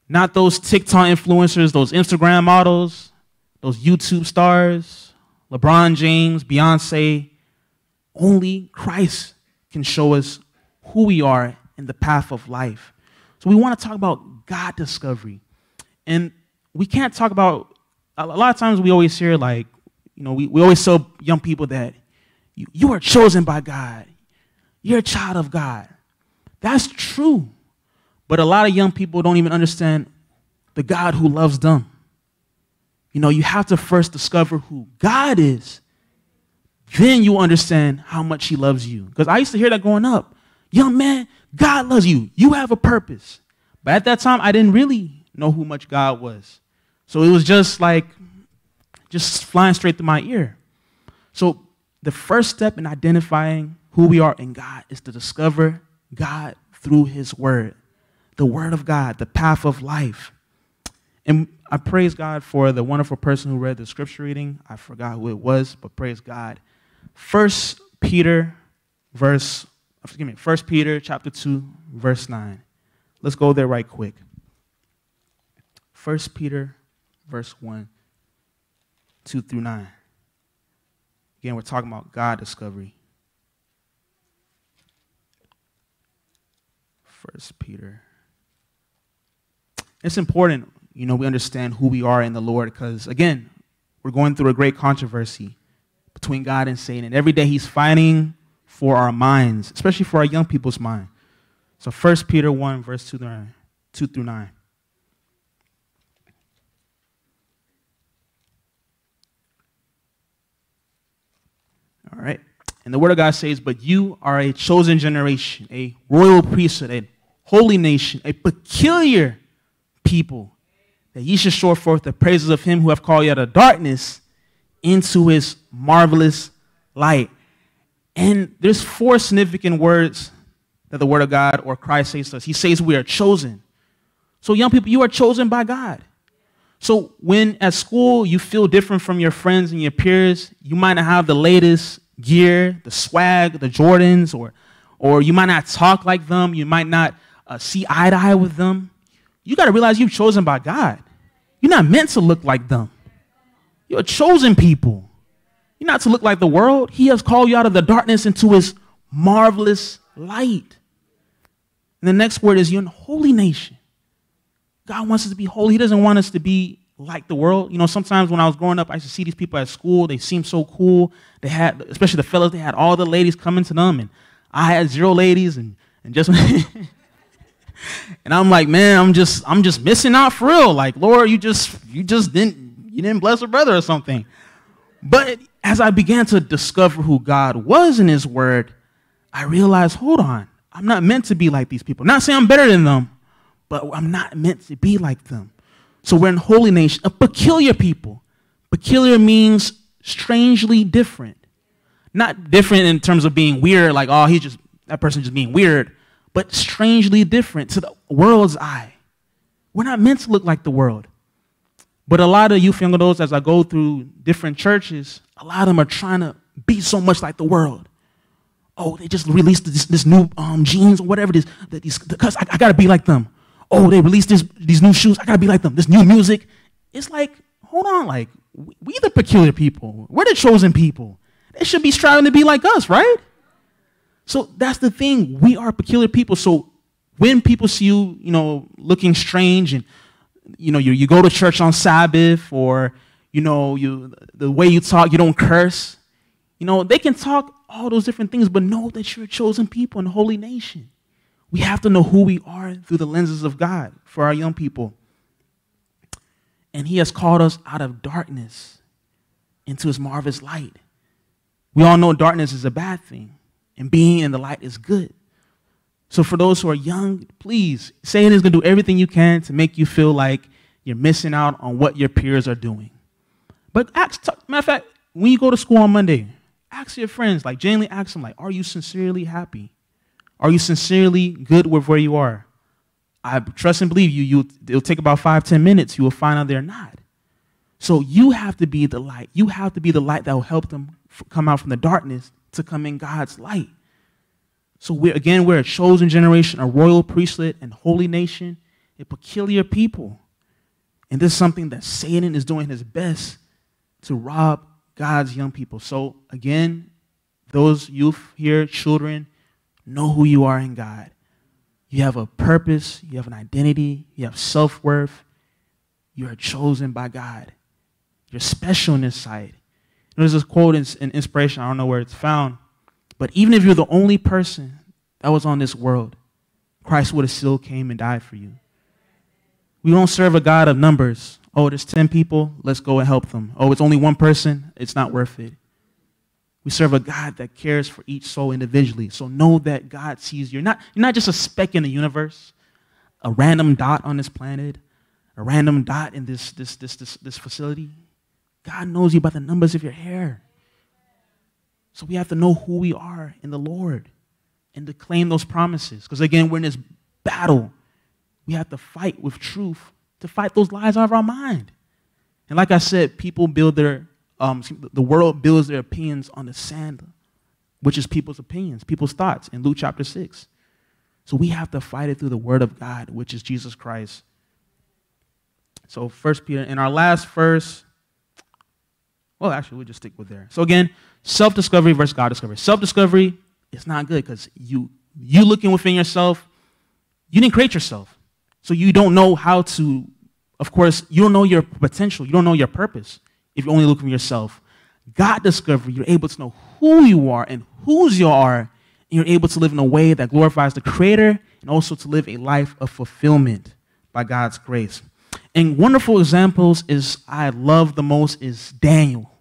not those TikTok influencers, those Instagram models, those YouTube stars, LeBron James, Beyonce. Only Christ can show us who we are in the path of life. So, we want to talk about God discovery. And we can't talk about a lot of times we always hear like you know we, we always tell young people that you, you are chosen by god you're a child of god that's true but a lot of young people don't even understand the god who loves them. You know you have to first discover who god is. Then you understand how much he loves you. Because i used to hear that growing up. Young man god loves you. You have a purpose. But at that time i didn't really know who much god was. So it was just like, just flying straight through my ear. So the first step in identifying who we are in God is to discover God through His Word, the Word of God, the path of life. And I praise God for the wonderful person who read the scripture reading. I forgot who it was, but praise God. First Peter, verse, excuse me, First Peter chapter 2, verse 9. Let's go there right quick. First Peter verse 1, 2 through 9. Again, we're talking about God discovery. First Peter. It's important, you know, we understand who we are in the Lord because, again, we're going through a great controversy between God and Satan. And every day he's fighting for our minds, especially for our young people's mind. So 1 Peter 1, verse 2 through 9. 2 through 9. All right. And the word of God says, But you are a chosen generation, a royal priesthood, a holy nation, a peculiar people, that ye should show forth the praises of him who have called you out of darkness into his marvelous light. And there's four significant words that the word of God or Christ says to us. He says we are chosen. So, young people, you are chosen by God. So, when at school you feel different from your friends and your peers, you might not have the latest gear, the swag, the Jordans, or, or you might not talk like them, you might not uh, see eye to eye with them. You got to realize you're chosen by God. You're not meant to look like them. You're a chosen people. You're not to look like the world. He has called you out of the darkness into his marvelous light. And the next word is you're a holy nation. God wants us to be holy. He doesn't want us to be like the world. You know, sometimes when I was growing up, I used to see these people at school. They seemed so cool. They had, especially the fellas, they had all the ladies coming to them, and I had zero ladies, and and just. and I'm like, man, I'm just, I'm just missing out for real. Like, Lord, you just, you just didn't, you didn't bless a brother or something. But as I began to discover who God was in His Word, I realized, hold on, I'm not meant to be like these people. Not saying I'm better than them, but I'm not meant to be like them. So we're in holy nation, a peculiar people. Peculiar means strangely different. Not different in terms of being weird, like, oh, he's just, that person just being weird, but strangely different to the world's eye. We're not meant to look like the world. But a lot of youth young adults, as I go through different churches, a lot of them are trying to be so much like the world. Oh, they just released this, this new um, jeans or whatever it is. That These, because I, I got to be like them oh, they released this, these new shoes. I gotta be like them. This new music. It's like, hold on, like we the peculiar people. We're the chosen people. They should be striving to be like us, right? So that's the thing. We are peculiar people. So when people see you, you know, looking strange and you know, you, you go to church on Sabbath or you know, you the way you talk, you don't curse. You know, they can talk all those different things, but know that you're a chosen people and a holy nation. We have to know who we are through the lenses of God for our young people. And He has called us out of darkness into His marvelous light. We all know darkness is a bad thing, and being in the light is good. So, for those who are young, please, Satan is going to do everything you can to make you feel like you're missing out on what your peers are doing. But, ask, matter of fact, when you go to school on Monday, ask your friends, like genuinely ask them, like, are you sincerely happy? Are you sincerely good with where you are? I trust and believe you. you it'll take about five, ten minutes. You will find out they're not. So you have to be the light. You have to be the light that will help them come out from the darkness to come in God's light. So we're again, we're a chosen generation, a royal priesthood, and holy nation, a peculiar people. And this is something that Satan is doing his best to rob God's young people. So again, those youth here, children, Know who you are in God. You have a purpose, you have an identity, you have self worth. You are chosen by God. You're special in His sight. There's this quote in, in Inspiration, I don't know where it's found, but even if you're the only person that was on this world, Christ would have still came and died for you. We don't serve a God of numbers. Oh, there's 10 people, let's go and help them. Oh, it's only one person, it's not worth it. We serve a God that cares for each soul individually. So know that God sees you. You're not, you're not just a speck in the universe, a random dot on this planet, a random dot in this, this, this, this, this facility. God knows you by the numbers of your hair. So we have to know who we are in the Lord and to claim those promises. Because again, we're in this battle. We have to fight with truth to fight those lies out of our mind. And like I said, people build their um, the world builds their opinions on the sand, which is people's opinions, people's thoughts in Luke chapter 6. So we have to fight it through the word of God, which is Jesus Christ. So first Peter, in our last verse, well, actually, we'll just stick with there. So again, self-discovery versus God discovery. Self-discovery is not good because you you looking within yourself, you didn't create yourself. So you don't know how to, of course, you don't know your potential, you don't know your purpose if you only look from yourself. God discovery, you're able to know who you are and whose you are, and you're able to live in a way that glorifies the Creator and also to live a life of fulfillment by God's grace. And wonderful examples is I love the most is Daniel.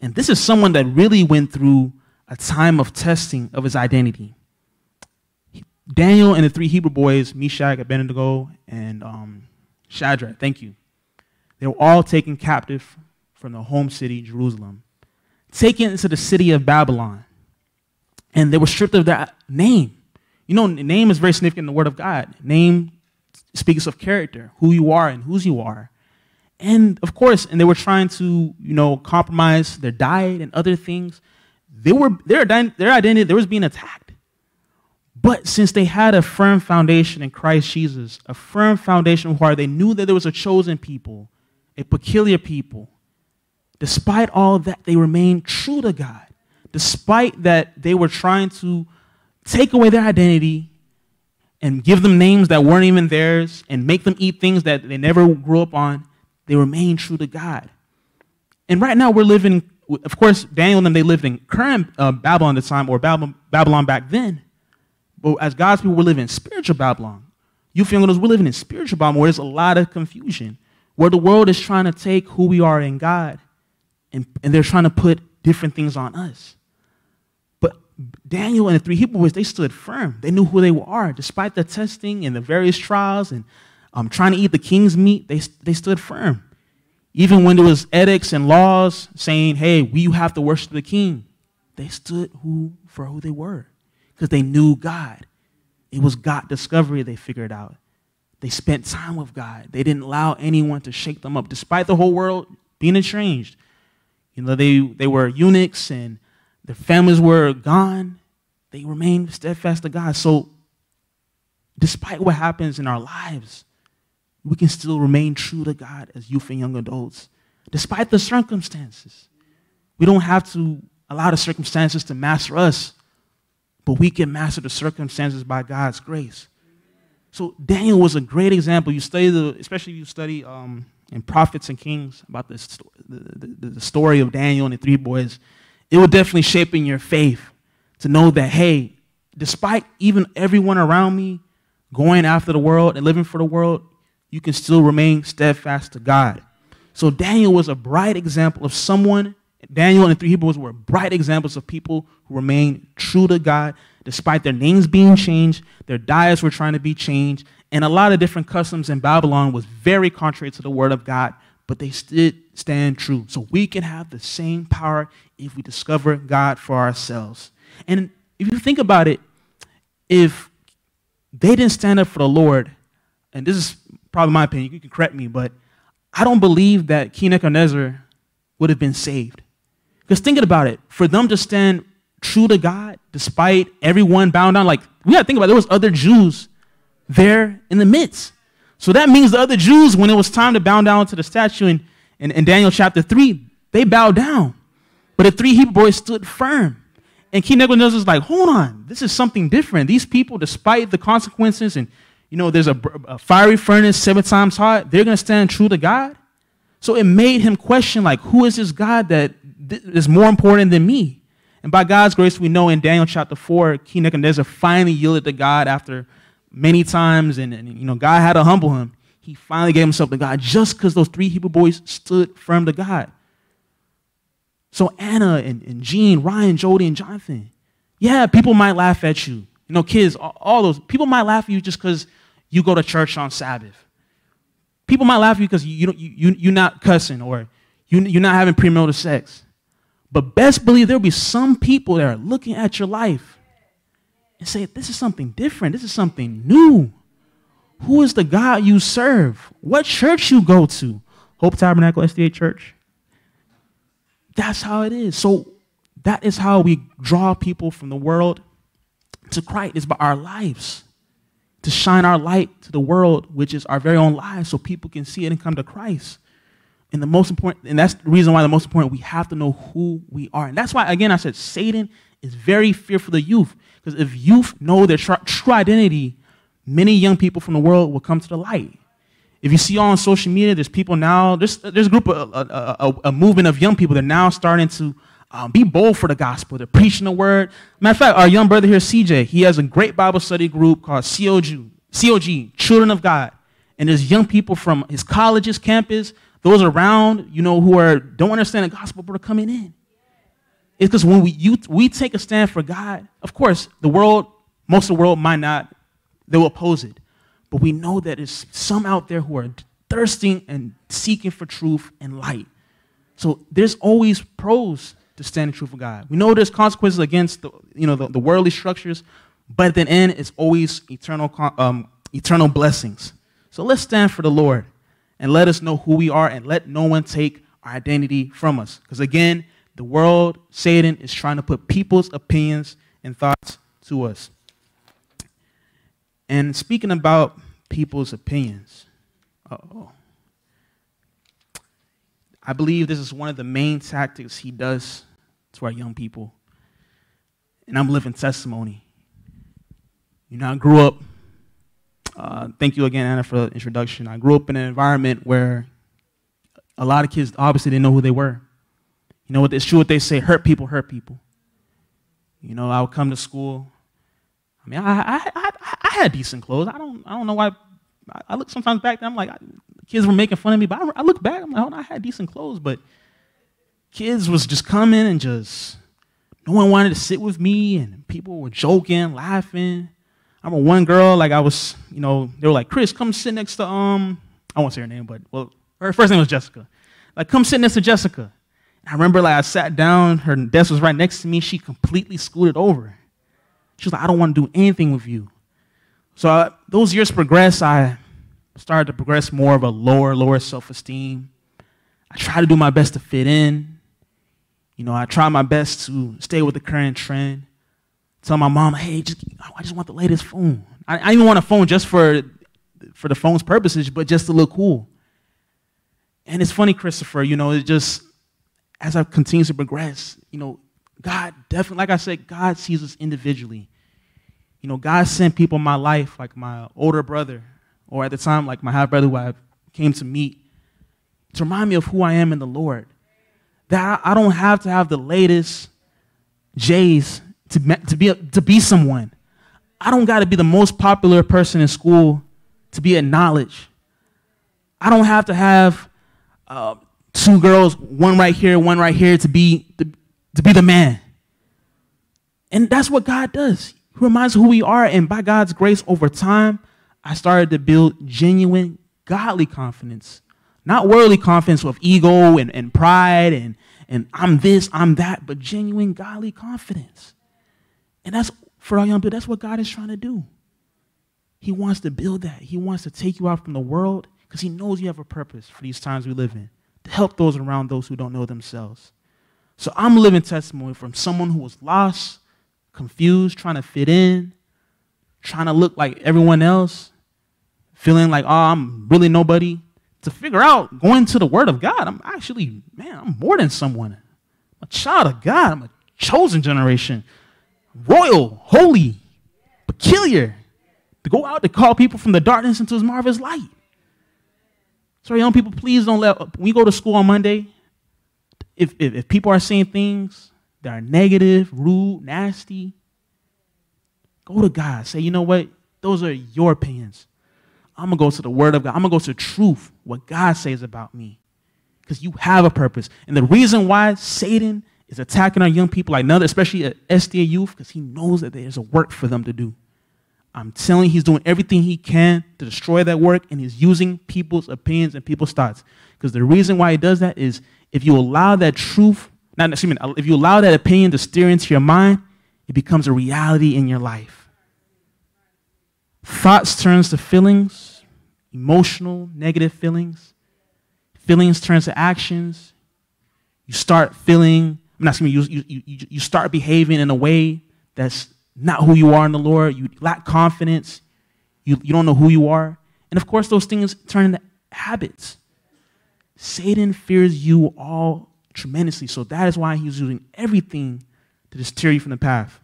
And this is someone that really went through a time of testing of his identity. Daniel and the three Hebrew boys, Meshach, Abednego, and um, Shadrach, thank you. They were all taken captive from the home city, Jerusalem, taken into the city of Babylon. And they were stripped of their name. You know, name is very significant in the Word of God. Name speaks of character, who you are and whose you are. And of course, and they were trying to, you know, compromise their diet and other things. They were their, their identity, they was being attacked. But since they had a firm foundation in Christ Jesus, a firm foundation where they knew that there was a chosen people, a peculiar people, despite all that, they remained true to God. Despite that, they were trying to take away their identity and give them names that weren't even theirs and make them eat things that they never grew up on, they remained true to God. And right now, we're living, of course, Daniel and them, they lived in current uh, Babylon at the time or Babylon, Babylon back then. But as God's people, we're living in spiritual Babylon. You feel those we're living in spiritual Babylon where there's a lot of confusion, where the world is trying to take who we are in God and, and they're trying to put different things on us. But Daniel and the three Hebrew boys, they stood firm. They knew who they were. Despite the testing and the various trials and um, trying to eat the king's meat, they, they stood firm. Even when there was edicts and laws saying, hey, we have to worship the king, they stood who for who they were because they knew God. It was God discovery they figured out. They spent time with God. They didn't allow anyone to shake them up, despite the whole world being estranged. You know, they, they were eunuchs and their families were gone. They remained steadfast to God. So, despite what happens in our lives, we can still remain true to God as youth and young adults, despite the circumstances. We don't have to allow the circumstances to master us, but we can master the circumstances by God's grace. So Daniel was a great example. You study the, especially if you study um, in prophets and kings about this, the, the, the story of Daniel and the three boys. It will definitely shape in your faith to know that hey, despite even everyone around me going after the world and living for the world, you can still remain steadfast to God. So Daniel was a bright example of someone. Daniel and the three Hebrews were bright examples of people who remained true to God despite their names being changed, their diets were trying to be changed, and a lot of different customs in Babylon was very contrary to the word of God, but they still stand true. So we can have the same power if we discover God for ourselves. And if you think about it, if they didn't stand up for the Lord, and this is probably my opinion, you can correct me, but I don't believe that King Nebuchadnezzar would have been saved. Because thinking about it, for them to stand true to God despite everyone bowing down, like we gotta think about it, there was other Jews there in the midst. So that means the other Jews, when it was time to bow down to the statue in, in, in Daniel chapter 3, they bowed down. But the three Hebrew boys stood firm. And King Nebuchadnezzar was like, hold on, this is something different. These people, despite the consequences, and you know, there's a, a fiery furnace seven times hot, they're gonna stand true to God. So it made him question, like, who is this God that is more important than me? And by God's grace, we know in Daniel chapter 4, King Nebuchadnezzar finally yielded to God after many times, and, and you know, God had to humble him. He finally gave himself to God just because those three Hebrew boys stood firm to God. So Anna and, and Jean, Ryan, Jodie, and Jonathan, yeah, people might laugh at you. You know, kids, all those, people might laugh at you just because you go to church on Sabbath. People might laugh at you because you, you, you, you're not cussing or you, you're not having premarital sex. But best believe there'll be some people that are looking at your life and say, This is something different. This is something new. Who is the God you serve? What church you go to? Hope Tabernacle SDA Church. That's how it is. So that is how we draw people from the world to Christ, is by our lives. To shine our light to the world, which is our very own lives, so people can see it and come to Christ. And the most important, and that's the reason why the most important, we have to know who we are. And that's why, again, I said Satan is very fearful of the youth. Because if youth know their tr- true identity, many young people from the world will come to the light. If you see all on social media, there's people now, there's, there's a group, of, a, a, a movement of young people that are now starting to um, be bold for the gospel. They're preaching the word. Matter of fact, our young brother here, CJ, he has a great Bible study group called COG, COG Children of God. And there's young people from his colleges, campus, those around, you know, who are don't understand the gospel, but are coming in. It's because when we you, we take a stand for God, of course, the world, most of the world might not, they will oppose it. But we know that there's some out there who are thirsting and seeking for truth and light. So there's always pros to standing true for God. We know there's consequences against the, you know, the, the worldly structures, but at the end, it's always eternal, um, eternal blessings. So let's stand for the Lord and let us know who we are and let no one take our identity from us. Because again, the world, Satan, is trying to put people's opinions and thoughts to us. And speaking about people's opinions, oh, I believe this is one of the main tactics he does to our young people. And I'm living testimony. You know, I grew up, uh, thank you again, Anna, for the introduction. I grew up in an environment where a lot of kids obviously didn't know who they were. You know, it's true what they say hurt people hurt people. You know, I would come to school. I mean, I, I, I, I had decent clothes. I don't, I don't know why. I, look sometimes back and I'm like, I, kids were making fun of me, but I, I look back, I'm like, oh, I had decent clothes, but kids was just coming and just, no one wanted to sit with me, and people were joking, laughing. I remember one girl, like I was, you know, they were like, Chris, come sit next to, um, I won't say her name, but, well, her first name was Jessica. Like, come sit next to Jessica. I remember like I sat down, her desk was right next to me. She completely scooted over. She was like, I don't want to do anything with you. So uh, those years progressed. I started to progress more of a lower, lower self esteem. I tried to do my best to fit in. You know, I try my best to stay with the current trend. Tell my mom, hey, just, I just want the latest phone. I, I even want a phone just for, for the phone's purposes, but just to look cool. And it's funny, Khristopher, you know, it just, as I continue to progress, you know, God definitely, like I said, God sees us individually. You know, God sent people in my life, like my older brother, or at the time, like my half brother who I came to meet, to remind me of who I am in the Lord. That I don't have to have the latest J's to, to, be, to be someone. I don't got to be the most popular person in school to be acknowledged. I don't have to have uh, two girls, one right here, one right here, to be to, to be the man. And that's what God does. He reminds who we are, and by God's grace, over time, I started to build genuine, godly confidence. Not worldly confidence with ego and, and pride and, and I'm this, I'm that, but genuine, godly confidence. And that's for our young people, that's what God is trying to do. He wants to build that. He wants to take you out from the world because He knows you have a purpose for these times we live in to help those around those who don't know themselves. So I'm living testimony from someone who was lost, confused, trying to fit in, trying to look like everyone else, feeling like, oh, I'm really nobody, to figure out going to the Word of God. I'm actually, man, I'm more than someone. I'm a child of God. I'm a chosen generation, royal, holy, peculiar, to go out to call people from the darkness into His marvelous light. So, young people, please don't let, when we go to school on Monday, if, if, if people are saying things that are negative, rude, nasty, go to God. Say, you know what? Those are your opinions. I'm going to go to the Word of God. I'm going to go to truth, what God says about me. Because you have a purpose. And the reason why Satan is attacking our young people like another, especially at SDA youth, because he knows that there's a work for them to do. I'm telling you, he's doing everything he can to destroy that work, and he's using people's opinions and people's thoughts. Because the reason why he does that is if you allow that truth, not excuse me, if you allow that opinion to steer into your mind, it becomes a reality in your life. Thoughts turns to feelings, emotional, negative feelings. Feelings turn to actions. You start feeling, I'm not me, you, you, you, you start behaving in a way that's not who you are in the Lord. You lack confidence. You, you don't know who you are. And of course, those things turn into habits. Satan fears you all tremendously. So that is why he's using everything to just steer you from the path.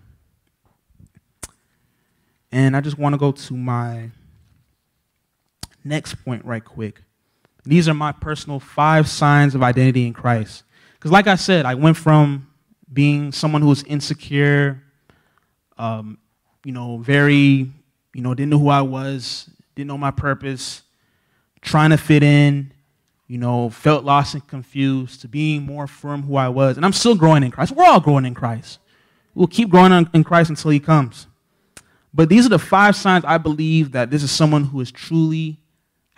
And I just want to go to my next point right quick. These are my personal five signs of identity in Christ. Because, like I said, I went from being someone who was insecure, um, you know, very, you know, didn't know who I was, didn't know my purpose, trying to fit in, you know, felt lost and confused, to being more firm who I was. And I'm still growing in Christ. We're all growing in Christ. We'll keep growing in Christ until He comes. But these are the five signs I believe that this is someone who is truly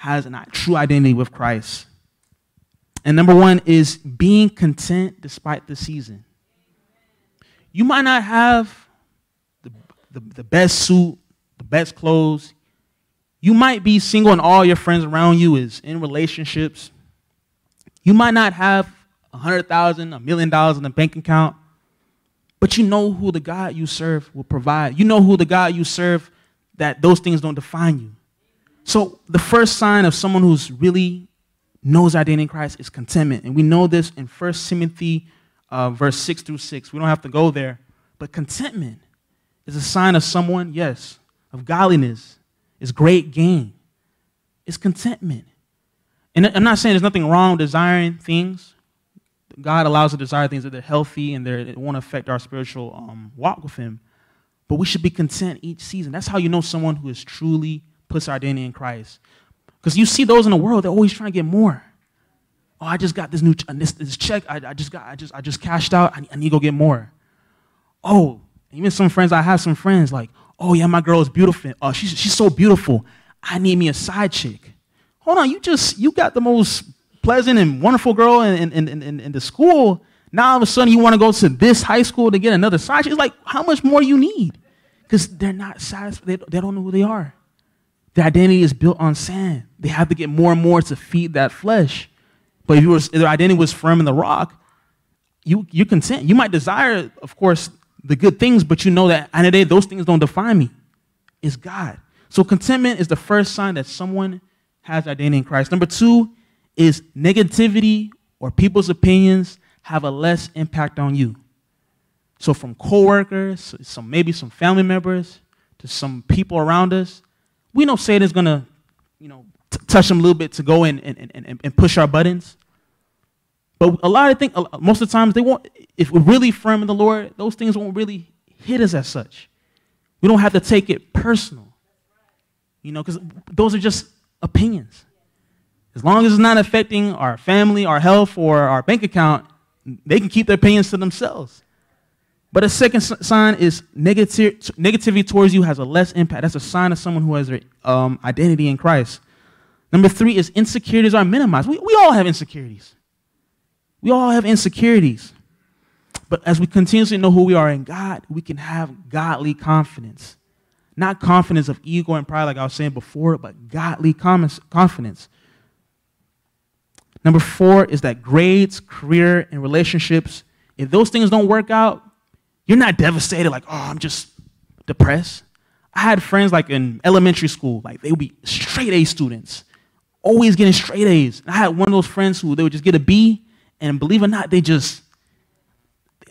has a true identity with Christ. And number one is being content despite the season. You might not have the, the, the, best suit, the best clothes. You might be single and all your friends around you is in relationships. You might not have a hundred thousand, a million dollars in the bank account, but you know who the God you serve will provide. You know who the God you serve that those things don't define you. So the first sign of someone who's really knows identity in Christ is contentment. And we know this in 1 Timothy uh, verse 6 through 6. We don't have to go there. But contentment is a sign of someone, yes, of godliness. is great gain. It's contentment. And I'm not saying there's nothing wrong with desiring things. God allows us to desire things that they're healthy and they're, it won't affect our spiritual um, walk with Him. But we should be content each season. That's how you know someone who is truly puts our identity in Christ. Because you see those in the world, they're always trying to get more. Oh, I just got this new this, this check. I, I, just got I just I just cashed out. I, I need to go get more. Oh, even some friends, I have some friends like, oh yeah, my girl is beautiful. Oh, she's she's so beautiful. I need me a side chick. Hold on, you just you got the most pleasant and wonderful girl in, in, in, in, the school. Now all of a sudden you want to go to this high school to get another side chick. It's like, how much more you need? Because they're not satisfied. They, they don't know who they are. Their identity is built on sand. They have to get more and more to feed that flesh. But if, was, if their identity was firm in the rock, you, you're content. You might desire, of course, the good things, but you know that at the day, those things don't define me. It's God. So contentment is the first sign that someone has identity in Christ. Number two is negativity or people's opinions have a less impact on you. So from coworkers, some maybe some family members, to some people around us, we know Satan's gonna, you know, touch them a little bit to go in and, and, and, and push our buttons. But a lot of things, most of the times, they won't. If we're really firm in the Lord, those things won't really hit us as such. We don't have to take it personal, you know, because those are just opinions. As long as it's not affecting our family, our health, or our bank account, they can keep their opinions to themselves. But a second sign is negative, negativity towards you has a less impact. That's a sign of someone who has their um, identity in Christ. Number three is insecurities are minimized. We, we all have insecurities. We all have insecurities. But as we continuously know who we are in God, we can have godly confidence. Not confidence of ego and pride, like I was saying before, but godly confidence. Number four is that grades, career, and relationships, if those things don't work out, you're not devastated, like, oh, I'm just depressed. I had friends like in elementary school, like they would be straight A students, always getting straight A's. And I had one of those friends who they would just get a B, and believe it or not, they just,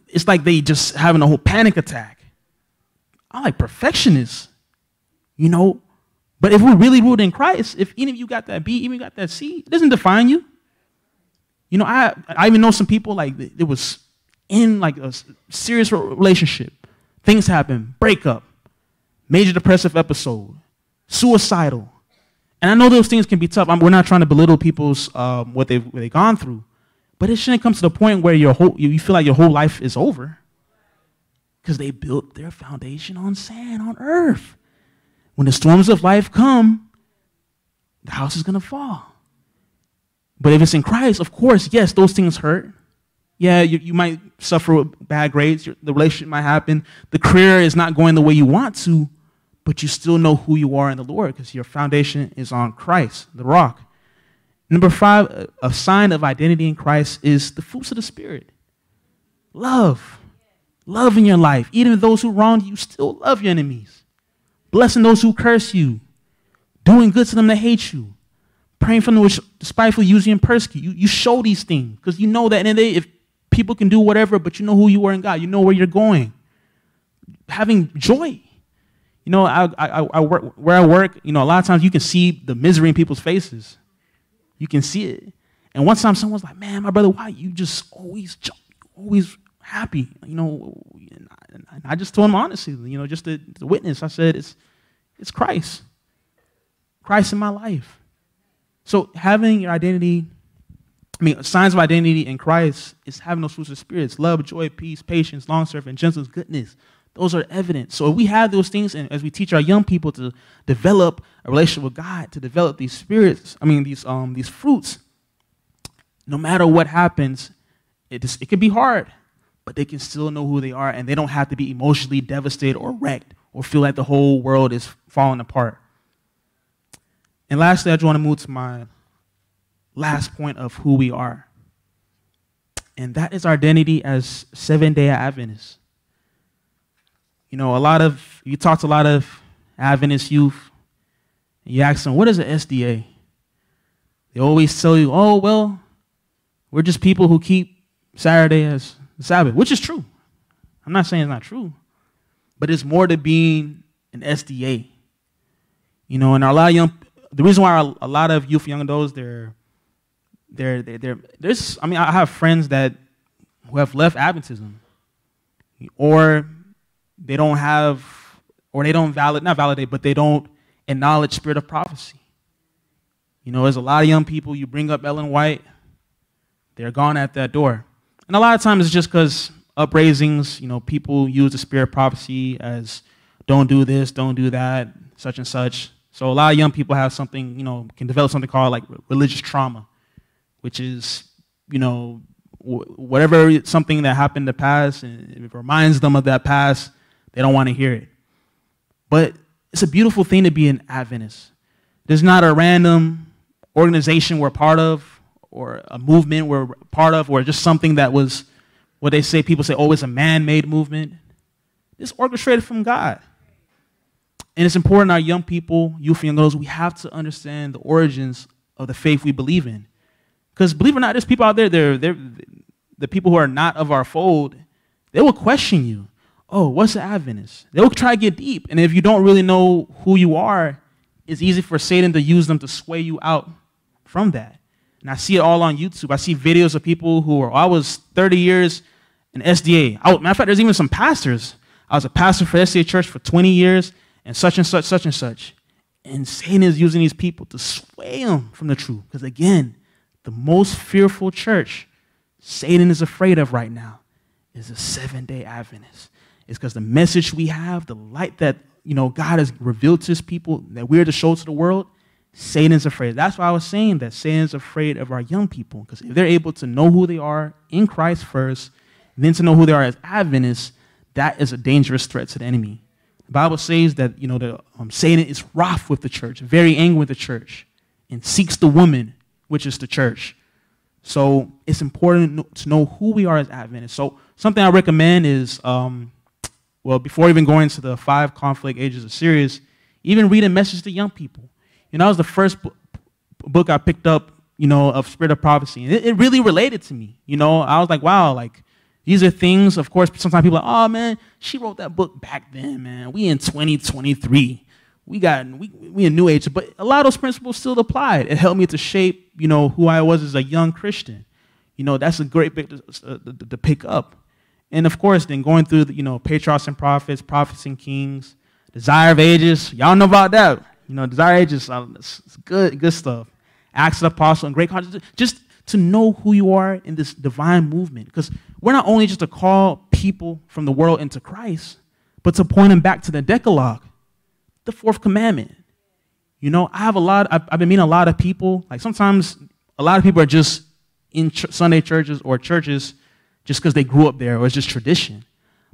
it's like they just having a whole panic attack. I'm like perfectionists, you know. But if we're really rooted in Christ, if any of you got that B, even got that C, it doesn't define you. You know, I I even know some people like it was in like a serious relationship. Things happen, breakup, major depressive episode, suicidal. And I know those things can be tough. I'm, we're not trying to belittle people's um, what they've, what they've gone through. But it shouldn't come to the point where your whole, you feel like your whole life is over. Because they built their foundation on sand, on earth. When the storms of life come, the house is going to fall. But if it's in Christ, of course, yes, those things hurt. Yeah, you, you might suffer bad grades. The relationship might happen. The career is not going the way you want to, but you still know who you are in the Lord because your foundation is on Christ, the rock. Number five, a sign of identity in Christ is the fruits of the Spirit love. Love in your life. Even those who wrong you, still love your enemies. Blessing those who curse you. Doing good to them that hate you praying for them which despitefully use you and persecute you. You show these things because you know that in the day, if people can do whatever, but you know who you are in God, you know where you're going. Having joy. You know, I, I, I work where I work. You know, a lot of times you can see the misery in people's faces. You can see it. And one time, someone's like, "Man, my brother, why you just always, always happy?" You know, and I just told him honestly. You know, just to, to witness. I said, "It's, it's Christ. Christ in my life." So having your identity, I mean, signs of identity in Christ is having those fruits of spirits: love, joy, peace, patience, long suffering, gentleness, goodness. Those are evident. So if we have those things, and as we teach our young people to develop a relationship with God, to develop these spirits, I mean these um these fruits, no matter what happens, it just, it can be hard, but they can still know who they are, and they don't have to be emotionally devastated or wrecked or feel like the whole world is falling apart. And lastly, I just want to move to my last point of who we are. And that is our identity as seven day Adventists. You know, a lot of, you talk to a lot of Adventist youth, and you ask them, what is an SDA? They always tell you, oh, well, we're just people who keep Saturday as the Sabbath, which is true. I'm not saying it's not true, but it's more to being an SDA. You know, and a lot of young, the reason why a lot of youth, young adults, they're, they're, they're, they're, there's, I mean, I have friends that who have left Adventism, or they don't have, or they don't valid, not validate, but they don't acknowledge spirit of prophecy. You know, there's a lot of young people, you bring up Ellen White, they're gone at that door. And a lot of times it's just because upraisings, you know, people use the spirit of prophecy as don't do this, don't do that, such and such. So a lot of young people have something, you know, can develop something called like religious trauma, which is, you know, whatever something that happened in the past, and it reminds them of that past, they don't want to hear it. But it's a beautiful thing to be an Adventist. There's not a random organization we're part of, or a movement we're part of, or just something that was what they say, people say, oh, it's a man made movement. It's orchestrated from God. And it's important our young people, youth and young girls, we have to understand the origins of the faith we believe in. Because believe it or not, there's people out there, they're, they're, the people who are not of our fold, they will question you. Oh, what's an Adventist? They will try to get deep. And if you don't really know who you are, it's easy for Satan to use them to sway you out from that. And I see it all on YouTube. I see videos of people who are, I was 30 years in SDA. I, matter of fact, there's even some pastors. I was a pastor for SDA Church for 20 years, and such and such, such and such. And Satan is using these people to sway them from the truth. Because again, the most fearful church Satan is afraid of right now is a seven day Adventist. It's because the message we have, the light that you know God has revealed to his people that we're to show to the world, Satan's afraid. That's why I was saying that Satan's afraid of our young people. Because if they're able to know who they are in Christ first, then to know who they are as Adventists, that is a dangerous threat to the enemy. The Bible says that you know the, um, Satan is wroth with the church, very angry with the church, and seeks the woman, which is the church. So it's important to know who we are as Adventists. So something I recommend is, um, well, before even going to the five conflict ages of series, even read a message to young people. You know, that was the first book I picked up, you know, of Spirit of Prophecy. And it, it really related to me. You know, I was like, wow, like these are things, of course, sometimes people are like, oh man, she wrote that book back then, man. We in 2023. We got we we in new age, but a lot of those principles still applied. It helped me to shape, you know, who I was as a young Christian. You know, that's a great bit to, to, to pick up. And of course, then going through, the, you know, patriarchs and prophets, prophets and kings, desire of ages. Y'all know about that. You know, desire of ages, uh, it's good, good stuff. Acts of the Apostle and great controversy. Just to know who you are in this divine movement. Because we're not only just to call people from the world into Christ, but to point them back to the Decalogue, the fourth commandment. You know, I have a lot, I've, I've been meeting a lot of people. Like sometimes a lot of people are just in ch- Sunday churches or churches just because they grew up there or it's just tradition.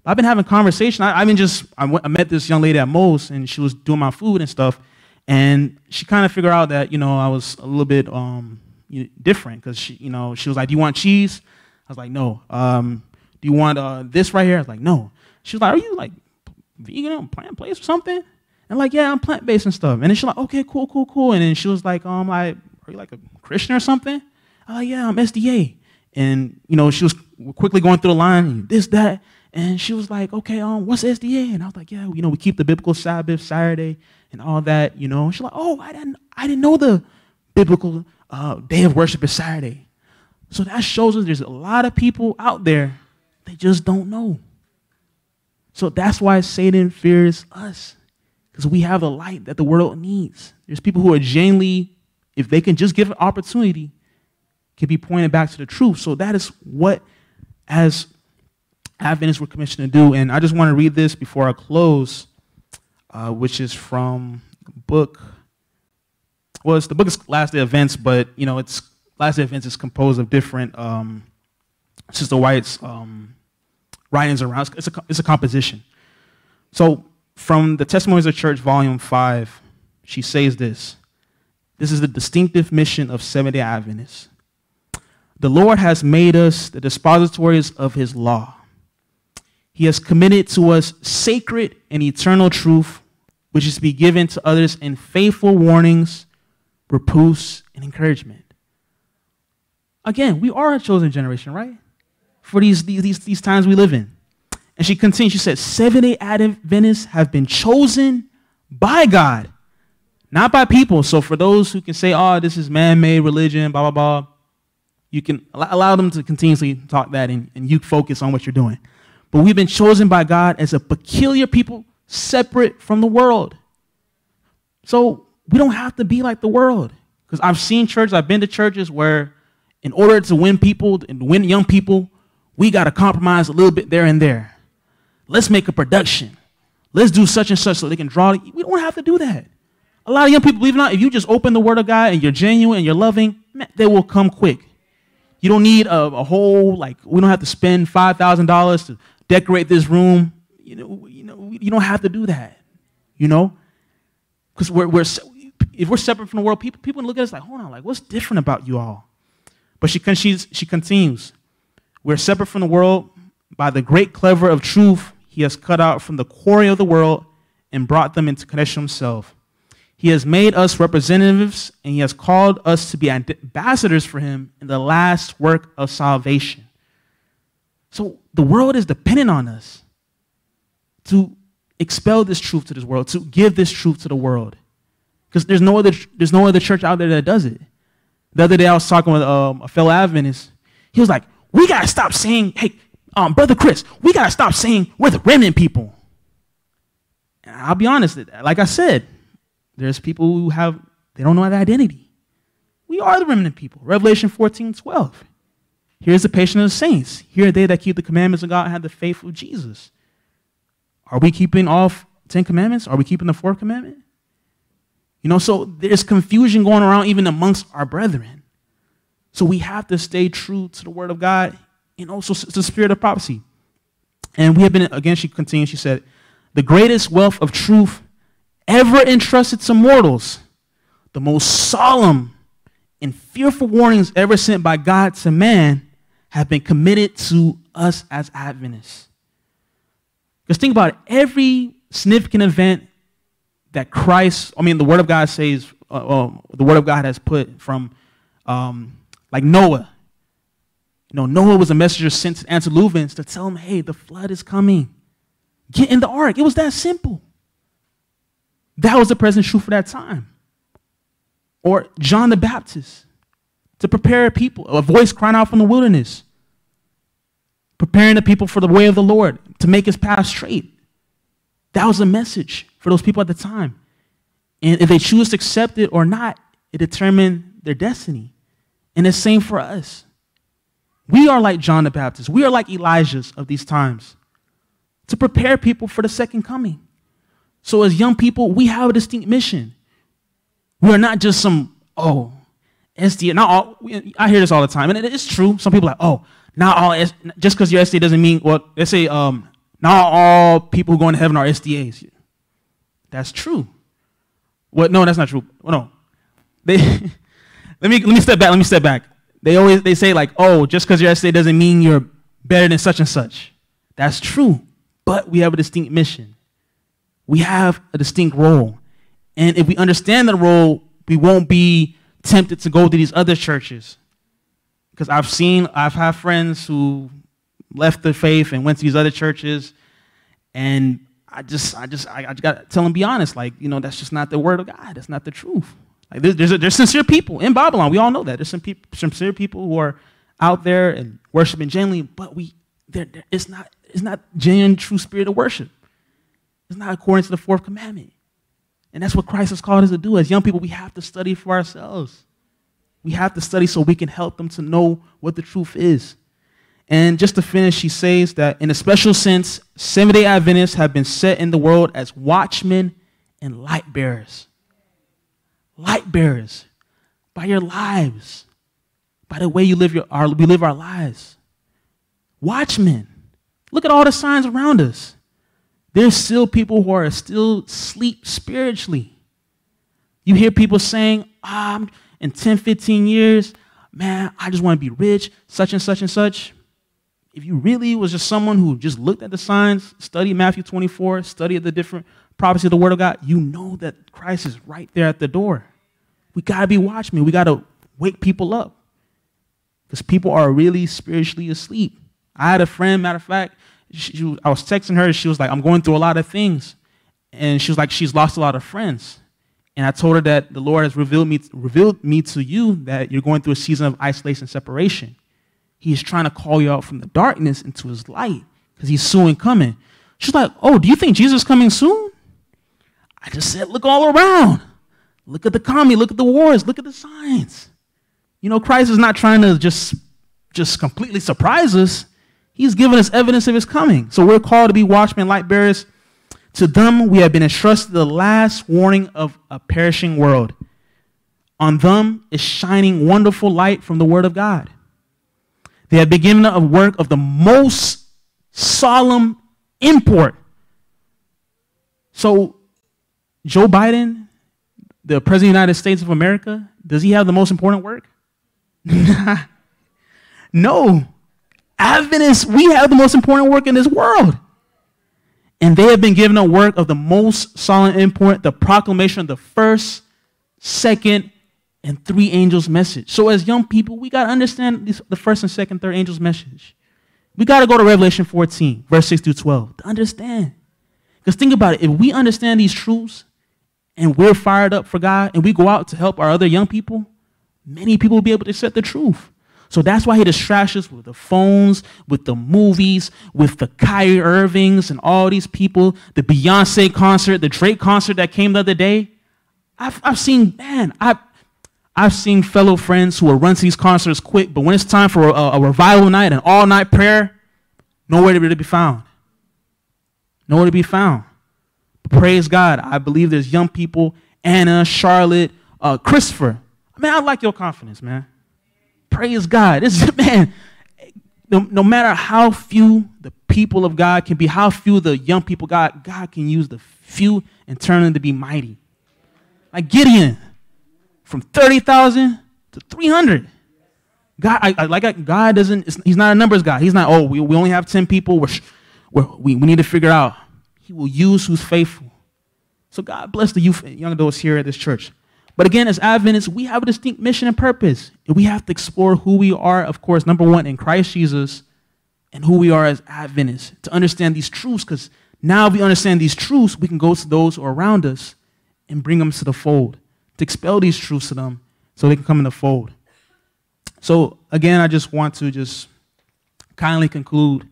But I've been having conversation. I, I been just, I, went, I met this young lady at Moe's and she was doing my food and stuff. And she kind of figured out that, you know, I was a little bit, um, different because she, you know, she was like, "Do you want cheese?" I was like, "No." Um, do you want uh, this right here? I was like, "No." She was like, "Are you like vegan or plant based or something?" And like, "Yeah, I'm plant based and stuff." And then she's like, "Okay, cool, cool, cool." And then she was like, "Um, like, are you like a Christian or something?" I was like, "Yeah, I'm SDA." And you know, she was quickly going through the line, this, that, and she was like, "Okay, um, what's SDA?" And I was like, "Yeah, you know, we keep the biblical Sabbath Saturday and all that." You know, she's like, "Oh, I didn't, I didn't know the biblical." uh, day of worship is Saturday. So that shows us there's a lot of people out there they just don't know. So that's why Satan fears us because we have the light that the world needs. There's people who are genuinely, if they can just give an opportunity, can be pointed back to the truth. So that is what, as Adventists, we're commissioned to do. And I just want to read this before I close, uh, which is from book well, it's the book is Last Day Events, but you know, it's Last Day Events is composed of different um, Sister White's um, writings around. It's a, it's a composition. So, from the Testimonies of Church, Volume Five, she says this. This is the distinctive mission of Seventh Day Adventists. The Lord has made us the dispositories of His law. He has committed to us sacred and eternal truth which is to be given to others in faithful warnings, reproofs, and encouragement. Again, we are a chosen generation, right? For these, these, these times we live in. And she continues, she said, Seven day Adventists have been chosen by God, not by people. So for those who can say, oh, this is man made religion, blah, blah, blah, you can allow them to continuously talk that and, and you focus on what you're doing. But we've been chosen by God as a peculiar people separate from the world. So we don't have to be like the world. Because I've seen churches, I've been to churches where in order to win people and win young people, we got to compromise a little bit there and there. Let's make a production. Let's do such and such so they can draw. We don't have to do that. A lot of young people, believe it or not, if you just open the Word of God and you're genuine and you're loving, man, they will come quick. You don't need a, a whole like. We don't have to spend five thousand dollars to decorate this room. You know, you know, you don't have to do that. You know, because we're, we're if we're separate from the world, people people look at us like, hold on, like what's different about you all? But she she's, she continues, we're separate from the world by the great clever of truth he has cut out from the quarry of the world and brought them into connection with himself. He has made us representatives and he has called us to be ambassadors for him in the last work of salvation. So the world is dependent on us to expel this truth to this world, to give this truth to the world. Because there's no other there's no other church out there that does it. The other day I was talking with um, a fellow Adventist. He was like, "We gotta stop saying, hey, um, brother Chris, we gotta stop saying we're the remnant people." And I'll be honest, like I said, there's people who have they don't know their identity. We are the remnant people. Revelation 14, 12. Here's the patience of the saints. Here are they that keep the commandments of God and have the faith of Jesus. Are we keeping all Ten Commandments? Are we keeping the fourth commandment? You know, so there's confusion going around even amongst our brethren. So we have to stay true to the word of God and also the spirit of prophecy. And we have been, again, she continues, she said, the greatest wealth of truth ever entrusted to mortals, the most solemn and fearful warnings ever sent by God to man have been committed to us as Adventists. Because think about it, every significant event that Christ, I mean, the Word of God says, uh, uh, the Word of God has put from, um, like Noah. You know, Noah was a messenger sent to antediluvians to tell him, hey, the flood is coming. Get in the ark. It was that simple. That was the present truth for that time. Or John the Baptist to prepare people, a voice crying out from the wilderness, preparing the people for the way of the Lord, to make his path straight. That was a message for those people at the time. And if they choose to accept it or not, it determined their destiny. And the same for us. We are like John the Baptist. We are like Elijah's of these times to prepare people for the second coming. So, as young people, we have a distinct mission. We are not just some, oh, SDA. Not all, I hear this all the time, and it's true. Some people are like, oh, not all, just because you're SDA doesn't mean, well, let's say, um, not all people who go into heaven are SDAs. That's true. What? No, that's not true. Well, no, they. let me let me step back. Let me step back. They always they say like, oh, just because you're SDA doesn't mean you're better than such and such. That's true, but we have a distinct mission. We have a distinct role, and if we understand the role, we won't be tempted to go to these other churches. Because I've seen, I've had friends who left the faith and went to these other churches, and I just, I just, I, I got to tell them, be honest, like, you know, that's just not the word of God. That's not the truth. Like, there's, there's, a, there's sincere people in Babylon. We all know that. There's some people, sincere people who are out there and worshiping genuinely, but we, they're, they're, it's not, it's not genuine, true spirit of worship. It's not according to the fourth commandment. And that's what Christ has called us to do. As young people, we have to study for ourselves. We have to study so we can help them to know what the truth is. And just to finish, she says that in a special sense, Seventh day Adventists have been set in the world as watchmen and light bearers. Light bearers by your lives, by the way you live your, our, we live our lives. Watchmen. Look at all the signs around us. There's still people who are still asleep spiritually. You hear people saying, ah, in 10, 15 years, man, I just want to be rich, such and such and such if you really was just someone who just looked at the signs, studied Matthew 24, studied the different prophecy of the word of God, you know that Christ is right there at the door. We got to be watchmen. We got to wake people up because people are really spiritually asleep. I had a friend, matter of fact, she, I was texting her. She was like, I'm going through a lot of things. And she was like, she's lost a lot of friends. And I told her that the Lord has revealed me, revealed me to you that you're going through a season of isolation and separation. He's trying to call you out from the darkness into his light because he's soon coming. She's like, Oh, do you think Jesus is coming soon? I just said, Look all around. Look at the economy, look at the wars, look at the signs. You know, Christ is not trying to just, just completely surprise us. He's giving us evidence of his coming. So we're called to be watchmen, light bearers. To them we have been entrusted the last warning of a perishing world. On them is shining wonderful light from the word of God. They have given a work of the most solemn import. So, Joe Biden, the President of the United States of America, does he have the most important work? no. Adventists, we have the most important work in this world. And they have been given a work of the most solemn import, the proclamation of the first, second, and three angels' message. So, as young people, we got to understand this, the first and second, third angels' message. We got to go to Revelation 14, verse 6 through 12, to understand. Because think about it if we understand these truths and we're fired up for God and we go out to help our other young people, many people will be able to accept the truth. So that's why he distracts us with the phones, with the movies, with the Kyrie Irvings and all these people, the Beyonce concert, the Drake concert that came the other day. I've, I've seen, man, I've, I've seen fellow friends who will run to these concerts quick, but when it's time for a, a revival night, an all night prayer, nowhere to be found. Nowhere to be found. Praise God. I believe there's young people, Anna, Charlotte, uh, Christopher. Man, I like your confidence, man. Praise God. This man, no, no matter how few the people of God can be, how few the young people God, God can use the few and turn them to be mighty. Like Gideon, from 30,000 to 300. God, I, I like I, God doesn't, he's not a numbers guy. He's not, oh, we, we only have 10 people. We're, we're, we, we need to figure out. He will use who's faithful. So God bless the youth, and young adults here at this church. But again, as Adventists, we have a distinct mission and purpose. And we have to explore who we are, of course, number one, in Christ Jesus, and who we are as Adventists to understand these truths. Because now we understand these truths, we can go to those who are around us and bring them to the fold, to expel these truths to them so they can come in the fold. So again, I just want to just kindly conclude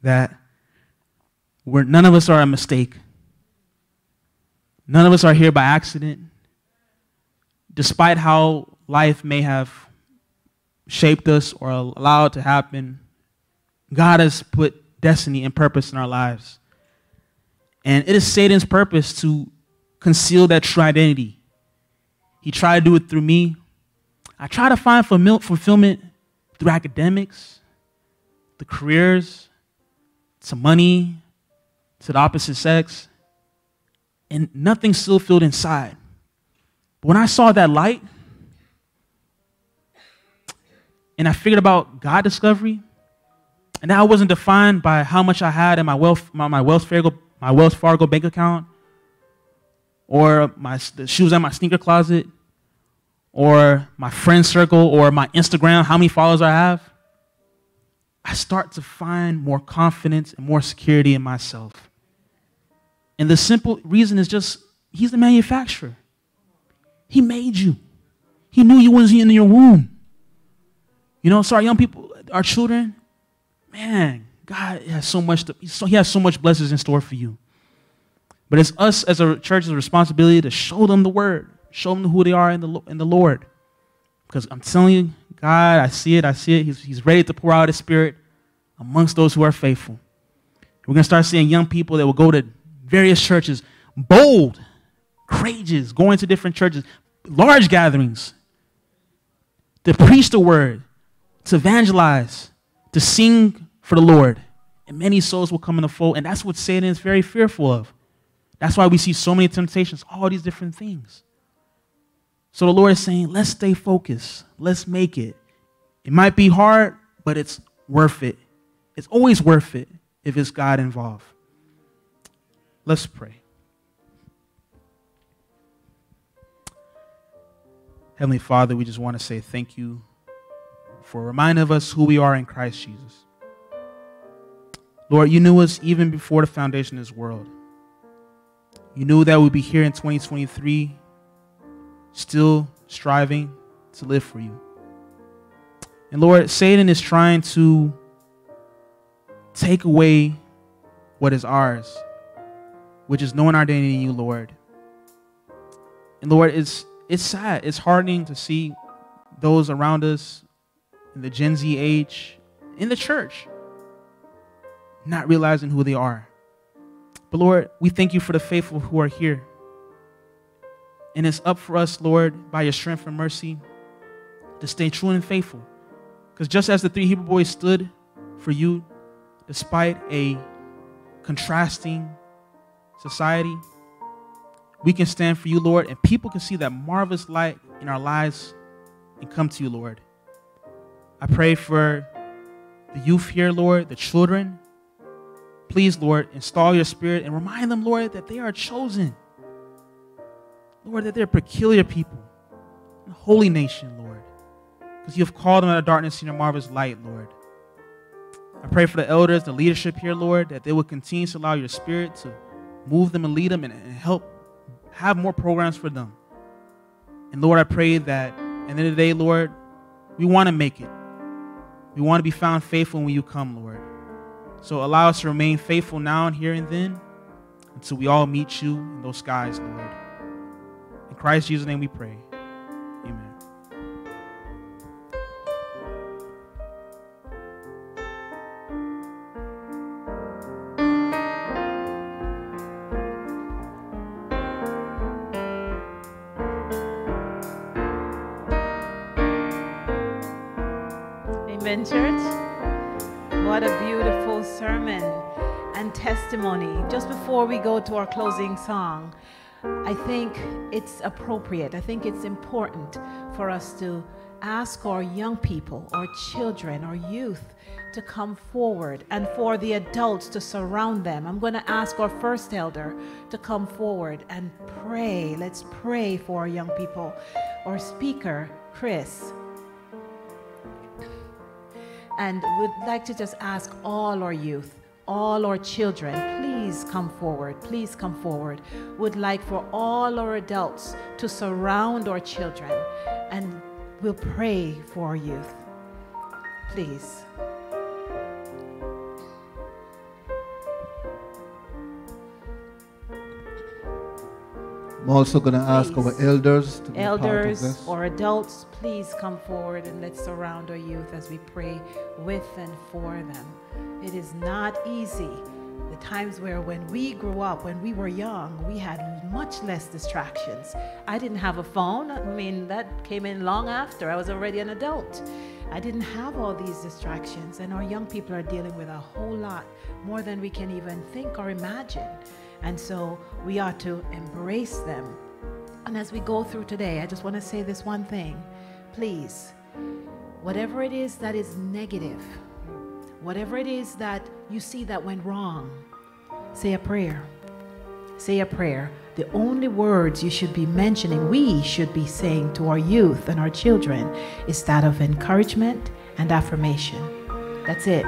that we're, none of us are a mistake. None of us are here by accident. Despite how life may have shaped us or allowed to happen, God has put destiny and purpose in our lives. And it is Satan's purpose to conceal that true identity. He tried to do it through me. I try to find fulfillment through academics, the careers, some money, to the opposite sex, and nothing still filled inside. But when I saw that light, and I figured about God discovery, and that wasn't defined by how much I had in my wealth, my, my Wells Fargo, my Wells Fargo bank account, or my the shoes in my sneaker closet, or my friend circle, or my Instagram, how many followers I have. I start to find more confidence and more security in myself. And the simple reason is just he's the manufacturer. He made you. He knew you was in your womb. You know, so our young people, our children, man, God has so much. To, he has so much blessings in store for you. But it's us as a church's responsibility to show them the word, show them who they are in the in the Lord. Because I'm telling you, God, I see it, I see it. He's, he's ready to pour out His Spirit amongst those who are faithful. We're going to start seeing young people that will go to various churches, bold, courageous, going to different churches, large gatherings, to preach the word, to evangelize, to sing for the Lord. And many souls will come in the fold. And that's what Satan is very fearful of. That's why we see so many temptations, all these different things. So the Lord is saying, let's stay focused. Let's make it. It might be hard, but it's worth it. It's always worth it if it's God involved. Let's pray. Heavenly Father, we just want to say thank you for reminding us who we are in Christ Jesus. Lord, you knew us even before the foundation of this world. You knew that we'd be here in 2023, still striving to live for you. And Lord, Satan is trying to take away what is ours which is knowing our identity in you, Lord. And Lord, it's it's sad. It's hardening to see those around us in the Gen Z age, in the church, not realizing who they are. But Lord, we thank you for the faithful who are here. And it's up for us, Lord, by your strength and mercy, to stay true and faithful. Because just as the three Hebrew boys stood for you, despite a contrasting society, we can stand for you, Lord, and people can see that marvelous light in our lives and come to you, Lord. I pray for the youth here, Lord, the children. Please, Lord, install your spirit and remind them, Lord, that they are chosen. Lord, that they're peculiar people, a holy nation, Lord, because you have called them out of darkness in your marvelous light, Lord. I pray for the elders, the leadership here, Lord, that they will continue to allow your spirit to move them and lead them and, and help have more programs for them. And Lord, I pray that at the end of the day, Lord, we want to make it. We want to be found faithful when you come, Lord. So allow us to remain faithful now and here and then until we all meet you in those skies, Lord. In Christ Jesus' name we pray. Church. What a beautiful sermon and testimony. Just before we go to our closing song, I think it's appropriate, I think it's important for us to ask our young people, our children, our youth to come forward and for the adults to surround them. I'm going to ask our first elder to come forward and pray. Let's pray for our young people. Our speaker, Chris, and would like to just ask all our youth, all our children, please come forward. Please come forward. Would like for all our adults to surround our children and we'll pray for our youth. Please. I'm also going to ask our elders to be part of Elders or adults, please come forward and let's surround our youth as we pray with and for them. It is not easy. The times where when we grew up, when we were young, we had much less distractions. I didn't have a phone. I mean, that came in long after I was already an adult. I didn't have all these distractions, and our young people are dealing with a whole lot more than we can even think or imagine. And so we ought to embrace them. And as we go through today, I just want to say this one thing. Please, whatever it is that is negative, whatever it is that you see that went wrong, say a prayer. Say a prayer. The only words you should be mentioning, we should be saying to our youth and our children, is that of encouragement and affirmation. That's it.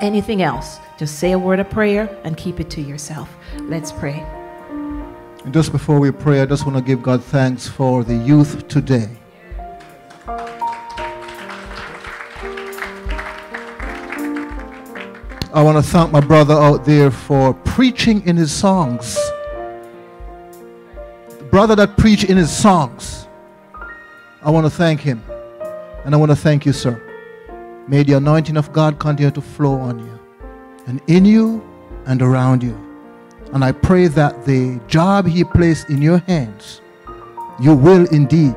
Anything else, just say a word of prayer and keep it to yourself. Let's pray. Just before we pray, I just want to give God thanks for the youth today. I want to thank my brother out there for preaching in his songs. The brother that preached in his songs. I want to thank him. And I want to thank you, sir. May the anointing of God continue to flow on you and in you and around you. And I pray that the job He placed in your hands, you will indeed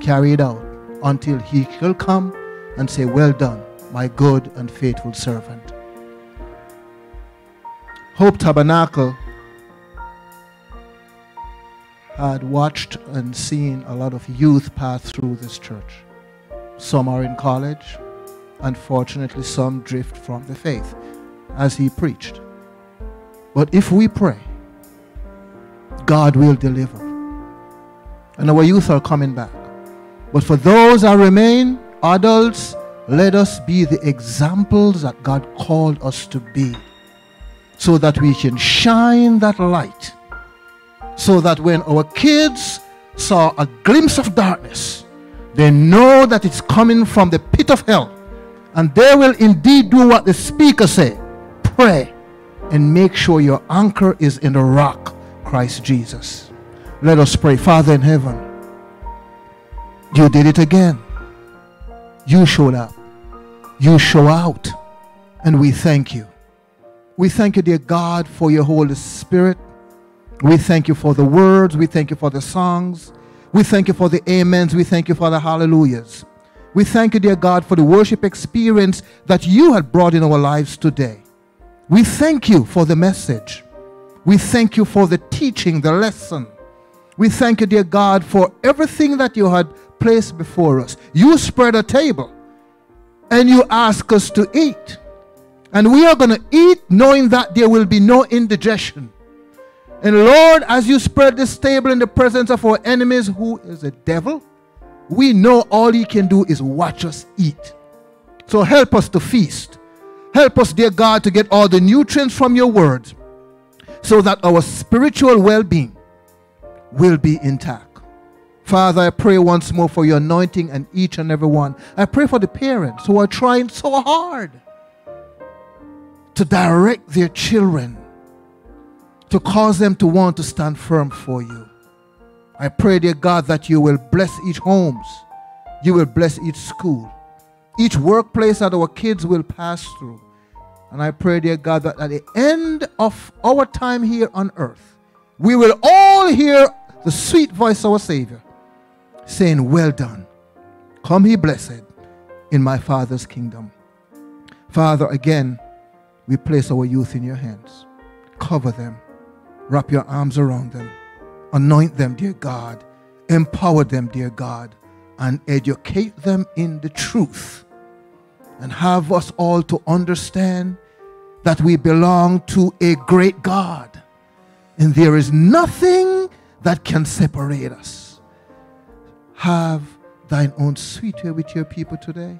carry it out until He shall come and say, Well done, my good and faithful servant. Hope Tabernacle had watched and seen a lot of youth pass through this church. Some are in college. Unfortunately, some drift from the faith as he preached. But if we pray, God will deliver. And our youth are coming back. But for those that remain, adults, let us be the examples that God called us to be so that we can shine that light. So that when our kids saw a glimpse of darkness, they know that it's coming from the pit of hell. And they will indeed do what the speaker said pray and make sure your anchor is in the rock, Christ Jesus. Let us pray. Father in heaven, you did it again. You showed up. You show out. And we thank you. We thank you, dear God, for your Holy Spirit. We thank you for the words. We thank you for the songs. We thank you for the amens. We thank you for the hallelujahs. We thank you, dear God, for the worship experience that you had brought in our lives today. We thank you for the message. We thank you for the teaching, the lesson. We thank you, dear God, for everything that you had placed before us. You spread a table and you ask us to eat. And we are going to eat knowing that there will be no indigestion. And Lord, as you spread this table in the presence of our enemies, who is the devil, we know all he can do is watch us eat. So help us to feast. Help us, dear God, to get all the nutrients from your word so that our spiritual well being will be intact. Father, I pray once more for your anointing and each and every one. I pray for the parents who are trying so hard to direct their children, to cause them to want to stand firm for you. I pray, dear God, that you will bless each homes, you will bless each school, each workplace that our kids will pass through. And I pray, dear God, that at the end of our time here on earth, we will all hear the sweet voice of our Savior saying, Well done. Come, he blessed, in my Father's kingdom. Father, again, we place our youth in your hands. Cover them, wrap your arms around them, anoint them, dear God, empower them, dear God, and educate them in the truth. And have us all to understand that we belong to a great God. And there is nothing that can separate us. Have thine own sweet way with your people today.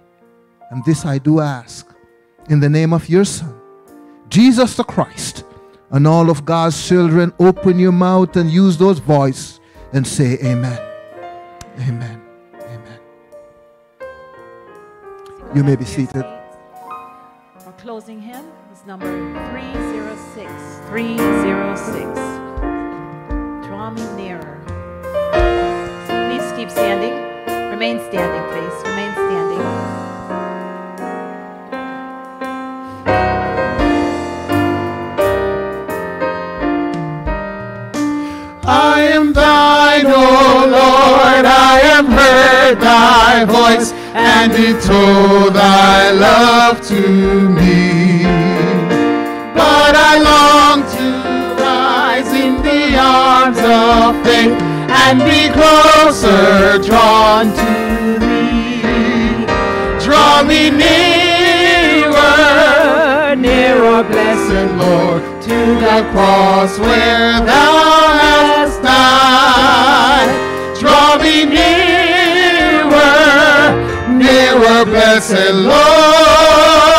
And this I do ask in the name of your Son, Jesus the Christ. And all of God's children, open your mouth and use those voice and say, Amen. Amen. Amen. You may be seated. Our closing hymn is number 306. 306. Draw me nearer. So please keep standing. Remain standing, please. I am thine, O Lord, I have heard thy voice, and it told thy love to me. But I long to rise in the arms of faith and be closer drawn to thee. Draw me nearer, nearer, blessed Lord, to the cross where thou hast died. Draw me nearer, nearer, blessed Lord,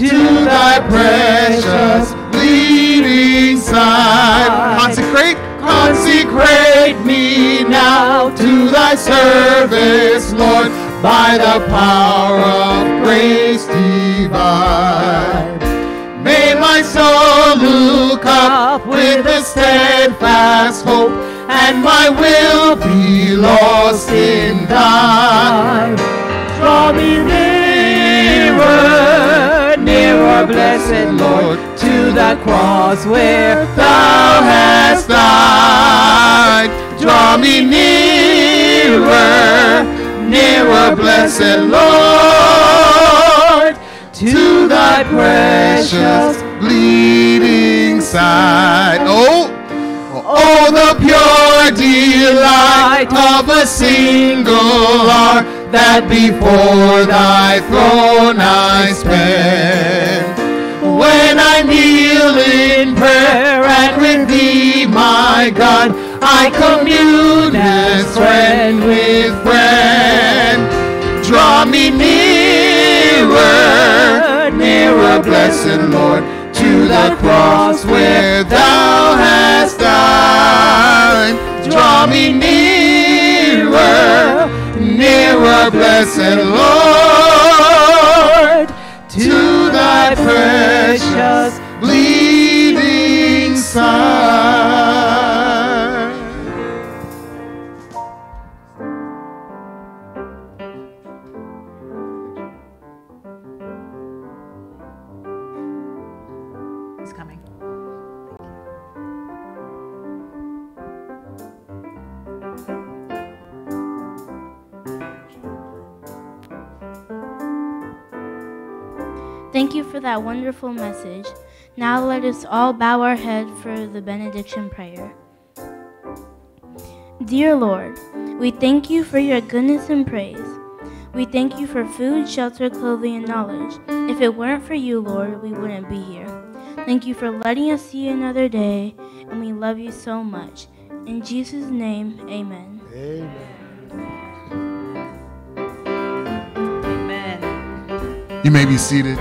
to thy precious bleeding side. Consecrate, consecrate me now to thy service, Lord, by the power of grace divine. My soul look up with a steadfast hope, and my will be lost in thine. Draw me nearer, nearer, blessed Lord, to the cross where thou hast died. Draw me nearer, nearer, blessed Lord, to thy precious bleeding side. Oh, oh, the pure delight of a single hour that before thy throne I spend. When I kneel in prayer and with thee, my God, I commune as friend with friend. Draw me nearer, nearer, blessed Lord, the cross where thou hast died. Draw me nearer, nearer, blessed Lord, to thy precious bleeding side. Thank you for that wonderful message. Now let us all bow our head for the benediction prayer. Dear Lord, we thank you for your goodness and praise. We thank you for food, shelter, clothing, and knowledge. If it weren't for you, Lord, we wouldn't be here. Thank you for letting us see another day, and we love you so much. In Jesus' name, amen. Amen. You may be seated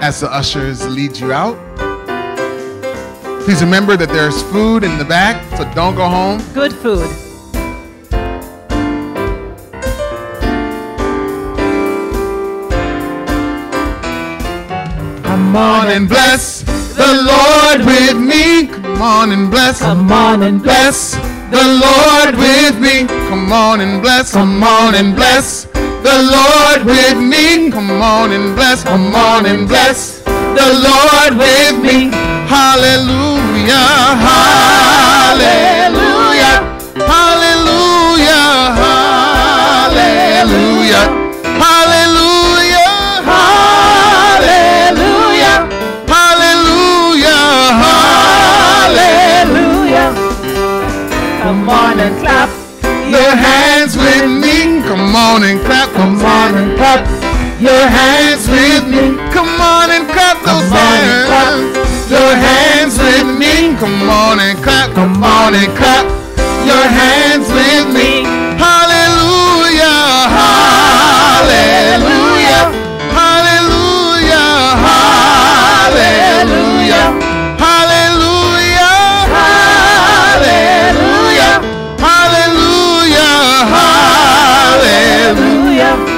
as the ushers lead you out. Please remember that there's food in the back, so don't go home. Good food. Come on and bless the Lord with me. Come on and bless. Come on and bless the Lord with me. Come on and bless. Come on and bless the Lord with me. Come on and bless, come on and bless the Lord with me. Hallelujah, hallelujah, hallelujah, hallelujah, hallelujah, hallelujah, hallelujah. Come on and clap your hands with me. Come on and clap. Come on and clap your hands with me. Come on and clap those hands. Your hands with me. Come on and clap. Come on and clap your hands with me.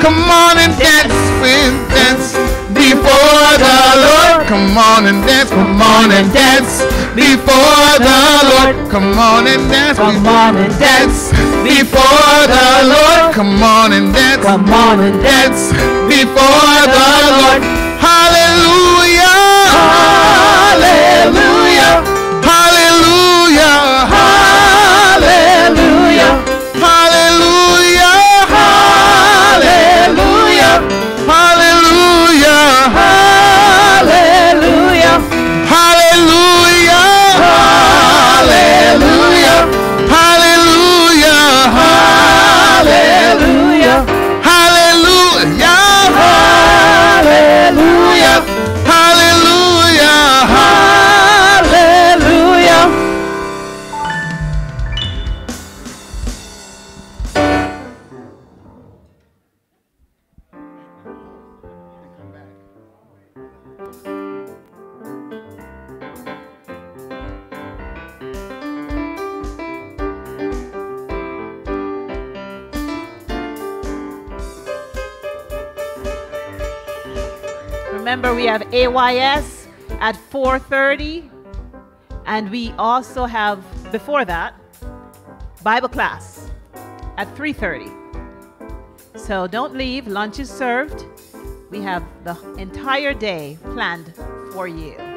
Come on and dance with dance before the Lord. Come on and dance. Come on and dance before the Lord. Come on and dance. Come on and dance before the Lord. Come on and dance. Come on and dance before the Lord. Hallelujah. Hallelujah. AYS at 4:30, and we also have before that Bible class at 3:30. So don't leave. Lunch is served. We have the entire day planned for you.